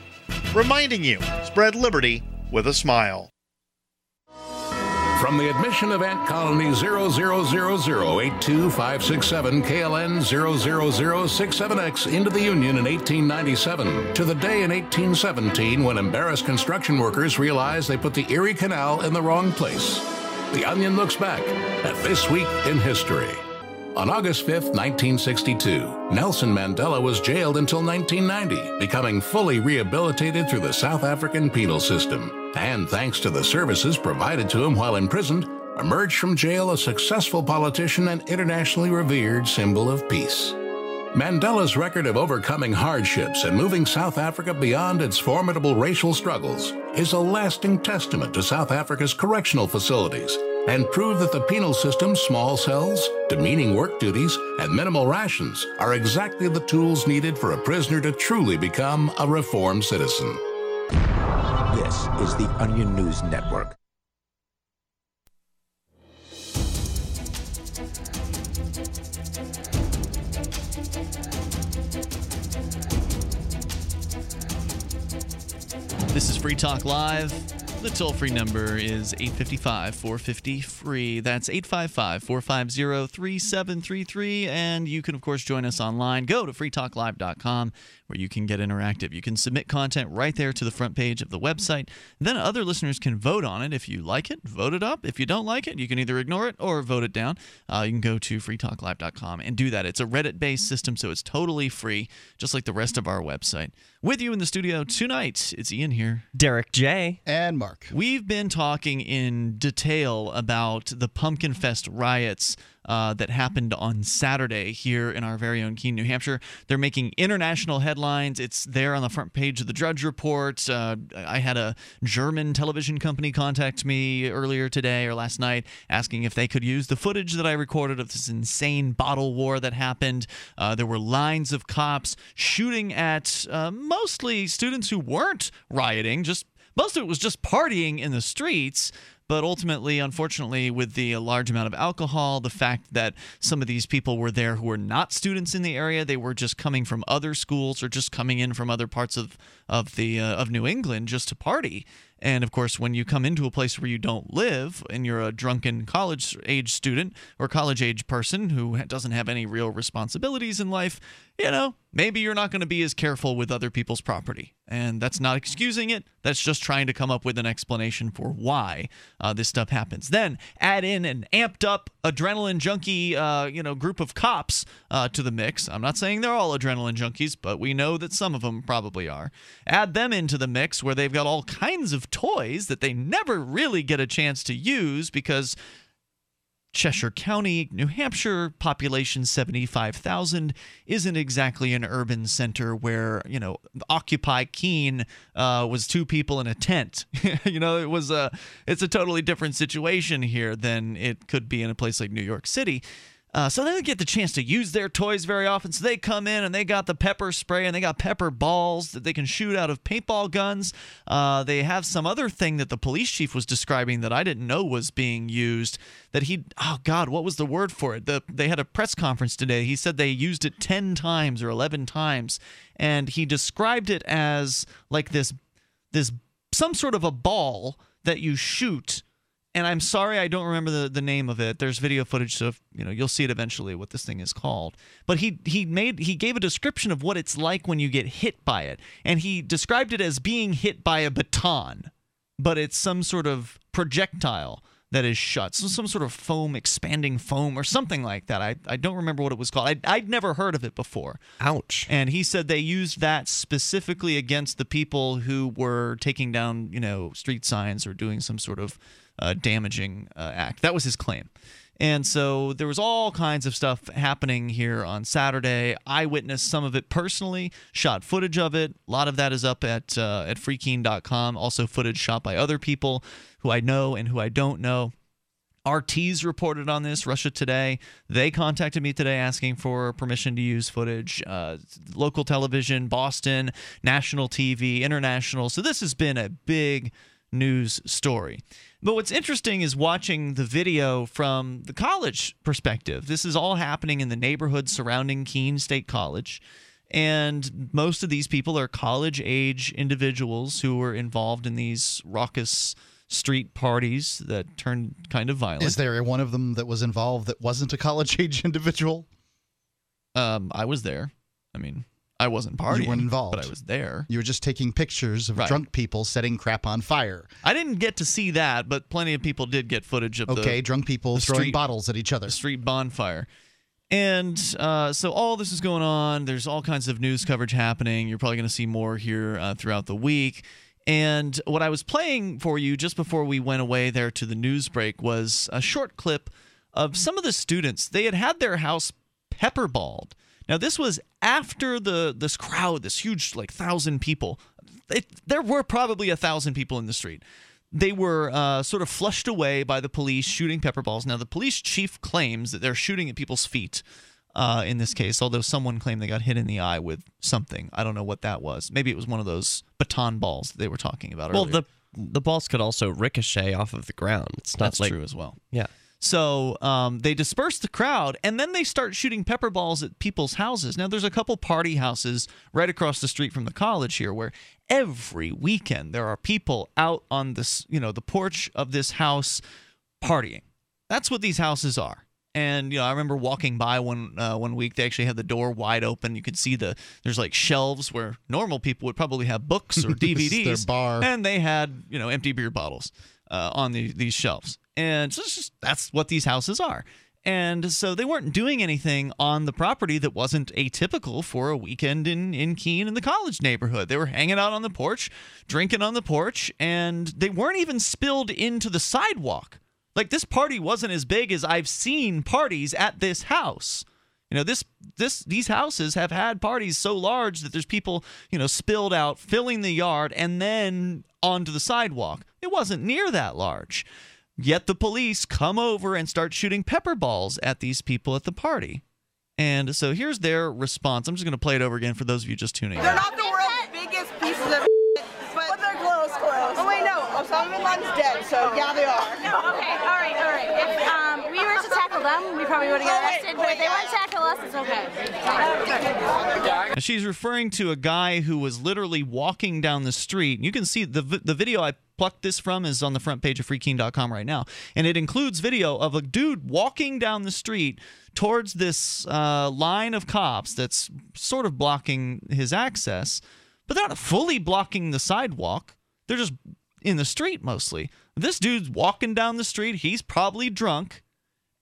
Speaker 39: reminding you spread liberty with a smile.
Speaker 18: From the admission of Ant Colony 000082567 KLN 00067X into the Union in 1897 to the day in 1817 when embarrassed construction workers realized they put the Erie Canal in the wrong place. The Onion looks back at This Week in History. On August 5, 1962, Nelson Mandela was jailed until 1990, becoming fully rehabilitated through the South African penal system. And thanks to the services provided to him while imprisoned, emerged from jail a successful politician and internationally revered symbol of peace. Mandela's record of overcoming hardships and moving South Africa beyond its formidable racial struggles is a lasting testament to South Africa's correctional facilities and prove that the penal system's small cells, demeaning work duties, and minimal rations are exactly the tools needed for a prisoner to truly become a reformed citizen.
Speaker 4: This is the Onion News Network.
Speaker 5: This is Free Talk Live. The toll free number is 855 450 free. That's 855 450 3733. And you can, of course, join us online. Go to freetalklive.com where you can get interactive. You can submit content right there to the front page of the website. Then other listeners can vote on it. If you like it, vote it up. If you don't like it, you can either ignore it or vote it down. Uh, you can go to freetalklive.com and do that. It's a Reddit based system, so it's totally free, just like the rest of our website. With you in the studio tonight, it's Ian here.
Speaker 6: Derrick J.
Speaker 7: And Mark.
Speaker 5: We've been talking in detail about the Pumpkin Fest riots uh, that happened on Saturday here in our very own Keene, New Hampshire. They're making international headlines. It's there on the front page of the Drudge Report. Uh, I had a German television company contact me earlier today or last night asking if they could use the footage that I recorded of this insane bottle war that happened. Uh, there were lines of cops shooting at uh, mostly students who weren't rioting, just most of it was just partying in the streets. But ultimately, unfortunately, with the large amount of alcohol, the fact that some of these people were there who were not students in the area, they were just coming from other schools or just coming in from other parts of of the uh, of New England just to party. And of course, when you come into a place where you don't live and you're a drunken college age student or college age person who doesn't have any real responsibilities in life, you know, maybe you're not going to be as careful with other people's property. And that's not excusing it. That's just trying to come up with an explanation for why uh, this stuff happens. Then add in an amped up adrenaline junkie, uh, you know, group of cops uh, to the mix. I'm not saying they're all adrenaline junkies, but we know that some of them probably are. Add them into the mix where they've got all kinds of toys that they never really get a chance to use because Cheshire County, New Hampshire, population 75,000, isn't exactly an urban center where, you know, Occupy Keene uh, was two people in a tent. you know, it was a, it's a totally different situation here than it could be in a place like New York City. Uh, so they don't get the chance to use their toys very often. So they come in and they got the pepper spray and they got pepper balls that they can shoot out of paintball guns. Uh, they have some other thing that the police chief was describing that I didn't know was being used. That he, oh God, what was the word for it? The, they had a press conference today. He said they used it 10 times or 11 times. And he described it as like this, this, some sort of a ball that you shoot and I'm sorry I don't remember the, the name of it. There's video footage, so if, you know you'll see it eventually what this thing is called. But he he made he gave a description of what it's like when you get hit by it, and he described it as being hit by a baton, but it's some sort of projectile that is shot, so some sort of foam, expanding foam, or something like that. I, I don't remember what it was called. I, I'd never heard of it before.
Speaker 6: Ouch.
Speaker 5: And he said they used that specifically against the people who were taking down, you know, street signs or doing some sort of uh, damaging uh, act. That was his claim. And so there was all kinds of stuff happening here on Saturday. I witnessed some of it personally, shot footage of it. A lot of that is up at uh, at freekeene.com. Also footage shot by other people who I know and who I don't know. RT's reported on this. Russia Today. They contacted me today asking for permission to use footage. Uh, local television, Boston, national TV, international. So this has been a big news story. But what's interesting is watching the video from the college perspective. This is all happening in the neighborhood surrounding Keene State College. And most of these people are college age individuals who were involved in these raucous street parties that turned kind of violent.
Speaker 7: Is there one of them that was involved that wasn't a college age individual?
Speaker 5: Um, I was there. I mean, I wasn't partying.
Speaker 7: You weren't involved.
Speaker 5: but I was there.
Speaker 7: You were just taking pictures of
Speaker 5: Right.
Speaker 7: drunk people setting crap on fire.
Speaker 5: I didn't get to see that, but plenty of people did get footage of the
Speaker 7: Okay, drunk people
Speaker 5: the
Speaker 7: throwing
Speaker 5: street-
Speaker 7: bottles at each other.
Speaker 5: the street bonfire. And uh, so all this is going on. There's all kinds of news coverage happening. You're probably going to see more here uh, throughout the week. And what I was playing for you just before we went away there to the news break was a short clip of some of the students. They had had their house pepperballed. Now this was after the this crowd, this huge like thousand people. It, there were probably a thousand people in the street. They were uh, sort of flushed away by the police shooting pepper balls. Now the police chief claims that they're shooting at people's feet. Uh, in this case, although someone claimed they got hit in the eye with something, I don't know what that was. Maybe it was one of those baton balls that they were talking about
Speaker 6: Well,
Speaker 5: earlier.
Speaker 6: the the balls could also ricochet off of the ground. It's not
Speaker 5: That's
Speaker 6: like
Speaker 5: true as well.
Speaker 6: Yeah.
Speaker 5: So um, they disperse the crowd, and then they start shooting pepper balls at people's houses. Now, there's a couple party houses right across the street from the college here, where every weekend there are people out on this, you know, the porch of this house partying. That's what these houses are. And you know, I remember walking by one uh, one week. They actually had the door wide open. You could see the there's like shelves where normal people would probably have books or DVDs.
Speaker 7: their bar.
Speaker 5: and they had you know empty beer bottles uh, on the, these shelves. And so just that's what these houses are. And so they weren't doing anything on the property that wasn't atypical for a weekend in, in Keene in the college neighborhood. They were hanging out on the porch, drinking on the porch, and they weren't even spilled into the sidewalk. Like this party wasn't as big as I've seen parties at this house. You know, this this these houses have had parties so large that there's people, you know, spilled out, filling the yard, and then onto the sidewalk. It wasn't near that large. Yet the police come over and start shooting pepper balls at these people at the party. And so here's their response. I'm just going to play it over again for those of you just tuning in.
Speaker 37: They're not the world's biggest pieces of but, they're close, close. Oh wait, no, Osama bin Laden's dead, so yeah, they are.
Speaker 38: Okay, all right, all right. If um, we were to tackle
Speaker 41: tackled them, we probably would have got
Speaker 37: wait,
Speaker 41: arrested. But if they want to tackle us, it's okay.
Speaker 5: She's referring to a guy who was literally walking down the street. You can see the the video I plucked this from is on the front page of freekeene.com right now, and it includes video of a dude walking down the street towards this uh, line of cops that's sort of blocking his access, but they're not fully blocking the sidewalk. They're just in the street mostly. This dude's walking down the street. He's probably drunk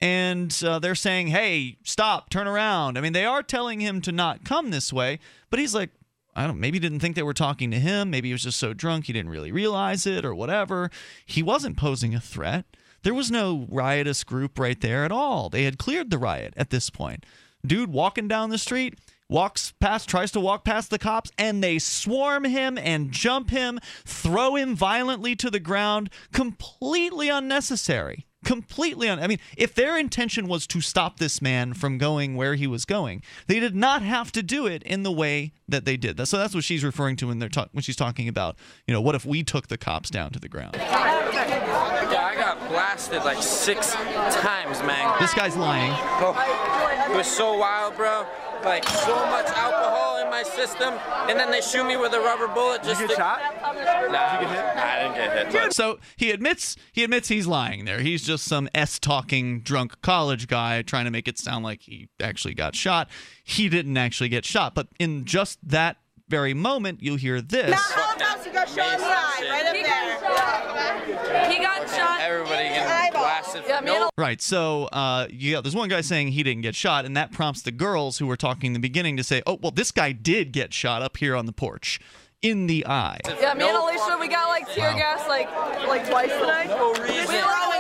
Speaker 5: and uh, they're saying, "Hey, stop, turn around." I mean, they are telling him to not come this way, but he's like, I don't. Maybe didn't think they were talking to him. Maybe he was just so drunk he didn't really realize it, or whatever. He wasn't posing a threat. There was no riotous group right there at all. They had cleared the riot at this point. Dude walking down the street walks past tries to walk past the cops and they swarm him and jump him throw him violently to the ground completely unnecessary completely on. i mean if their intention was to stop this man from going where he was going they did not have to do it in the way that they did so that's what she's referring to when they're ta- when she's talking about you know what if we took the cops down to the ground
Speaker 42: Yeah, I got blasted like six times, man.
Speaker 5: this guy's lying
Speaker 42: Oh, it was so wild, bro. Like so much alcohol in my system, and then they shoot me with a rubber bullet. Just
Speaker 5: get
Speaker 42: to...
Speaker 5: shot?
Speaker 42: Nah, I didn't get hit. But...
Speaker 5: So he admits he admits he's lying there. He's just some s talking drunk college guy trying to make it sound like he actually got shot. He didn't actually get shot, but in just that very moment, you'll hear this.
Speaker 37: Not Holocaust, he got shot in the eye, right up there.
Speaker 41: He got shot.
Speaker 42: Everybody getting blasted.
Speaker 41: Yeah, me and
Speaker 42: no,
Speaker 5: Right. So, uh, yeah, there's one guy saying he didn't get shot, and that prompts the girls who were talking in the beginning to say, "Oh, well, this guy did get shot up here on the porch, in the eye."
Speaker 41: Yeah, me and Alicia, we got like tear gas like like twice today.
Speaker 42: No
Speaker 41: We
Speaker 42: reason.
Speaker 41: literally couldn't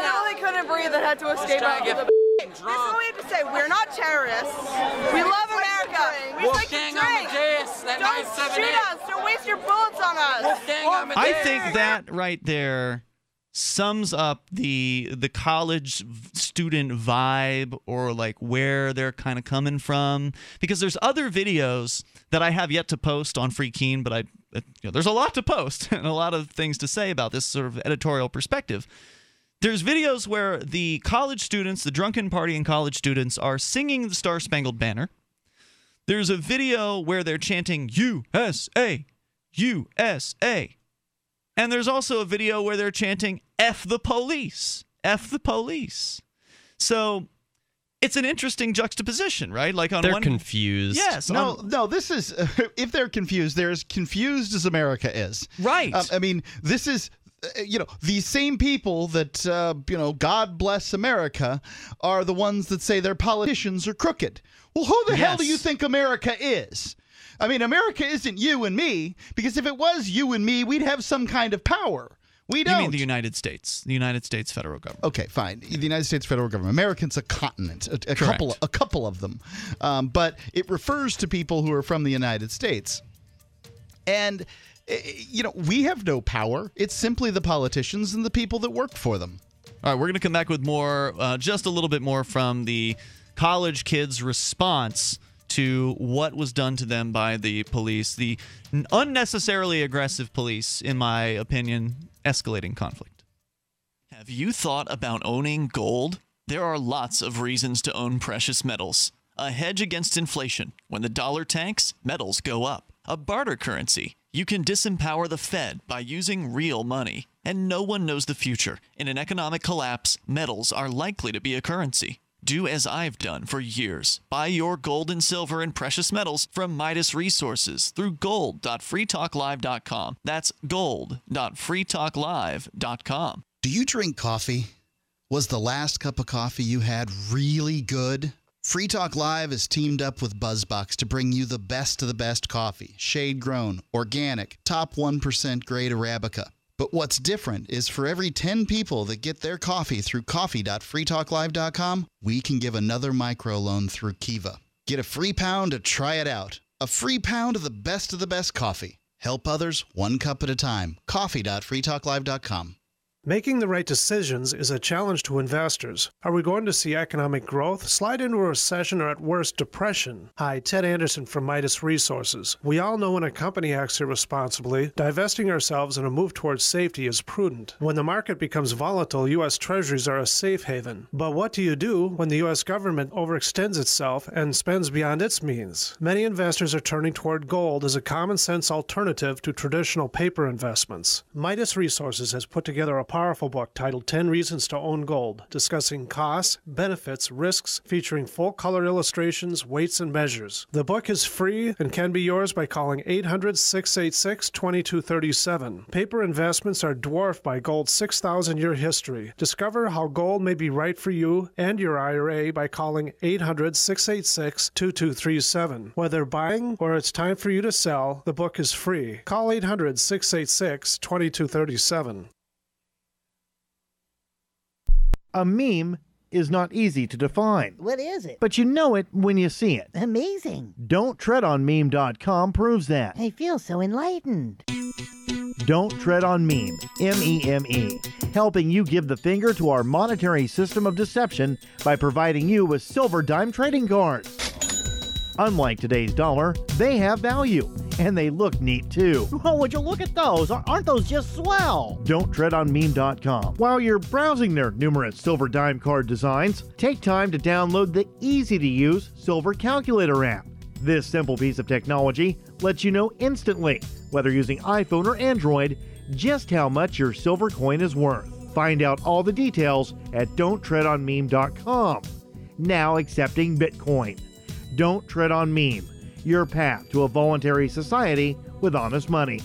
Speaker 41: breathe and had to escape out of
Speaker 42: get
Speaker 41: the.
Speaker 37: This is what we have to say. We're not terrorists. We love America. We just like to drink.
Speaker 42: Amadeus, that
Speaker 37: Don't
Speaker 42: 978.
Speaker 37: shoot us. Don't waste your bullets on us.
Speaker 42: Wolfgang
Speaker 5: I think that right there sums up the the college student vibe or like where they're kind of coming from because there's other videos that I have yet to post on Free Keene but I you know, there's a lot to post and a lot of things to say about this sort of editorial perspective. There's videos where the college students, the drunken party and college students are singing the Star Spangled Banner. There's a video where they're chanting USA, USA. And there's also a video where they're chanting F the police, F the police. So it's an interesting juxtaposition, right? Like on
Speaker 6: They're
Speaker 5: one
Speaker 6: confused.
Speaker 5: Yes,
Speaker 7: No,
Speaker 5: on-
Speaker 7: no. This is if they're confused, they're as confused as America is.
Speaker 5: Right.
Speaker 7: Um, I mean, this is. Uh, You know, these same people that, uh, you know, God bless America are the ones that say their politicians are crooked. Well, who the hell do you think America is? I mean, America isn't you and me, because if it was you and me, we'd have some kind of power. We don't.
Speaker 5: You mean the United States, the United States federal government.
Speaker 7: Okay, fine. The United States federal government. Americans a continent, a, a couple, a couple of them, um, but it refers to people who are from the United States. And you know, we have no power. It's simply the politicians and the people that work for them.
Speaker 5: All right, we're going to come back with more, uh, just a little bit more from the college kids' response to what was done to them by the police, the unnecessarily aggressive police, in my opinion, escalating conflict. Have you thought about owning gold? There are lots of reasons to own precious metals. A hedge against inflation. When the dollar tanks, metals go up. A barter currency. You can disempower the Fed by using real money. And no one knows the future. In an economic collapse, metals are likely to be a currency. Do as I've done for years. Buy your gold and silver and precious metals from Midas Resources through gold.freetalklive.com. That's gold.freetalklive.com.
Speaker 7: Do you drink coffee? Was the last cup of coffee you had really good? Free Talk Live is teamed up with Buzzbox to bring you the best of the best coffee, shade grown, organic, top 1% grade Arabica. But what's different is for every 10 people that get their coffee through coffee.freetalklive.com, we can give another microloan through Kiva. Get a free pound to try it out. A free pound of the best of the best coffee. Help others one cup at a time. Coffee.freetalklive.com.
Speaker 8: Making the right decisions is a challenge to investors. Are we going to see economic growth, slide into a recession, or at worst, depression? Hi, Ted Anderson from Midas Resources. We all know when a company acts irresponsibly, divesting ourselves in a move towards safety is prudent. When the market becomes volatile, U.S. Treasuries are a safe haven. But what do you do when the U.S. government overextends itself and spends beyond its means? Many investors are turning toward gold as a common sense alternative to traditional paper investments. Midas Resources has put together a powerful book titled 10 Reasons to Own Gold, discussing costs, benefits, risks, featuring full color illustrations, weights, and measures. The book is free and can be yours by calling 800 686 2237. Paper investments are dwarfed by gold's 6,000 year history. Discover how gold may be right for you and your IRA by calling 800 686 2237. Whether buying or it's time for you to sell, the book is free. Call 800 686 2237.
Speaker 43: A meme is not easy to define.
Speaker 44: What is it?
Speaker 43: But you know it when you see it.
Speaker 44: Amazing.
Speaker 43: Don't tread on meme.com proves that.
Speaker 44: I feel so enlightened.
Speaker 43: Don't tread on meme, M E M E, helping you give the finger to our monetary system of deception by providing you with silver dime trading cards. Unlike today's dollar, they have value and they look neat too.
Speaker 44: Oh, would you look at those? Aren't those just swell?
Speaker 43: Don't tread on meme.com. While you're browsing their numerous silver dime card designs, take time to download the easy to use Silver Calculator app. This simple piece of technology lets you know instantly, whether using iPhone or Android, just how much your silver coin is worth. Find out all the details at don'ttreadonmeme.com. Now accepting Bitcoin. Don't tread on meme your path to a voluntary society with honest money.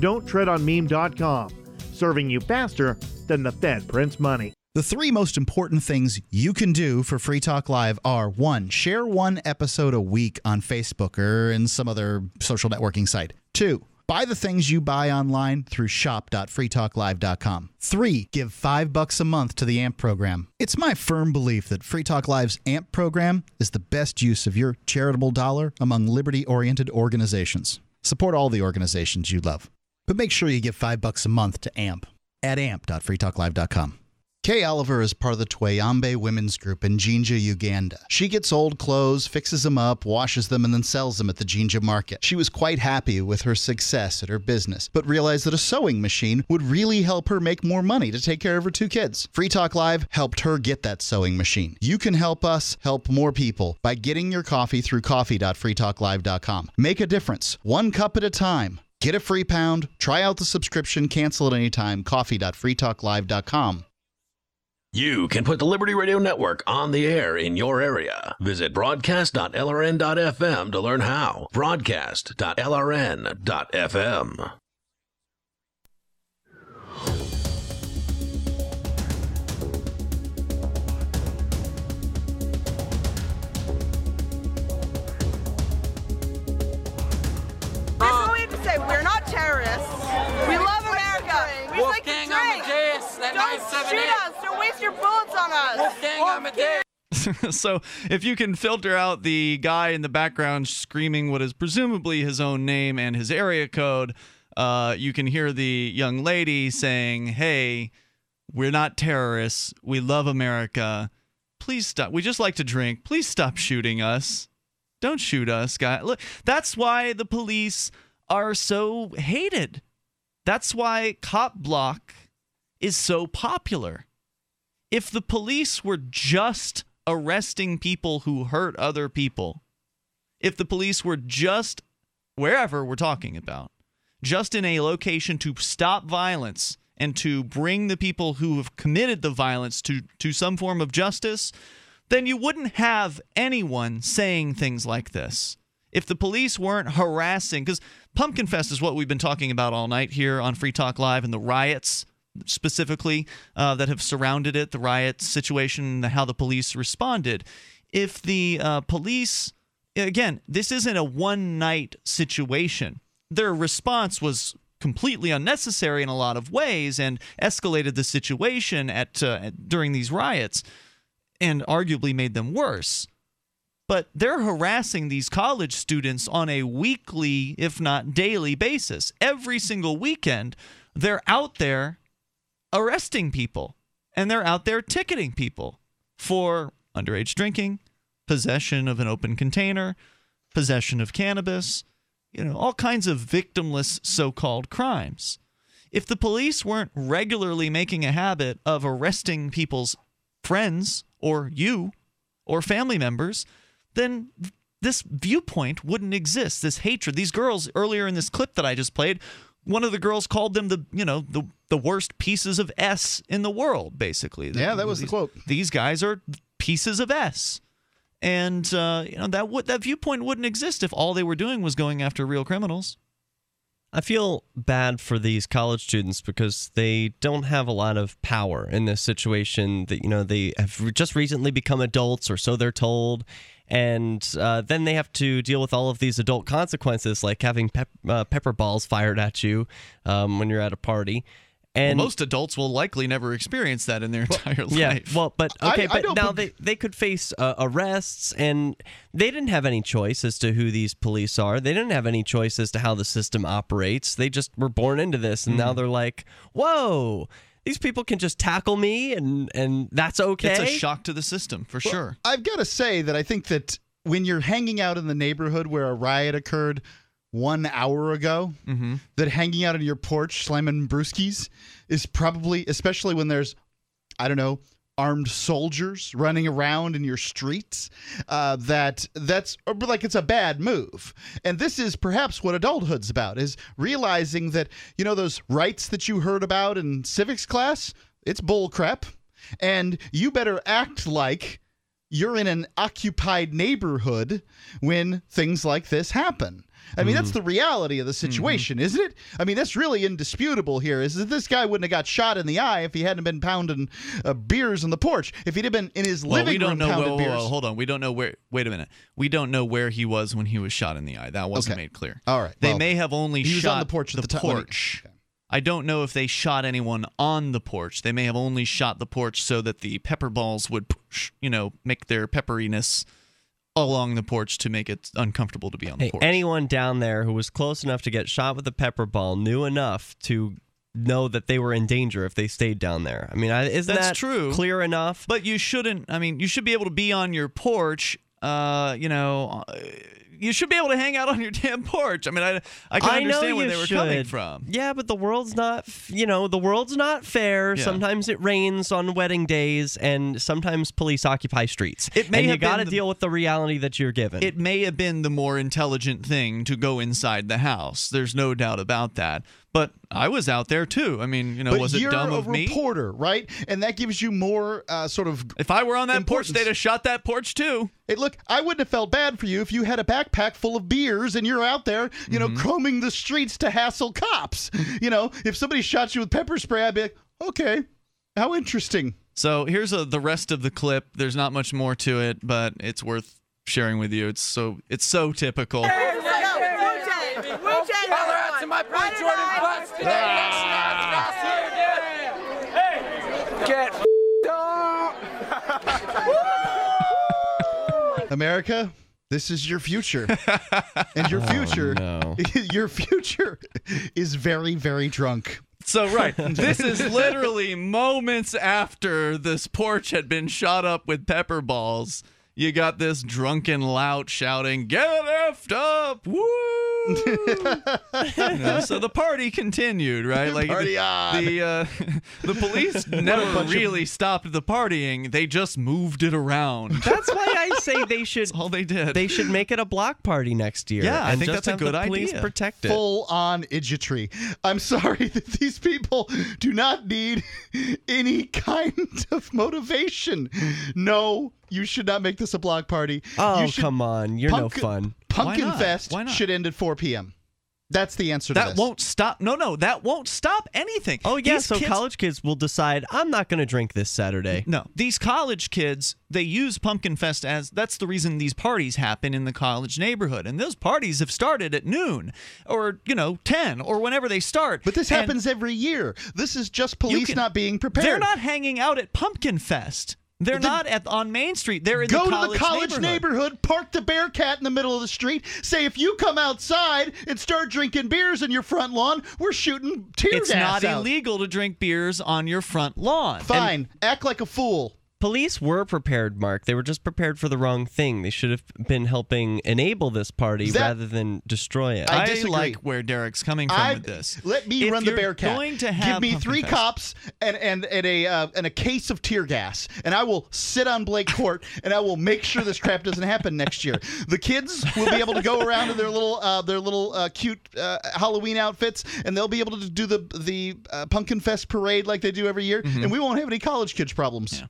Speaker 43: Don't tread on meme.com, serving you faster than the Fed prints money.
Speaker 7: The three most important things you can do for Free Talk Live are one, share one episode a week on Facebook or in some other social networking site. Two, buy the things you buy online through shop.freetalklive.com. Three, give five bucks a month to the AMP program. It's my firm belief that Free Talk Live's AMP program is the best use of your charitable dollar among liberty oriented organizations. Support all the organizations you love, but make sure you give five bucks a month to AMP at amp.freetalklive.com. Kay Oliver is part of the Twayambe Women's Group in Jinja, Uganda. She gets old clothes, fixes them up, washes them, and then sells them at the Jinja market. She was quite happy with her success at her business, but realized that a sewing machine would really help her make more money to take care of her two kids. Free Talk Live helped her get that sewing machine. You can help us help more people by getting your coffee through coffee.freetalklive.com. Make a difference, one cup at a time. Get a free pound, try out the subscription, cancel at any time. Coffee.freetalklive.com.
Speaker 14: You can put the Liberty Radio Network on the air in your area. Visit broadcast.lrn.fm to learn how. Broadcast.lrn.fm.
Speaker 37: That's all we have to say. We're not terrorists. We love America. We like to
Speaker 42: Wolfgang
Speaker 37: drink.
Speaker 42: Amadeus, that
Speaker 37: Don't
Speaker 42: 978.
Speaker 37: shoot us. Don't waste your bullets on us.
Speaker 42: Wolfgang Amadeus.
Speaker 5: so if you can filter out the guy in the background screaming what is presumably his own name and his area code, uh, you can hear the young lady saying, "Hey, we're not terrorists. We love America. Please stop. We just like to drink. Please stop shooting us. Don't shoot us, guy. Look, that's why the police are so hated. That's why Cop Block is so popular. If the police were just arresting people who hurt other people, if the police were just wherever we're talking about, just in a location to stop violence and to bring the people who have committed the violence to, to some form of justice, then you wouldn't have anyone saying things like this. If the police weren't harassing, because Pumpkin Fest is what we've been talking about all night here on Free Talk Live and the riots specifically uh, that have surrounded it, the riot situation, how the police responded. If the uh, police, again, this isn't a one night situation, their response was completely unnecessary in a lot of ways and escalated the situation at uh, during these riots and arguably made them worse but they're harassing these college students on a weekly, if not daily basis. Every single weekend, they're out there arresting people and they're out there ticketing people for underage drinking, possession of an open container, possession of cannabis, you know, all kinds of victimless so called crimes. If the police weren't regularly making a habit of arresting people's friends or you or family members, then this viewpoint wouldn't exist. This hatred. These girls earlier in this clip that I just played, one of the girls called them the you know the the worst pieces of S in the world. Basically,
Speaker 7: Yeah, that was the quote.
Speaker 5: These guys are pieces of S, and uh, you know that would that viewpoint wouldn't exist if all they were doing was going after real criminals.
Speaker 6: I feel bad for these college students because they don't have a lot of power in this situation. That you know they have just recently become adults, or so they're told, and uh, then they have to deal with all of these adult consequences, like having pep- uh, pepper balls fired at you um, when you're at a party. And
Speaker 5: well, most adults will likely never experience that in their entire life.
Speaker 6: yeah, well, but okay,
Speaker 5: I
Speaker 6: but
Speaker 5: don't
Speaker 6: now they, they could face uh, arrests, and they didn't have any choice as to who these police are. They didn't have any choice as to how the system operates. They just were born into this, and now
Speaker 5: Mm.
Speaker 6: they're like, "Whoa, these people can just tackle me, and and that's okay."
Speaker 5: It's a shock to the system for sure.
Speaker 7: I've got to say that I think that when you're hanging out in the neighborhood where a riot occurred one hour ago,
Speaker 5: Mm-hmm.
Speaker 7: that hanging out on your porch slamming brewskis is probably, especially when there's, I don't know, armed soldiers running around in your streets, uh, that that's like it's a bad move. And this is perhaps what adulthood's about: is realizing that you know those rights that you heard about in civics class, it's bull crap, and you better act like you're in an occupied neighborhood when things like this happen. I mean, that's the reality of the situation, isn't it? I mean, that's really indisputable here. Is that this guy wouldn't have got shot in the eye if he hadn't been pounding uh, beers on the porch. If he'd have been in his
Speaker 5: Well,
Speaker 7: living
Speaker 5: we don't
Speaker 7: room
Speaker 5: know.
Speaker 7: pounding
Speaker 5: Whoa, whoa,
Speaker 7: beers.
Speaker 5: hold on. We don't know where. Wait a minute. We don't know where he was when he was shot in the eye. That wasn't
Speaker 7: Okay.
Speaker 5: made clear.
Speaker 7: All right.
Speaker 5: They
Speaker 7: Well,
Speaker 5: may have only
Speaker 7: he was
Speaker 5: shot
Speaker 7: on the porch the when
Speaker 5: porch. I don't know if they shot anyone on the porch. They may have only shot the porch so that the pepper balls would, you know, make their pepperiness along the porch to make it uncomfortable to be on the
Speaker 6: Hey,
Speaker 5: porch.
Speaker 6: anyone down there who was close enough to get shot with a pepper ball knew enough to know that they were in danger if they stayed down there. I mean, isn't
Speaker 5: That's
Speaker 6: that
Speaker 5: true.
Speaker 6: clear enough?
Speaker 5: But you shouldn't. I mean, you should be able to be on your porch. Uh, you know, uh, you should be able to hang out on your damn porch. I mean, I I can
Speaker 6: I
Speaker 5: understand where they were coming from.
Speaker 6: Yeah, but the world's not, you know, the world's not fair.
Speaker 5: Yeah.
Speaker 6: Sometimes it rains on wedding days, and sometimes police occupy streets.
Speaker 5: It may
Speaker 6: and you got to deal with the reality that you're given.
Speaker 5: It may have been the more intelligent thing to go inside the house. There's no doubt about that. But I was out there too. I mean, you know,
Speaker 7: but
Speaker 5: was it dumb of me?
Speaker 7: you're a reporter, right? And that gives you more uh, sort of.
Speaker 5: If I were on that porch, they'd have shot that porch too.
Speaker 7: Hey, look, I wouldn't have felt bad for you if you had a backpack full of beers and you're out there, you
Speaker 5: Mm-hmm.
Speaker 7: know, combing the streets to hassle cops. You know, if somebody shot you with pepper spray, I'd be like, okay, how interesting.
Speaker 5: So here's a, the rest of the clip. There's not much more to it, but it's worth sharing with you. It's so it's so typical.
Speaker 42: Holler out to my boy Jordan Butts today. Get
Speaker 7: America, this is your future. and your oh, future, your future is very, very drunk.
Speaker 5: So right, this is literally moments after this porch had been shot up with pepper balls. You got this drunken lout shouting, "Get effed up!" Woo! You know, so the party continued, right? Like
Speaker 7: Party
Speaker 5: the
Speaker 7: on.
Speaker 5: the, uh, the police never
Speaker 7: bunch of-
Speaker 5: really stopped the partying; they just moved it around.
Speaker 6: That's why I say they should.
Speaker 5: all they did.
Speaker 6: They should make it a block party next year.
Speaker 5: Yeah, I think
Speaker 6: just
Speaker 5: that's a good
Speaker 6: the police
Speaker 5: idea.
Speaker 6: Protect it.
Speaker 7: Full on idiocy. I'm sorry that these people do not need any kind of motivation. No, you should not make this a block party.
Speaker 6: Oh,
Speaker 7: you should,
Speaker 6: come on. You're no fun.
Speaker 7: Pumpkin? Fest
Speaker 5: Why not?
Speaker 7: should end at 4 p.m. That's the answer to
Speaker 5: that
Speaker 7: this.
Speaker 5: won't stop. No, no, that won't stop anything.
Speaker 6: Oh, yeah.
Speaker 5: These
Speaker 6: so
Speaker 5: kids-
Speaker 6: college kids will decide, I'm not going to drink this Saturday.
Speaker 5: No, these college kids, they use Pumpkin Fest as that's the reason these parties happen in the college neighborhood. And those parties have started at noon or, you know, 10 or whenever they start.
Speaker 7: But this
Speaker 5: And
Speaker 7: happens every year. This is just police
Speaker 5: can-
Speaker 7: not being prepared.
Speaker 5: They're not hanging out at Pumpkin Fest. They're not at on Main Street. They're in
Speaker 7: Go
Speaker 5: the
Speaker 7: to the college neighborhood. park the Bearcat in the middle of the street. Say if you come outside and start drinking beers in your front lawn, we're shooting tear
Speaker 5: It's
Speaker 7: gas
Speaker 5: not
Speaker 7: out.
Speaker 5: illegal to drink beers on your front lawn.
Speaker 7: Fine, act like a fool.
Speaker 6: Police were prepared, Mark. They were just prepared for the wrong thing. They should have been helping enable this party
Speaker 7: That-
Speaker 6: rather than destroy it.
Speaker 7: I disagree.
Speaker 5: like where Derrick's coming from
Speaker 7: I-
Speaker 5: with this.
Speaker 7: Let me
Speaker 5: If
Speaker 7: run the
Speaker 5: you're
Speaker 7: Bearcat.
Speaker 5: Going to
Speaker 7: Give me three
Speaker 5: Fest-
Speaker 7: cops and and and a uh, and a case of tear gas, and I will sit on Blake Court, and I will make sure this crap doesn't happen next year. The kids will be able to go around in their little uh, their little uh, cute uh, Halloween outfits, and they'll be able to do the the uh, Pumpkin Fest parade like they do every year,
Speaker 5: Mm-hmm.
Speaker 7: and we won't have any college kids problems.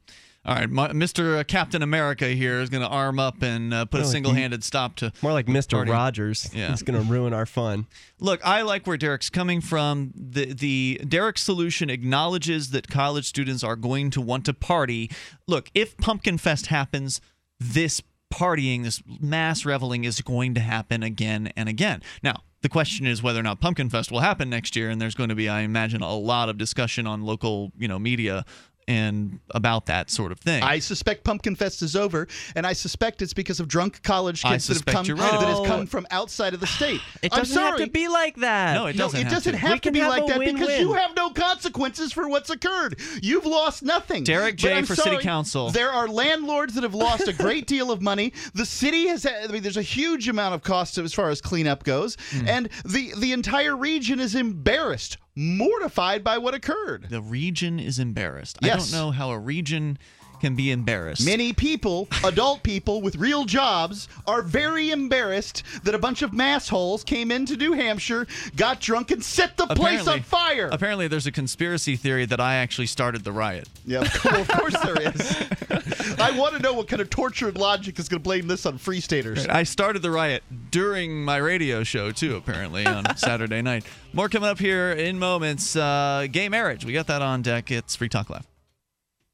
Speaker 5: All right, my, Mr. Captain America here is going to arm up and uh, put
Speaker 6: No,
Speaker 5: a single-handed stop to
Speaker 6: More like Mr.
Speaker 5: party.
Speaker 6: Rogers.
Speaker 5: Yeah.
Speaker 6: It's going to ruin our fun.
Speaker 5: Look, I like where Derrick's coming from. The the Derrick's solution acknowledges that college students are going to want to party. Look, if Pumpkin Fest happens, this partying, this mass reveling is going to happen again and again. Now, the question is whether or not Pumpkin Fest will happen next year, and there's going to be, I imagine, a lot of discussion on local, you know, media and about that sort of thing.
Speaker 7: I suspect Pumpkin Fest is over, and I suspect it's because of drunk college kids that have
Speaker 5: suspect
Speaker 7: come
Speaker 5: you're right
Speaker 7: that
Speaker 5: about
Speaker 7: has come from outside of the state.
Speaker 6: It
Speaker 7: I'm
Speaker 6: doesn't have
Speaker 7: sorry.
Speaker 6: to be like that.
Speaker 5: No, it doesn't.
Speaker 7: it
Speaker 5: have
Speaker 7: doesn't
Speaker 5: to.
Speaker 7: have to be
Speaker 6: have
Speaker 7: like that because
Speaker 6: win-win.
Speaker 7: you have no consequences for what's occurred. You've lost nothing.
Speaker 5: Derrick
Speaker 7: But
Speaker 5: J.
Speaker 7: I'm
Speaker 5: for city council.
Speaker 7: There are landlords that have lost a great deal of money. The city has. Had, I mean, there's a huge amount of cost as far as cleanup goes,
Speaker 5: Hmm.
Speaker 7: and the the entire region is embarrassed, mortified by what occurred.
Speaker 5: The region is embarrassed. I don't know how a region can be embarrassed.
Speaker 7: Many people, adult people with real jobs, are very embarrassed that a bunch of massholes came into New Hampshire, got drunk, and set the place on fire.
Speaker 5: Apparently, there's a conspiracy theory that I actually started the riot.
Speaker 7: Yeah, well, of course there is. I want to know what kind of tortured logic is going to blame this on free staters.
Speaker 5: I started the riot during my radio show too. Apparently on Saturday night. More coming up here in moments. Uh, gay marriage. We got that on deck. It's Free Talk Live.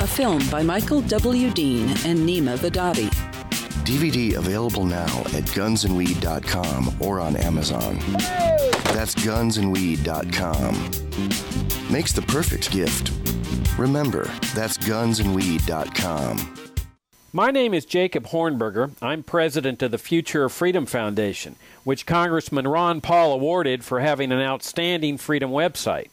Speaker 45: A film by Michael W. Dean and Nima Vadadi.
Speaker 10: DVD available now at gunsandweed.com or on Amazon. That's gunsandweed.com. Makes the perfect gift. Remember, that's gunsandweed.com.
Speaker 46: My name is Jacob Hornberger. I'm president of the Future of Freedom Foundation, which Congressman Ron Paul awarded for having an outstanding freedom website.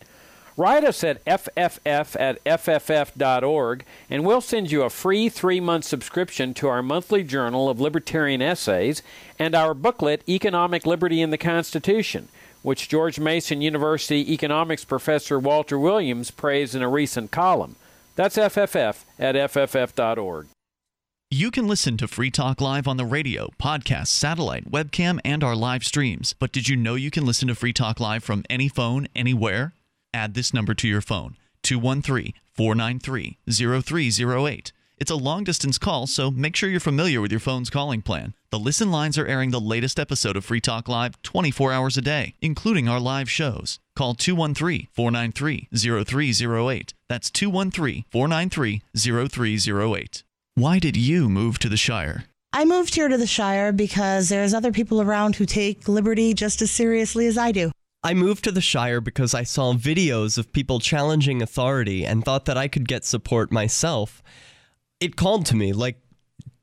Speaker 46: Write us at fff at fff.org, and we'll send you a free three month subscription to our monthly journal of libertarian essays and our booklet, Economic Liberty in the Constitution, which George Mason University economics professor Walter Williams praised in a recent column. That's FFF at FFF.org.
Speaker 5: You can listen to Free Talk Live on the radio, podcast, satellite, webcam, and our live streams. But did you know you can listen to Free Talk Live from any phone, anywhere? Add this number to your phone 213 493 0308. It's a long distance call, so make sure you're familiar with your phone's calling plan. The Listen lines are airing the latest episode of Free Talk Live 24 hours a day, including our live shows. Call 213 493 0308. That's 213 493 0308. Why did you move to the Shire?
Speaker 47: I moved here to the Shire because there's other people around who take liberty just as seriously as I do.
Speaker 6: I moved to the Shire because I saw videos of people challenging authority and thought that I could get support myself. It called to me, like,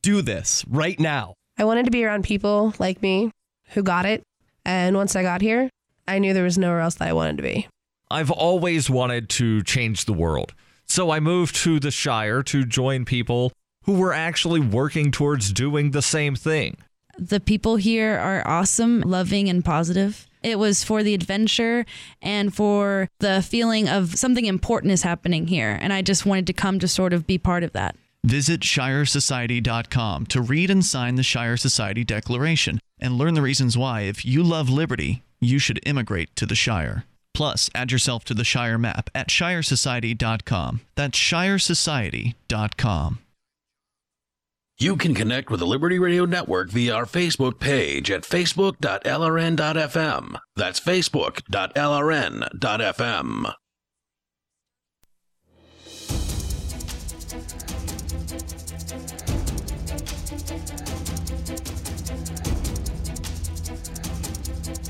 Speaker 6: do this right now.
Speaker 48: I wanted to be around people like me who got it. And once I got here, I knew there was nowhere else that I wanted to be.
Speaker 24: I've always wanted to change the world. So I moved to the Shire to join people who were actually working towards doing the same thing.
Speaker 49: The people here are awesome, loving, and positive. It was for the adventure and for the feeling of something important is happening here. And I just wanted to come to sort of be part of that.
Speaker 5: Visit ShireSociety.com to read and sign the Shire Society Declaration and learn the reasons why, if you love liberty, you should immigrate to the Shire. Plus, add yourself to the Shire map at ShireSociety.com. That's ShireSociety.com.
Speaker 14: You can connect with the Liberty Radio Network via our Facebook page at facebook.lrn.fm. That's facebook.lrn.fm.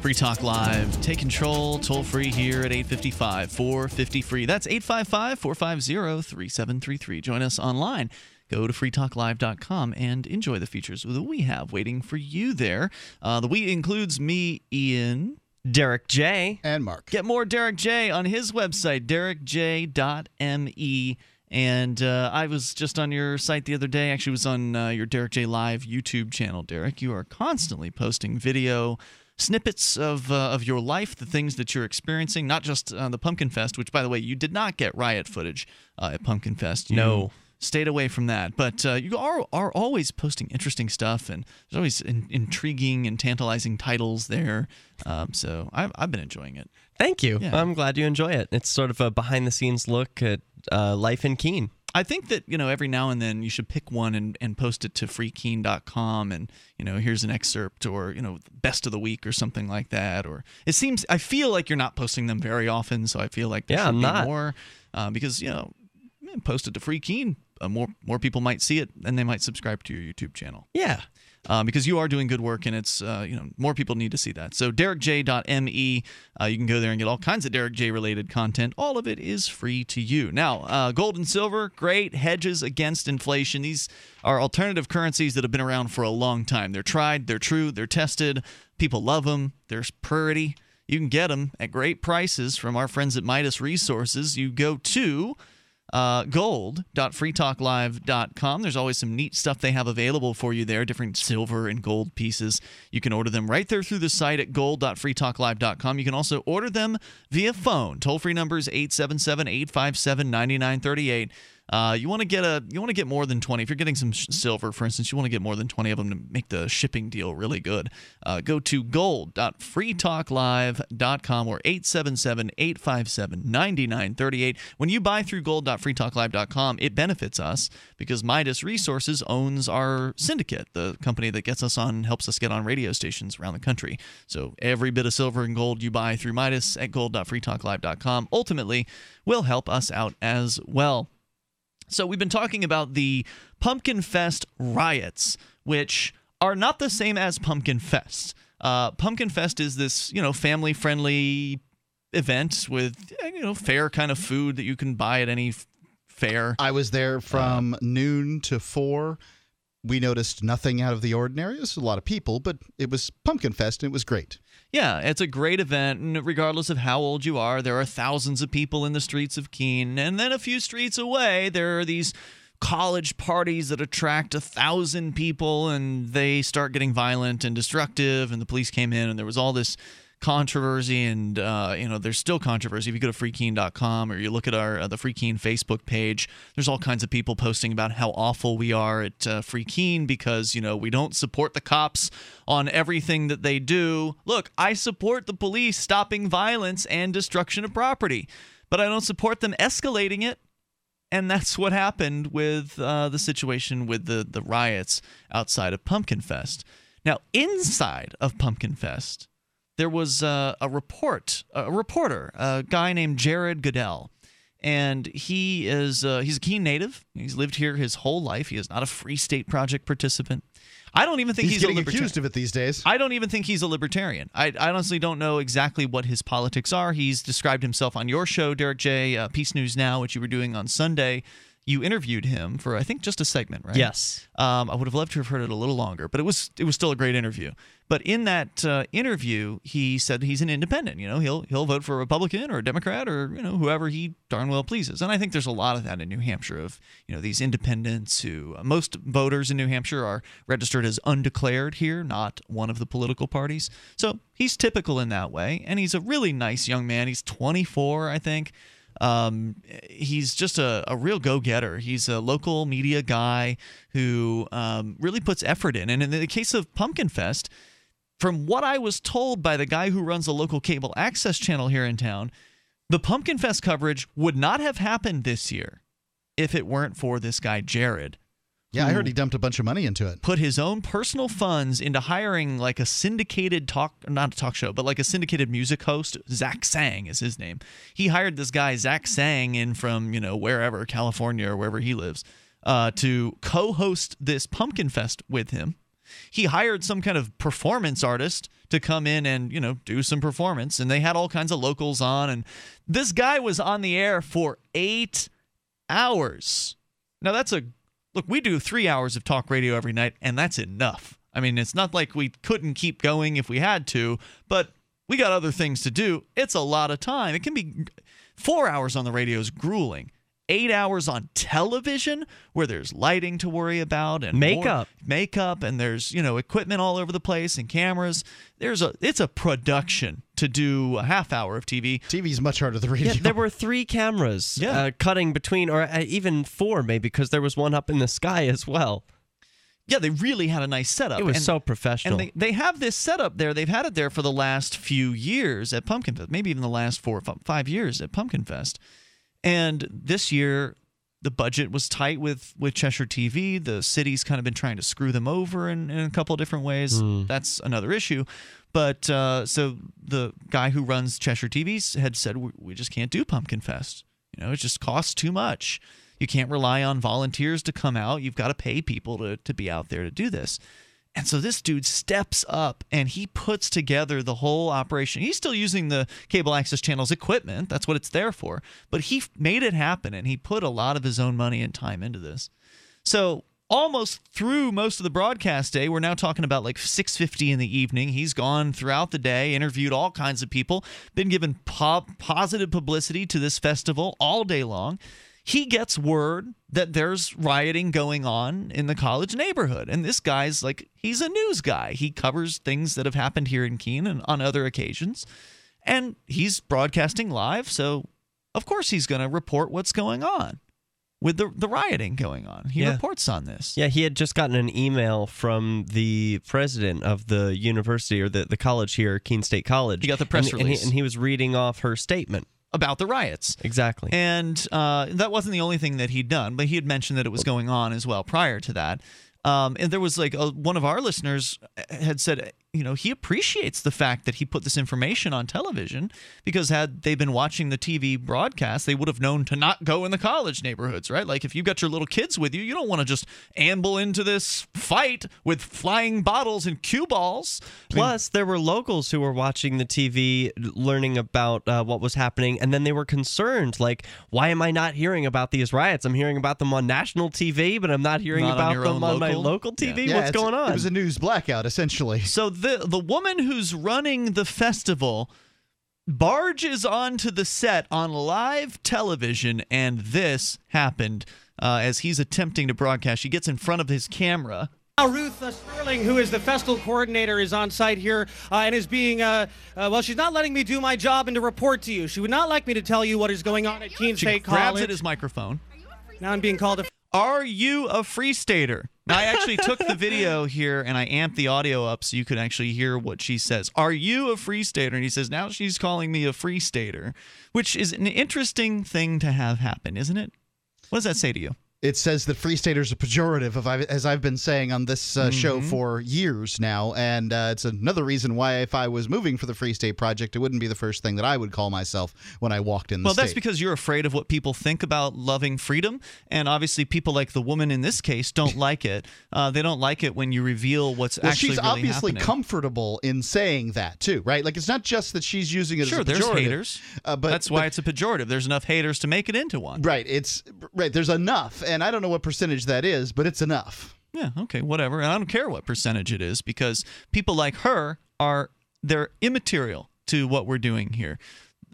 Speaker 5: Free Talk Live. Take control, toll free here at 855 450 free. That's 855 450 3733. Join us online. Go to freetalklive.com and enjoy the features that we have waiting for you there. Uh, the we includes me, Ian,
Speaker 6: Derrick J,
Speaker 7: and Mark.
Speaker 5: Get more Derrick J on his website, derekj.me. And uh, I was just on your site the other day. Actually, was on uh, your Derrick J Live YouTube channel. Derrick, you are constantly posting video snippets of uh, of your life, the things that you're experiencing, not just uh, the Pumpkin Fest, which, by the way, you did not get riot footage uh, at Pumpkin Fest. You
Speaker 6: No.
Speaker 5: Stayed away from that, but uh, you are are always posting interesting stuff, and there's always in, intriguing and tantalizing titles there. Um, so I've I've been enjoying it.
Speaker 6: Thank you.
Speaker 5: Yeah.
Speaker 6: I'm glad you enjoy it. It's sort of a behind the scenes look at uh, life in Keene.
Speaker 5: I think that you know every now and then you should pick one and, and post it to freekeene.com and you know here's an excerpt or you know best of the week or something like that or it seems I feel like you're not posting them very often so I feel like there
Speaker 6: Yeah,
Speaker 5: should
Speaker 6: I'm
Speaker 5: be
Speaker 6: not.
Speaker 5: more uh, because you know post it to Free Keene uh, more more people might see it and they might subscribe to your YouTube channel
Speaker 6: Yeah.
Speaker 5: um, because you are doing good work and it's uh, you know more people need to see that. So derekj.me, uh, you can go there and get all kinds of Derrick J related content. All of it is free to you. Now, uh, gold and silver, great hedges against inflation. These are alternative currencies that have been around for a long time. They're tried, they're true, they're tested. People love them. There's purity. You can get them at great prices from our friends at Midas Resources. You go to uh, gold.freetalklive.com. There's always some neat stuff they have available for you there, different silver and gold pieces. You can order them right there through the site at gold.freetalklive.com. You can also order them via phone. Toll free numbers 877 857 9938. Uh, you want to get a you want to get more than 20 if you're getting some sh- silver for instance you want to get more than 20 of them to make the shipping deal really good. Uh, go to gold.freetalklive.com or 877-857-9938 when you buy through gold.freetalklive.com it benefits us because midas resources owns our syndicate the company that gets us on helps us get on radio stations around the country. So every bit of silver and gold you buy through midas at gold.freetalklive.com ultimately will help us out as well so we've been talking about the Pumpkin Fest riots, which are not the same as Pumpkin Fest. Uh, Pumpkin Fest is this, you know, family-friendly event with, you know, fair kind of food that you can buy at any fair.
Speaker 7: I was there from noon to four. We noticed nothing out of the ordinary. It was a lot of people, but it was Pumpkin Fest and it was great.
Speaker 5: Yeah, it's a great event, and regardless of how old you are, there are thousands of people in the streets of Keene. And then a few streets away, there are these college parties that attract a thousand people, and they start getting violent and destructive. And the police came in, and there was all this controversy and uh, you know there's still controversy. If you go to freekeene.com or you look at our uh, the Free Keene facebook page there's all kinds of people posting about how awful we are at uh, Free Keene because you know we don't support the cops on everything that they do. Look i support the police stopping violence and destruction of property but i don't support them escalating it. And that's what happened with uh, the situation with the, the riots outside of Pumpkin Fest. Now, inside of Pumpkin Fest, there was uh, a report, a reporter, a guy named Jared Goodell, and he is uh, he's a Keene native. He's lived here his whole life. He is not a Free State Project participant. I don't even think
Speaker 7: He's
Speaker 5: he's,
Speaker 7: getting
Speaker 5: a libertarian.
Speaker 7: accused of it these days.
Speaker 5: I don't even think he's a libertarian. I, I honestly don't know exactly what his politics are. He's described himself on your show, Derrick J. Uh, Peace News Now, which you were doing on Sunday. You interviewed him for I think just a segment, right?
Speaker 6: Yes.
Speaker 5: Um, I would have loved to have heard it a little longer, but it was it was still a great interview. But in that uh, interview, he said he's an independent. You know, he'll he'll vote for a Republican or a Democrat or you know whoever he darn well pleases. And I think there's a lot of that in New Hampshire of you know these independents who uh, most voters in New Hampshire are registered as undeclared here, not one of the political parties. So he's typical in that way, and he's a really nice young man. He's 24, I think. Um, he's just a, a real go getter. He's a local media guy who um, really puts effort in. And in the case of Pumpkin Fest, from what I was told by the guy who runs the local cable access channel here in town, the Pumpkin Fest coverage would not have happened this year if it weren't for this guy, Jared.
Speaker 7: Yeah, I heard he dumped a bunch of money into it.
Speaker 5: Put his own personal funds into hiring like a syndicated talk, not a talk show, but like a syndicated music host. Zach Sang is his name. He hired this guy, Zach Sang, in from, you know, wherever, California or wherever he lives, uh, to co host this Pumpkin Fest with him. He hired some kind of performance artist to come in and, you know, do some performance. And they had all kinds of locals on. And this guy was on the air for eight hours. Now, that's a look, we do three hours of talk radio every night, and that's enough. I mean, it's not like we couldn't keep going if we had to, but we got other things to do. It's a lot of time. It can be four hours on the radio is grueling. Eight hours on television where there's lighting to worry about and
Speaker 6: Makeup.
Speaker 5: makeup, and there's you know equipment all over the place and cameras. There's a it's a production to do a half hour of TV.
Speaker 7: tv is much harder than radio.
Speaker 6: Yeah, there were three cameras
Speaker 5: Yeah.
Speaker 6: uh, cutting between, or uh, even four maybe, because there was one up in the sky as well.
Speaker 5: Yeah, they really had a nice setup.
Speaker 6: It was
Speaker 5: And-
Speaker 6: so professional.
Speaker 5: And they, they have this setup there. They've had it there for the last few years at Pumpkin Fest, maybe even the last four or five years at Pumpkin Fest. And this year, the budget was tight with, with Cheshire TV. The city's kind of been trying to screw them over in, in a couple of different ways. That's another issue. But uh, so the guy who runs Cheshire TV had said, we, we just can't do Pumpkin Fest. You know, it just costs too much. You can't rely on volunteers to come out. You've got to pay people to, to be out there to do this. And so this dude steps up and he puts together the whole operation. He's still using the cable access channel's equipment. That's what it's there for. But he made it happen and he put a lot of his own money and time into this. So almost through most of the broadcast day, we're now talking about like 6:50 in the evening. He's gone throughout the day, interviewed all kinds of people, been given po- positive publicity to this festival all day long he gets word that there's rioting going on in the college neighborhood. And this guy's like, he's a news guy. He covers things that have happened here in Keene and on other occasions. And he's broadcasting live. So, of course, he's going to report what's going on with the, the rioting going on. He
Speaker 6: Yeah.
Speaker 5: reports on this.
Speaker 6: Yeah, he had just gotten an email from the president of the university or the, the college here, Keene State College.
Speaker 5: He got the press
Speaker 6: and, and he-
Speaker 5: release.
Speaker 6: and he was reading off her statement.
Speaker 5: About the riots.
Speaker 6: Exactly.
Speaker 5: And uh, that wasn't the only thing that he'd done, but he had mentioned that it was going on as well prior to that. Um, and there was like a, one of our listeners had said, you know, he appreciates the fact that he put this information on television because had they been watching the TV broadcast, they would have known to not go in the college neighborhoods, right? Like if you've got your little kids with you, you don't want to just amble into this fight with flying bottles and cue balls.
Speaker 6: Plus, there were locals who were watching the TV, learning about uh, what was happening, and then they were concerned, like, "Why am I not hearing about these riots? I'm hearing about them on national TV, but I'm not hearing
Speaker 5: Not
Speaker 6: about
Speaker 5: your
Speaker 6: them
Speaker 5: own
Speaker 6: on my
Speaker 5: local?
Speaker 6: local TV.
Speaker 7: Yeah,
Speaker 6: What's going on?"
Speaker 7: It was a news blackout, essentially.
Speaker 5: So the the woman who's running the festival barges onto the set on live television, and this happened uh, as he's attempting to broadcast. She gets in front of his camera.
Speaker 50: Now, Ruth uh, Sterling, who is the festival coordinator, is on site here uh, and is being, uh, uh, well, she's not letting me do my job and to report to you. She would not like me to tell you what is going on at Keene
Speaker 5: She
Speaker 50: State
Speaker 5: grabs
Speaker 50: College.
Speaker 5: at his microphone.
Speaker 50: Now I'm being called a.
Speaker 5: Are you a free stater? Now, I actually took the video here and I amped the audio up so you could actually hear what she says. Are you a free stater? And he says, now she's calling me a free stater, which is an interesting thing to have happen, isn't it? What does that say to you?
Speaker 7: It says that Free Staters are pejorative, of, as I've been saying on this uh, show
Speaker 5: Mhm.
Speaker 7: for years now. And uh, it's another reason why, if I was moving for the Free State Project, it wouldn't be the first thing that I would call myself when I walked in the
Speaker 5: Well,
Speaker 7: state.
Speaker 5: that's because you're afraid of what people think about loving freedom, and obviously, people like the woman in this case don't like it. Uh, they don't like it when you reveal what's
Speaker 7: well,
Speaker 5: actually
Speaker 7: she's
Speaker 5: really
Speaker 7: obviously
Speaker 5: happening.
Speaker 7: comfortable in saying that too, right? Like it's not just that she's using it
Speaker 5: Sure,
Speaker 7: as a
Speaker 5: there's
Speaker 7: pejorative,
Speaker 5: haters,
Speaker 7: uh, but
Speaker 5: that's why
Speaker 7: but-
Speaker 5: it's a pejorative. There's enough haters to make it into one.
Speaker 7: Right. It's right. There's enough, and I don't know what percentage that is, but it's enough.
Speaker 5: Yeah, okay, whatever. And I don't care what percentage it is because people like her are they're immaterial to what we're doing here.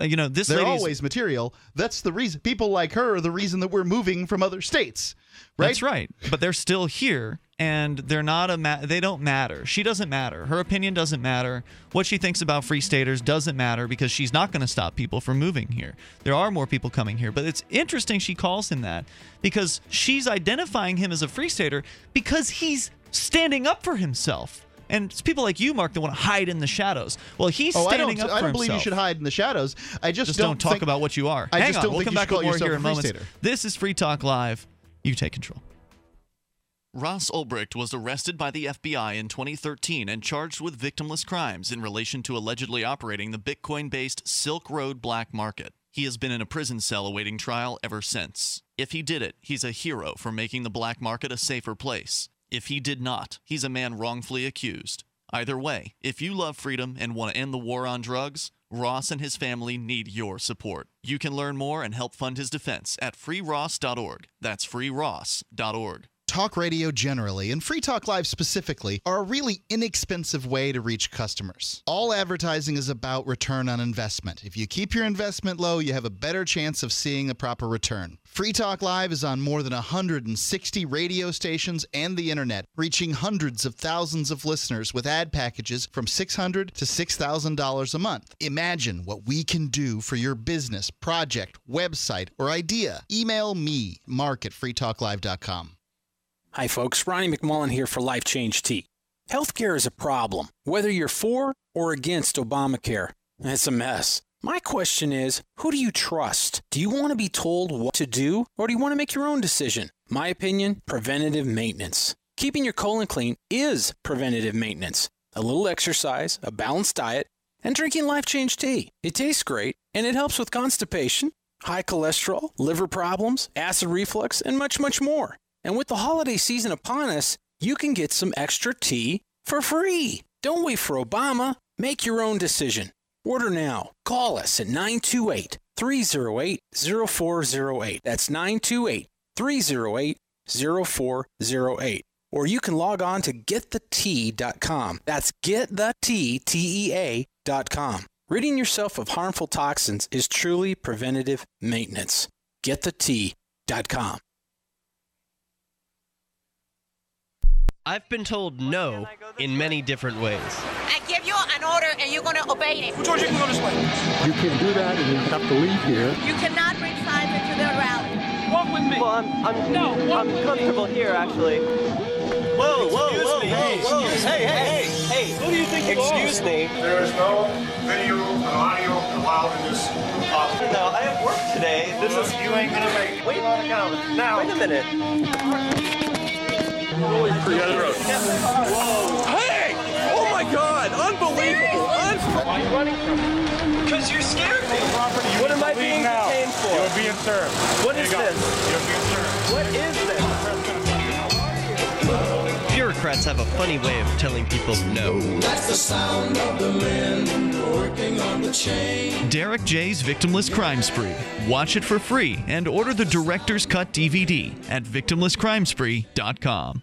Speaker 5: Uh, You know, this
Speaker 7: They're always material. That's the reason. People like her are the reason that we're moving from other states. Right.
Speaker 5: That's right. But they're still here and they're not a ma- they don't matter. She doesn't matter. Her opinion doesn't matter. What she thinks about free staters doesn't matter because she's not going to stop people from moving here. There are more people coming here, but it's interesting she calls him that because she's identifying him as a free stater because he's standing up for himself. And it's people like you, Mark, that want to hide in the shadows. Well, he's
Speaker 7: oh, I
Speaker 5: standing
Speaker 7: don't.
Speaker 5: up
Speaker 7: I don't believe you should hide in the shadows. I just,
Speaker 5: Just don't, talk
Speaker 7: think-
Speaker 5: about what you are.
Speaker 7: I
Speaker 5: Hang
Speaker 7: just
Speaker 5: on,
Speaker 7: don't
Speaker 5: we'll
Speaker 7: think
Speaker 5: come
Speaker 7: you
Speaker 5: back
Speaker 7: should
Speaker 5: with more here
Speaker 7: a
Speaker 5: in
Speaker 7: free
Speaker 5: moments.
Speaker 7: stater.
Speaker 5: This is Free Talk Live. You take control.
Speaker 51: Ross Ulbricht was arrested by the FBI in 2013 and charged with victimless crimes in relation to allegedly operating the Bitcoin based Silk Road black market. He has been in a prison cell awaiting trial ever since. If he did it, he's a hero for making the black market a safer place. If he did not, he's a man wrongfully accused. Either way, if you love freedom and want to end the war on drugs, Ross and his family need your support. You can learn more and help fund his defense at freeross.org. That's freeross.org.
Speaker 7: Talk radio generally and Free Talk Live specifically are a really inexpensive way to reach customers. All advertising is about return on investment. If you keep your investment low, you have a better chance of seeing a proper return. Free Talk Live is on more than 160 radio stations and the internet, reaching hundreds of thousands of listeners with ad packages from 600 to $6,000 a month. Imagine what we can do for your business, project, website, or idea. Email me, mark at freetalklive.com.
Speaker 52: Hi, folks. Ronnie McMullen here for Life Change Tea. Healthcare is a problem, whether you're for or against Obamacare. It's a mess. My question is who do you trust? Do you want to be told what to do, or do you want to make your own decision? My opinion preventative maintenance. Keeping your colon clean is preventative maintenance. A little exercise, a balanced diet, and drinking Life Change Tea. It tastes great, and it helps with constipation, high cholesterol, liver problems, acid reflux, and much, much more. And with the holiday season upon us, you can get some extra tea for free. Don't wait for Obama. Make your own decision. Order now. Call us at 928 308 0408. That's 928 308 0408. Or you can log on to getthetea.com. That's getthetea.com. Ridding yourself of harmful toxins is truly preventative maintenance. Getthetea.com.
Speaker 6: I've been told no in many different ways.
Speaker 53: I give you an order and you're going to obey it. Who told you you can go this way?
Speaker 54: You can't do that, and you have to leave here.
Speaker 53: You cannot bring signs into the rally. Walk with me.
Speaker 6: Well, I'm, I'm,
Speaker 53: no,
Speaker 6: I'm comfortable here, actually. Whoa, whoa, whoa,
Speaker 54: Hey,
Speaker 6: whoa, whoa.
Speaker 54: excuse
Speaker 6: Hey,
Speaker 54: me.
Speaker 6: hey, hey, hey. Who do you think you are? Excuse me.
Speaker 54: There is no video and audio allowed in this office.
Speaker 6: No, I have work today. This is.
Speaker 54: You ain't gonna make it.
Speaker 6: Wait, now. Wait a minute.
Speaker 54: Hey! Oh my God! Unbelievable! Un-
Speaker 6: Why are you running from me? Because you scared me. What am I being
Speaker 54: now.
Speaker 6: detained for?
Speaker 54: You're being served.
Speaker 6: What
Speaker 54: There
Speaker 6: is
Speaker 54: you go.
Speaker 6: this?
Speaker 54: You're being served.
Speaker 6: What is this? Bureaucrats have a funny way of telling people no.
Speaker 55: That's the sound of the men working on the chain.
Speaker 51: Derrick J's Victimless Crime Spree. Watch it for free and order the Director's Cut DVD at victimlesscrimespree.com.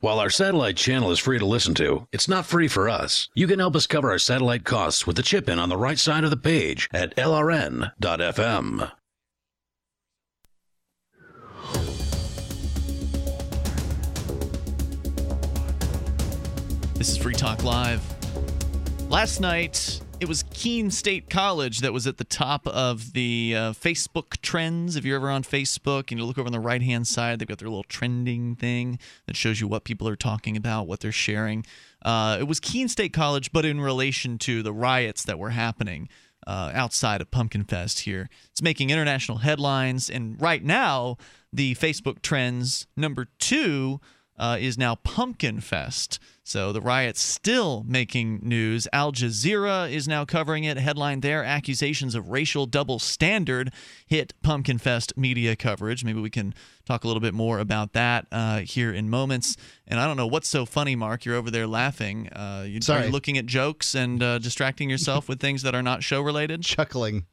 Speaker 14: While our satellite channel is free to listen to, it's not free for us. You can help us cover our satellite costs with the chip in on the right side of the page at lrn.fm.
Speaker 5: This is Free Talk Live. Last night, it was Keene State College that was at the top of the uh, Facebook trends. If you're ever on Facebook and you look over on the right hand side, they've got their little trending thing that shows you what people are talking about, what they're sharing. Uh, it was Keene State College, but in relation to the riots that were happening uh, outside of Pumpkin Fest here. It's making international headlines. And right now, the Facebook trends number two uh, is now Pumpkin Fest. So the riot's still making news. Al Jazeera is now covering it. Headline there accusations of racial double standard hit Pumpkin Fest media coverage. Maybe we can talk a little bit more about that uh, here in moments. And I don't know what's so funny, Mark. You're over there laughing. Uh, you,
Speaker 7: Sorry.
Speaker 5: Are looking at jokes and uh, distracting yourself with things that are not show related?
Speaker 7: Chuckling.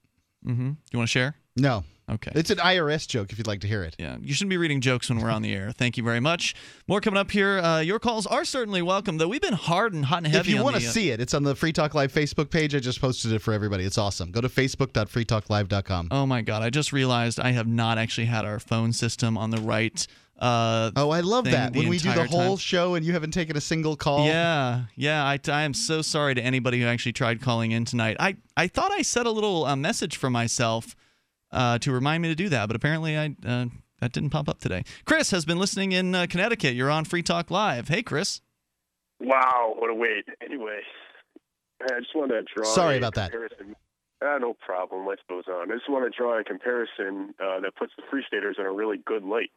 Speaker 5: Mm-hmm. You want to share?
Speaker 7: No.
Speaker 5: Okay.
Speaker 7: It's an IRS joke if you'd like to hear it.
Speaker 5: Yeah, you shouldn't be reading jokes when we're on the air. Thank you very much. More coming up here. Uh, your calls are certainly welcome, though. We've been hard and hot and heavy.
Speaker 7: If you want to
Speaker 5: uh,
Speaker 7: see it, it's on the Free Talk Live Facebook page. I just posted it for everybody. It's awesome. Go to facebook.freetalklive.com.
Speaker 5: Oh my God! I just realized I have not actually had our phone system on the right. Uh,
Speaker 7: oh, I love that when we do the whole
Speaker 5: time.
Speaker 7: show and you haven't taken a single call.
Speaker 5: Yeah, yeah. I, I am so sorry to anybody who actually tried calling in tonight. I, I thought I set a little uh, message for myself uh, to remind me to do that, but apparently I uh, that didn't pop up today. Chris has been listening in uh, Connecticut. You're on Free Talk Live. Hey, Chris.
Speaker 56: Wow, what a wait. Anyway, I just wanted to draw.
Speaker 7: Sorry
Speaker 56: a
Speaker 7: about that.
Speaker 56: comparison. Uh, no problem. Life goes on. I just want to draw a comparison uh, that puts the Free Staters in a really good light.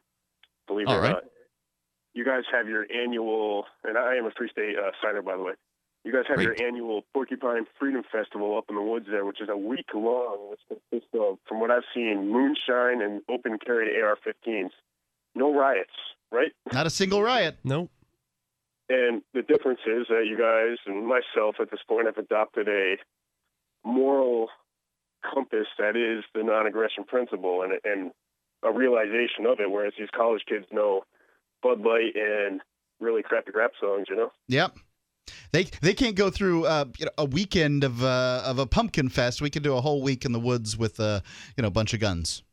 Speaker 56: Believe it
Speaker 5: All
Speaker 56: or
Speaker 5: right.
Speaker 56: not. You guys have your annual, and I am a Free State uh, signer, by the way. You guys have
Speaker 5: Great.
Speaker 56: your annual Porcupine Freedom Festival up in the woods there, which is a week long, which consists of, from what I've seen, moonshine and open carried AR-15s. No riots, right?
Speaker 7: Not a single riot.
Speaker 6: Nope.
Speaker 56: And the difference is that you guys and myself at this point have adopted a moral compass that is the non-aggression principle and, and a realization of it, whereas these college kids know Bud Light and really crappy rap songs, you know?
Speaker 7: Yep. They they can't go through uh, you know, a weekend of uh, of a pumpkin fest. We can do a whole week in the woods with uh, you know a bunch of guns.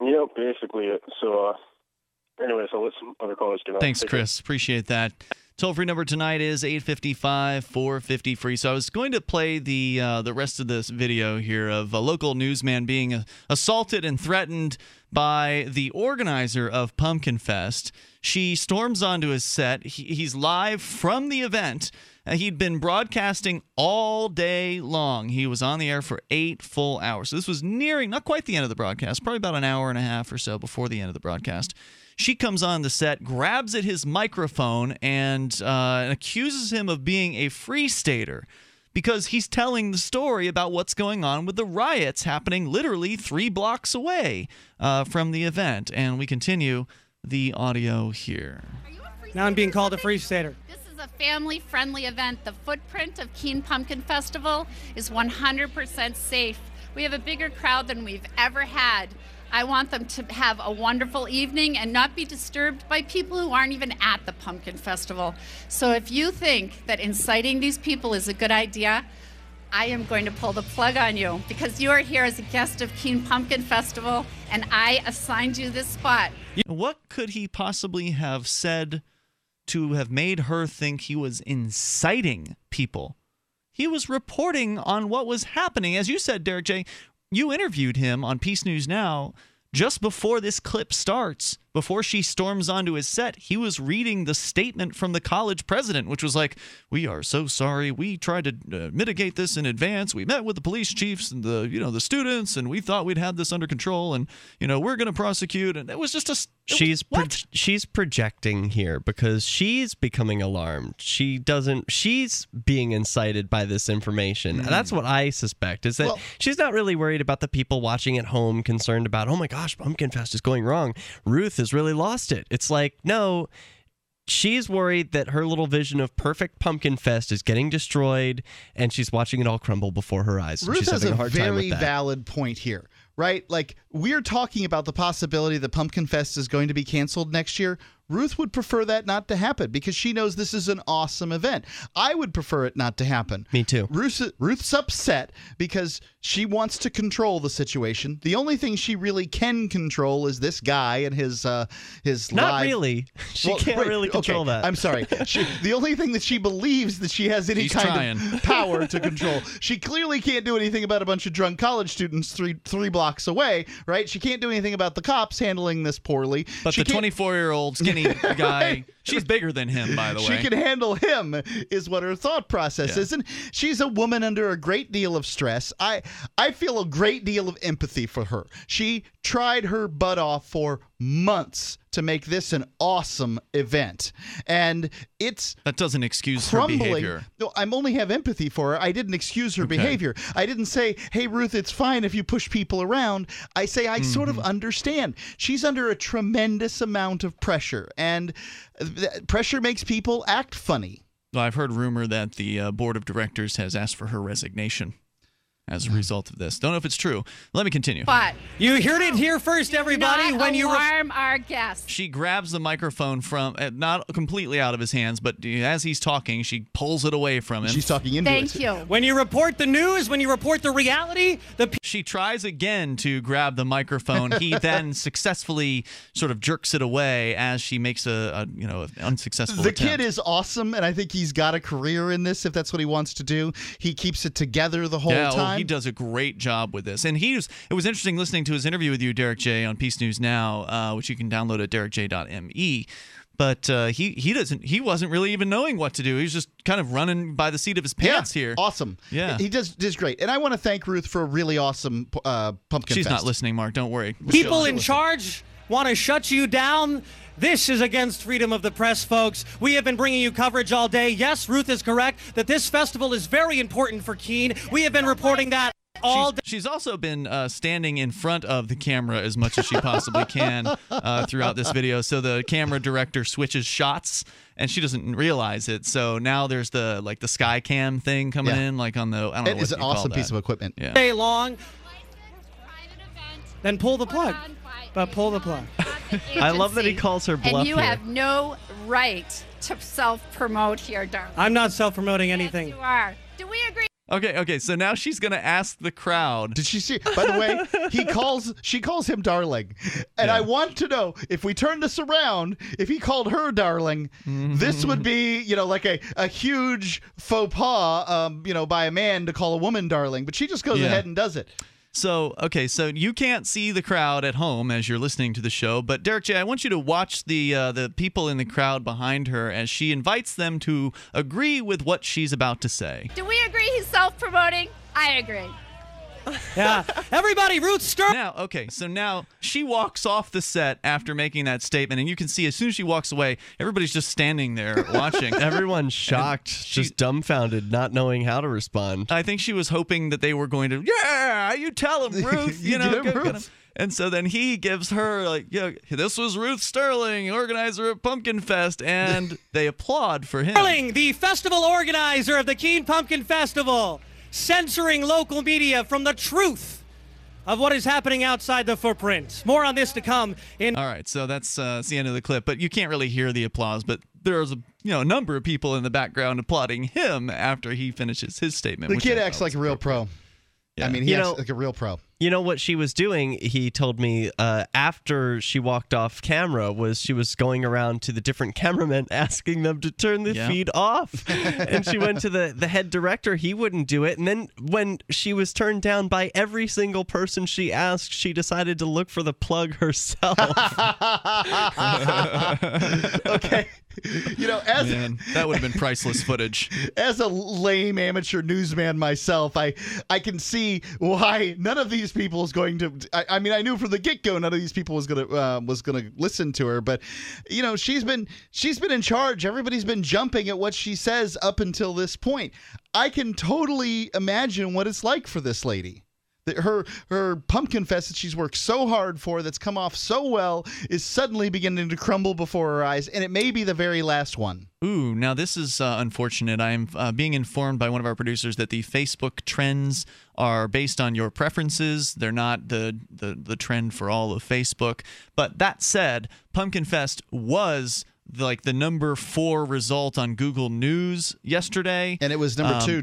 Speaker 56: Yep, basically it. So, uh, anyway, so let some other callers get on.
Speaker 5: Thanks,
Speaker 56: Take care.
Speaker 5: Chris. Appreciate that. Toll free number tonight is 855 450 free. So I was going to play the uh, the rest of this video here of a local newsman being uh, assaulted and threatened by the organizer of Pumpkin Fest. She storms onto his set. He, he's live from the event. Uh, he'd been broadcasting all day long. He was on the air for eight full hours. So this was nearing, not quite the end of the broadcast, probably about an hour and a half or so before the end of the broadcast. She comes on the set, grabs at his microphone, and uh, accuses him of being a free stater because he's telling the story about what's going on with the riots happening literally three blocks away uh, from the event. And we continue the audio here.
Speaker 50: Now I'm being called a free stater.
Speaker 57: This is a family friendly event. The footprint of Keene Pumpkin Festival is 100% safe. We have a bigger crowd than we've ever had. I want them to have a wonderful evening and not be disturbed by people who aren't even at the Pumpkin Festival. So if you think that inciting these people is a good idea, I am going to pull the plug on you because you are here as a guest of Keene Pumpkin Festival and I assigned you this spot.
Speaker 5: What could he possibly have said to have made her think he was inciting people? He was reporting on what was happening. As you said, Derrick J., you interviewed him on Peace News Now just before this clip starts before she storms onto his set, he was reading the statement from the college president, which was like, "We are so sorry. We tried to uh, mitigate this in advance. We met with the police chiefs and the you know the students, and we thought we'd have this under control. And you know we're going to prosecute." And it was just a it was-
Speaker 6: she's pro- she's projecting here because she's becoming alarmed. She doesn't. She's being incited by this information. And that's what I suspect. Is that
Speaker 7: Well-
Speaker 6: she's not really worried about the people watching at home, concerned about, oh my gosh, Pumpkin Fest is going wrong. Ruth has really lost it. It's like no. She's worried that her little vision of perfect Pumpkin Fest is getting destroyed, and she's watching it all crumble before her eyes.
Speaker 7: Ruth
Speaker 6: she's
Speaker 7: has
Speaker 6: having
Speaker 7: a
Speaker 6: a hard time
Speaker 7: very
Speaker 6: with that.
Speaker 7: valid point here, right? Like we're talking about the possibility that Pumpkin Fest is going to be canceled next year. Ruth would prefer that not to happen because she knows this is an awesome event. I would prefer it not to happen.
Speaker 6: Me too.
Speaker 7: Ruth, Ruth's upset because she wants to control the situation. The only thing she really can control is this guy and his uh, his
Speaker 6: Not
Speaker 7: live-
Speaker 6: really. She
Speaker 7: Well,
Speaker 6: can't
Speaker 7: wait,
Speaker 6: really
Speaker 7: okay,
Speaker 6: control that.
Speaker 7: I'm sorry. She, the only thing that she believes that she has any
Speaker 5: She's
Speaker 7: kind
Speaker 5: trying.
Speaker 7: of power to control. She clearly can't do anything about a bunch of drunk college students three three blocks away, right? She can't do anything about the cops handling this poorly.
Speaker 5: But
Speaker 7: she
Speaker 5: the 24 year old skinny guy, she's bigger than him, by the way.
Speaker 7: She can handle him, is what her thought process
Speaker 5: Yeah.
Speaker 7: is, and she's a woman under a great deal of stress. I I feel a great deal of empathy for her. She tried her butt off for months to make this an awesome event, and it's
Speaker 5: that doesn't excuse her behavior.
Speaker 7: No, I'm only have empathy for her. I didn't excuse her
Speaker 5: Okay.
Speaker 7: behavior. I didn't say, "Hey Ruth, it's fine if you push people around." I say I sort
Speaker 5: Mm-hmm.
Speaker 7: of understand. She's under a tremendous amount of pressure, and pressure makes people act funny.
Speaker 5: I've heard rumor that the uh, board of directors has asked for her resignation as a result of this. Don't know if it's true. Let me continue.
Speaker 57: But
Speaker 50: You heard it here first, everybody.
Speaker 57: not
Speaker 50: when you re-
Speaker 57: alarm our guests.
Speaker 5: She grabs the microphone from, uh, not completely out of his hands, but as he's talking, she pulls it away from him.
Speaker 7: She's talking into
Speaker 57: Thank
Speaker 7: it.
Speaker 57: you.
Speaker 50: when you report the news, when you report the reality, the pe-
Speaker 5: She tries again to grab the microphone. He then successfully sort of jerks it away as she makes a, a you know, an unsuccessful
Speaker 7: The
Speaker 5: attempt.
Speaker 7: kid is awesome, and I think he's got a career in this if that's what he wants to do. He keeps it together the whole
Speaker 5: yeah, oh,
Speaker 7: time.
Speaker 5: he does a great job with this. And he was, it was interesting listening to his interview with you, Derrick J, on Peace News Now, uh, which you can download at derrickj.me. But uh, he he doesn't he wasn't really even knowing what to do. He was just kind of running by the seat of his pants
Speaker 7: yeah,
Speaker 5: here.
Speaker 7: Awesome.
Speaker 5: Yeah.
Speaker 7: He does does great. And I want to thank Ruth for a really awesome uh, pumpkin
Speaker 5: She's
Speaker 7: fest.
Speaker 5: not listening, Mark. Don't worry.
Speaker 50: people in charge want to shut you down. This is against freedom of the press, folks. We have been bringing you coverage all day. Yes, Ruth is correct that this festival is very important for Keene. We have been reporting that all day.
Speaker 5: She's also been uh, standing in front of the camera as much as she possibly can uh, throughout this video. So the camera director switches shots, and she doesn't realize it. So now there's the like the sky cam thing coming
Speaker 7: Yeah.
Speaker 5: in, like on the. I don't know
Speaker 7: It
Speaker 5: what
Speaker 7: is an awesome piece of equipment.
Speaker 5: Yeah.
Speaker 50: day long. Then pull the plug. But pull the plug.
Speaker 6: I love that he calls her bluff
Speaker 57: And you
Speaker 6: here.
Speaker 57: have no right to self-promote here, darling.
Speaker 50: I'm not self-promoting anything.
Speaker 57: You are. Do we agree?
Speaker 5: Okay, okay. So now she's gonna ask the crowd.
Speaker 7: Did she see? By the way, he calls. She calls him darling, and I want to know if we turn this around. If he called her darling, this would be you know like a a huge faux pas, um, you know, by a man to call a woman darling. But she just goes
Speaker 5: Yeah.
Speaker 7: ahead and does it.
Speaker 5: So, okay, so you can't see the crowd at home as you're listening to the show, but Derrick J, I want you to watch the uh, the people in the crowd behind her as she invites them to agree with what she's about to say.
Speaker 57: Do we agree he's self-promoting? I agree.
Speaker 50: Yeah. Everybody, Ruth Sterling.
Speaker 5: Now, okay, so now she walks off the set after making that statement, and you can see as soon as she walks away, everybody's just standing there watching.
Speaker 6: Everyone's shocked, just dumbfounded, not knowing how to respond.
Speaker 5: I think she was hoping that they were going to, yeah, you tell him, Ruth, you,
Speaker 7: You
Speaker 5: know,
Speaker 7: get him,
Speaker 5: go get
Speaker 7: Ruth.
Speaker 5: him. And so then he gives her like, yeah, this was Ruth Sterling, organizer of Pumpkin Fest, and they applaud for him.
Speaker 50: Sterling, the festival organizer of the Keene Pumpkin Festival, censoring local media from the truth of what is happening outside the footprint. More on this to come in.
Speaker 5: All right, so that's, uh, that's the end of the clip, but you can't really hear the applause. But there's a you know a number of people in the background applauding him after he finishes his statement.
Speaker 7: The kid acts like a real pro.
Speaker 5: Yeah.
Speaker 7: I mean, he
Speaker 6: You
Speaker 7: acts
Speaker 6: know-
Speaker 7: like a real pro.
Speaker 6: You know what she was doing? He told me uh, after she walked off camera was she was going around to the different cameramen asking them to turn the
Speaker 5: Yeah.
Speaker 6: feed off, and she went to the the head director. He wouldn't do it, and then when she was turned down by every single person she asked, she decided to look for the plug herself.
Speaker 7: okay. You know, as
Speaker 5: Man, that would have been priceless footage.
Speaker 7: as a lame amateur newsman myself, I I can see why none of these people is going to. I, I mean, I knew from the get go none of these people was gonna uh, was gonna listen to her, but you know, she's been she's been in charge. Everybody's been jumping at what she says up until this point. I can totally imagine what it's like for this lady. Her her pumpkin fest that she's worked so hard for, that's come off so well, is suddenly beginning to crumble before her eyes, and it may be the very last one.
Speaker 5: Ooh, now this is uh, unfortunate. I am uh, being informed by one of our producers that the Facebook trends are based on your preferences. They're not the, the, the trend for all of Facebook. But that said, Pumpkin Fest was like the number four result on Google News yesterday.
Speaker 7: And it was number
Speaker 5: Um,
Speaker 7: two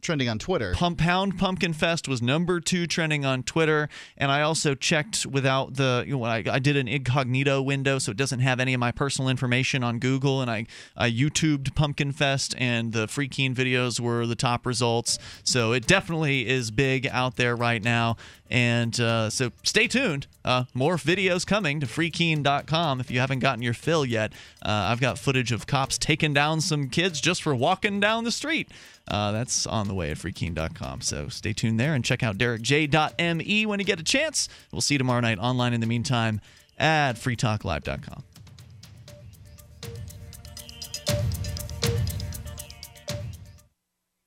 Speaker 7: trending on Twitter.
Speaker 5: Pump Pound Pumpkin Fest was number two trending on Twitter, and I also checked without the. You know, I, I did an incognito window, so it doesn't have any of my personal information on Google, and I I YouTubed Pumpkin Fest, and the Free Keene videos were the top results. So it definitely is big out there right now, and uh, so stay tuned. Uh, more videos coming to freekeene.com if you haven't gotten your fill yet. Uh, I've got footage of cops taking down some kids just for walking down the street. Uh, that's on the way at freekeene.com. So stay tuned there and check out derrickj.me when you get a chance. We'll see you tomorrow night online in the meantime at freetalklive.com.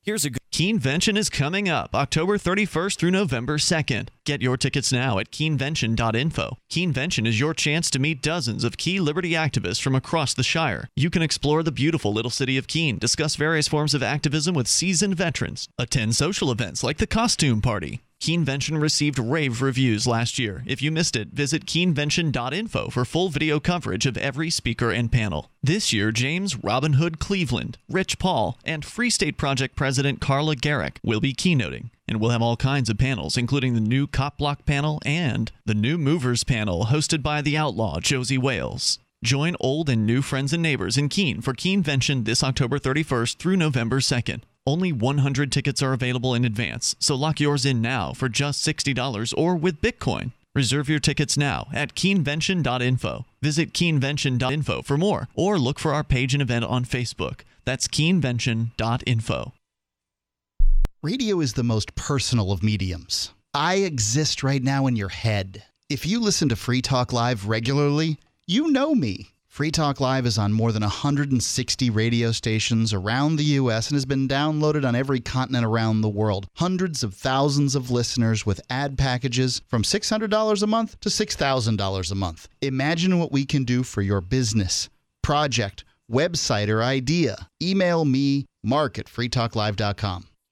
Speaker 5: Here's a Keenvention is coming up October 31st through November 2nd. Get your tickets now at keenvention.info. Keenvention is your chance to meet dozens of key liberty activists from across the Shire. You can explore the beautiful little city of Keene, discuss various forms of activism with seasoned veterans, attend social events like the Costume Party. Keenvention received rave reviews last year. If you missed it, visit keenvention.info for full video coverage of every speaker and panel. This year, James Robin Hood Cleveland, Rich Paul, and Free State Project President Carla Gericke will be keynoting. And we'll have all kinds of panels, including the new Cop Block panel and the new Movers panel hosted by the outlaw Josie Wales. Join old and new friends and neighbors in Keene for Keenvention this October 31st through November 2nd. Only 100 tickets are available in advance, so lock yours in now for just $60 or with Bitcoin. Reserve your tickets now at keenvention.info. Visit keenvention.info for more or look for our page and event on Facebook. That's keenvention.info.
Speaker 7: Radio is the most personal of mediums. I exist right now in your head. If you listen to Free Talk Live regularly, you know me. Free Talk Live is on more than 160 radio stations around the U.S. and has been downloaded on every continent around the world. Hundreds of thousands of listeners with ad packages from $600 a month to $6,000 a month. Imagine what we can do for your business, project, website, or idea. Email me, mark at freetalklive.com.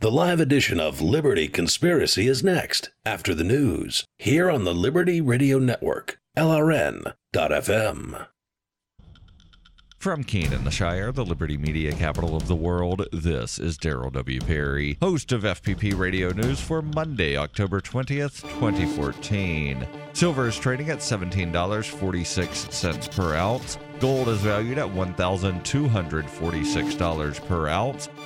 Speaker 14: The live edition of Liberty Conspiracy is next after the news here on the Liberty Radio Network, LRN.FM.
Speaker 58: From in the Shire, the Liberty Media capital of the world, this is Darryl W. Perry, host of FPP Radio News for Monday, October 20th, 2014. Silver is trading at $17.46 per ounce. Gold is valued at $1,246 per ounce.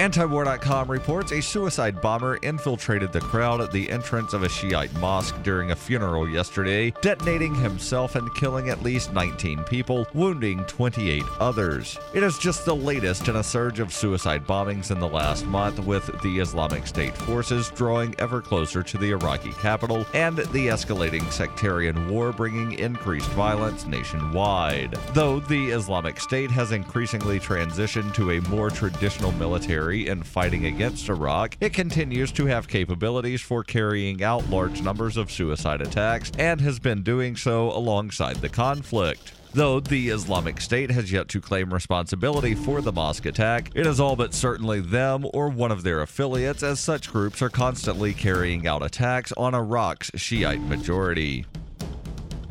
Speaker 24: Antiwar.com reports a suicide bomber infiltrated the crowd at the entrance of a Shiite mosque during a funeral yesterday, detonating himself and killing at least 19 people, wounding 28 others. It is just the latest in a surge of suicide bombings in the last month, with the Islamic State forces drawing ever closer to the Iraqi capital and the escalating sectarian war bringing increased violence nationwide. Though the Islamic State has increasingly transitioned to a more traditional military in fighting against Iraq, it continues to have capabilities for carrying out large numbers of suicide attacks and has been doing so alongside the conflict. Though the Islamic State has yet to claim responsibility for the mosque attack, it is all but certainly them or one of their affiliates, as such groups are constantly carrying out attacks on Iraq's Shiite majority.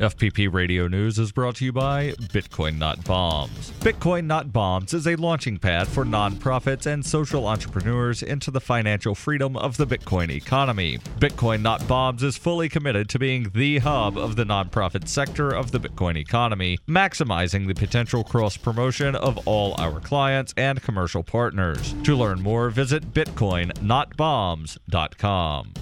Speaker 24: FPP Radio News is brought to you by Bitcoin Not Bombs. Bitcoin Not Bombs is a launching pad for nonprofits and social entrepreneurs into the financial freedom of the Bitcoin economy. Bitcoin Not Bombs is fully committed to being the hub of the nonprofit sector of the Bitcoin economy, maximizing the potential cross promotion of all our clients and commercial partners. To learn more, visit bitcoinnotbombs.com.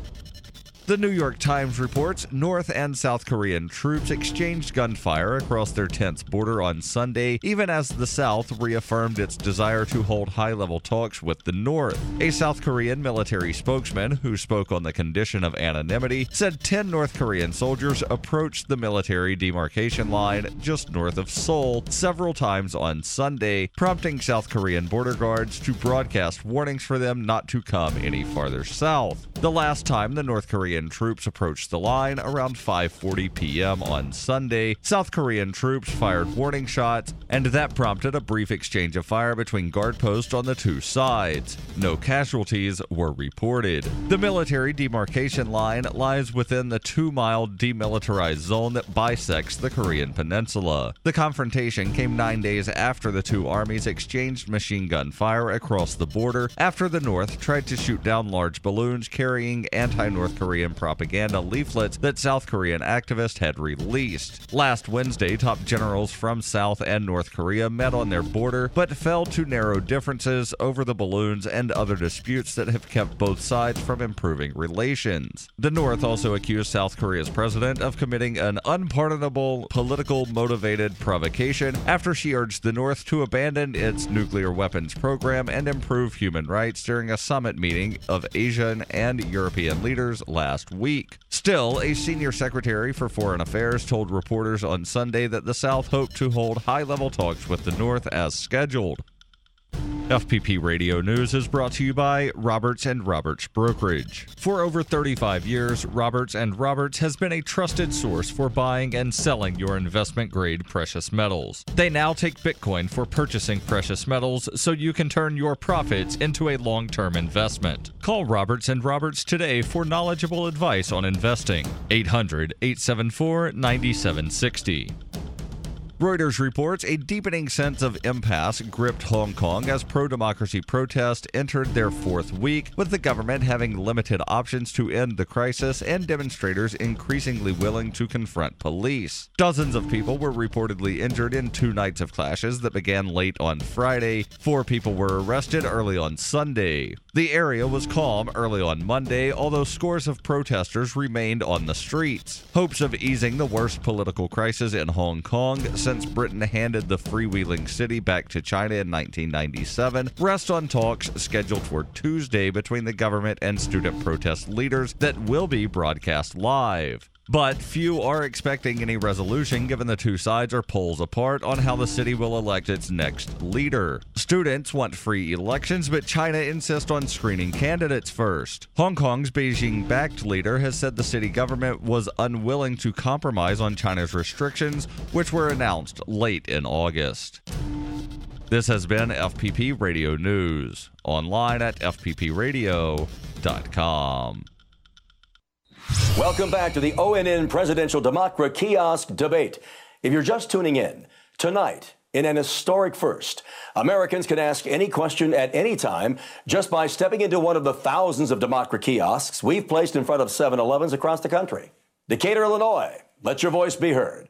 Speaker 24: The New York Times reports North and South Korean troops exchanged gunfire across their tense border on Sunday, even as the South reaffirmed its desire to hold high level talks with the North. A South Korean military spokesman who spoke on the condition of anonymity said 10 North Korean soldiers approached the military demarcation line just north of Seoul several times on Sunday, prompting South Korean border guards to broadcast warnings for them not to come any farther south. The last time the North Korean troops approached the line around 5:40 p.m. on Sunday, South Korean troops fired warning shots, and that prompted a brief exchange of fire between guard posts on the two sides. No casualties were reported. The military demarcation line lies within the 2-mile demilitarized zone that bisects the Korean peninsula. The confrontation came 9 days after the two armies exchanged machine gun fire across the border after the North tried to shoot down large balloons carrying anti-North Korean propaganda leaflets that South Korean activists had released. Last Wednesday, top generals from South and North Korea met on their border, but fell to narrow differences over the balloons and other disputes that have kept both sides from improving relations. The North also accused South Korea's president of committing an unpardonable, political motivated provocation after she urged the North to abandon its nuclear weapons program and improve human rights during a summit meeting of Asian and European leaders last week. Still, a senior secretary for foreign affairs told reporters on Sunday that the South hoped to hold high level talks with the North as scheduled. FPP Radio News is brought to you by Roberts and Roberts Brokerage. For over 35 years, Roberts and Roberts has been a trusted source for buying and selling your investment grade precious metals. They now take Bitcoin for purchasing precious metals so you can turn your profits into a long-term investment. Call Roberts and Roberts today for knowledgeable advice on investing. 800-874-9760. Reuters reports a deepening sense of impasse gripped Hong Kong as pro democracy protests entered their fourth week, with the government having limited options to end the crisis and demonstrators increasingly willing to confront police. Dozens of people were reportedly injured in two nights of clashes that began late on Friday. Four people were arrested early on Sunday. The area was calm early on Monday, although scores of protesters remained on the streets. Hopes of easing the worst political crisis in Hong Kong since Britain handed the freewheeling city back to China in 1997 rest on talks scheduled for Tuesday between the government and student protest leaders that will be broadcast live. But few are expecting any resolution given the two sides are poles apart on how the city will elect its next leader. Students want free elections, but China insists on screening candidates first. Hong Kong's Beijing backed leader has said the city government was unwilling to compromise on China's restrictions, which were announced late in August. This has been FPP Radio News, online at fppradio.com.
Speaker 59: Welcome back to the ONN Presidential Democrat Kiosk Debate. If you're just tuning in, tonight, in an historic first, Americans can ask any question at any time just by stepping into one of the thousands of Democrat kiosks we've placed in front of 7 Elevens across the country. Decatur, Illinois, let your voice be heard.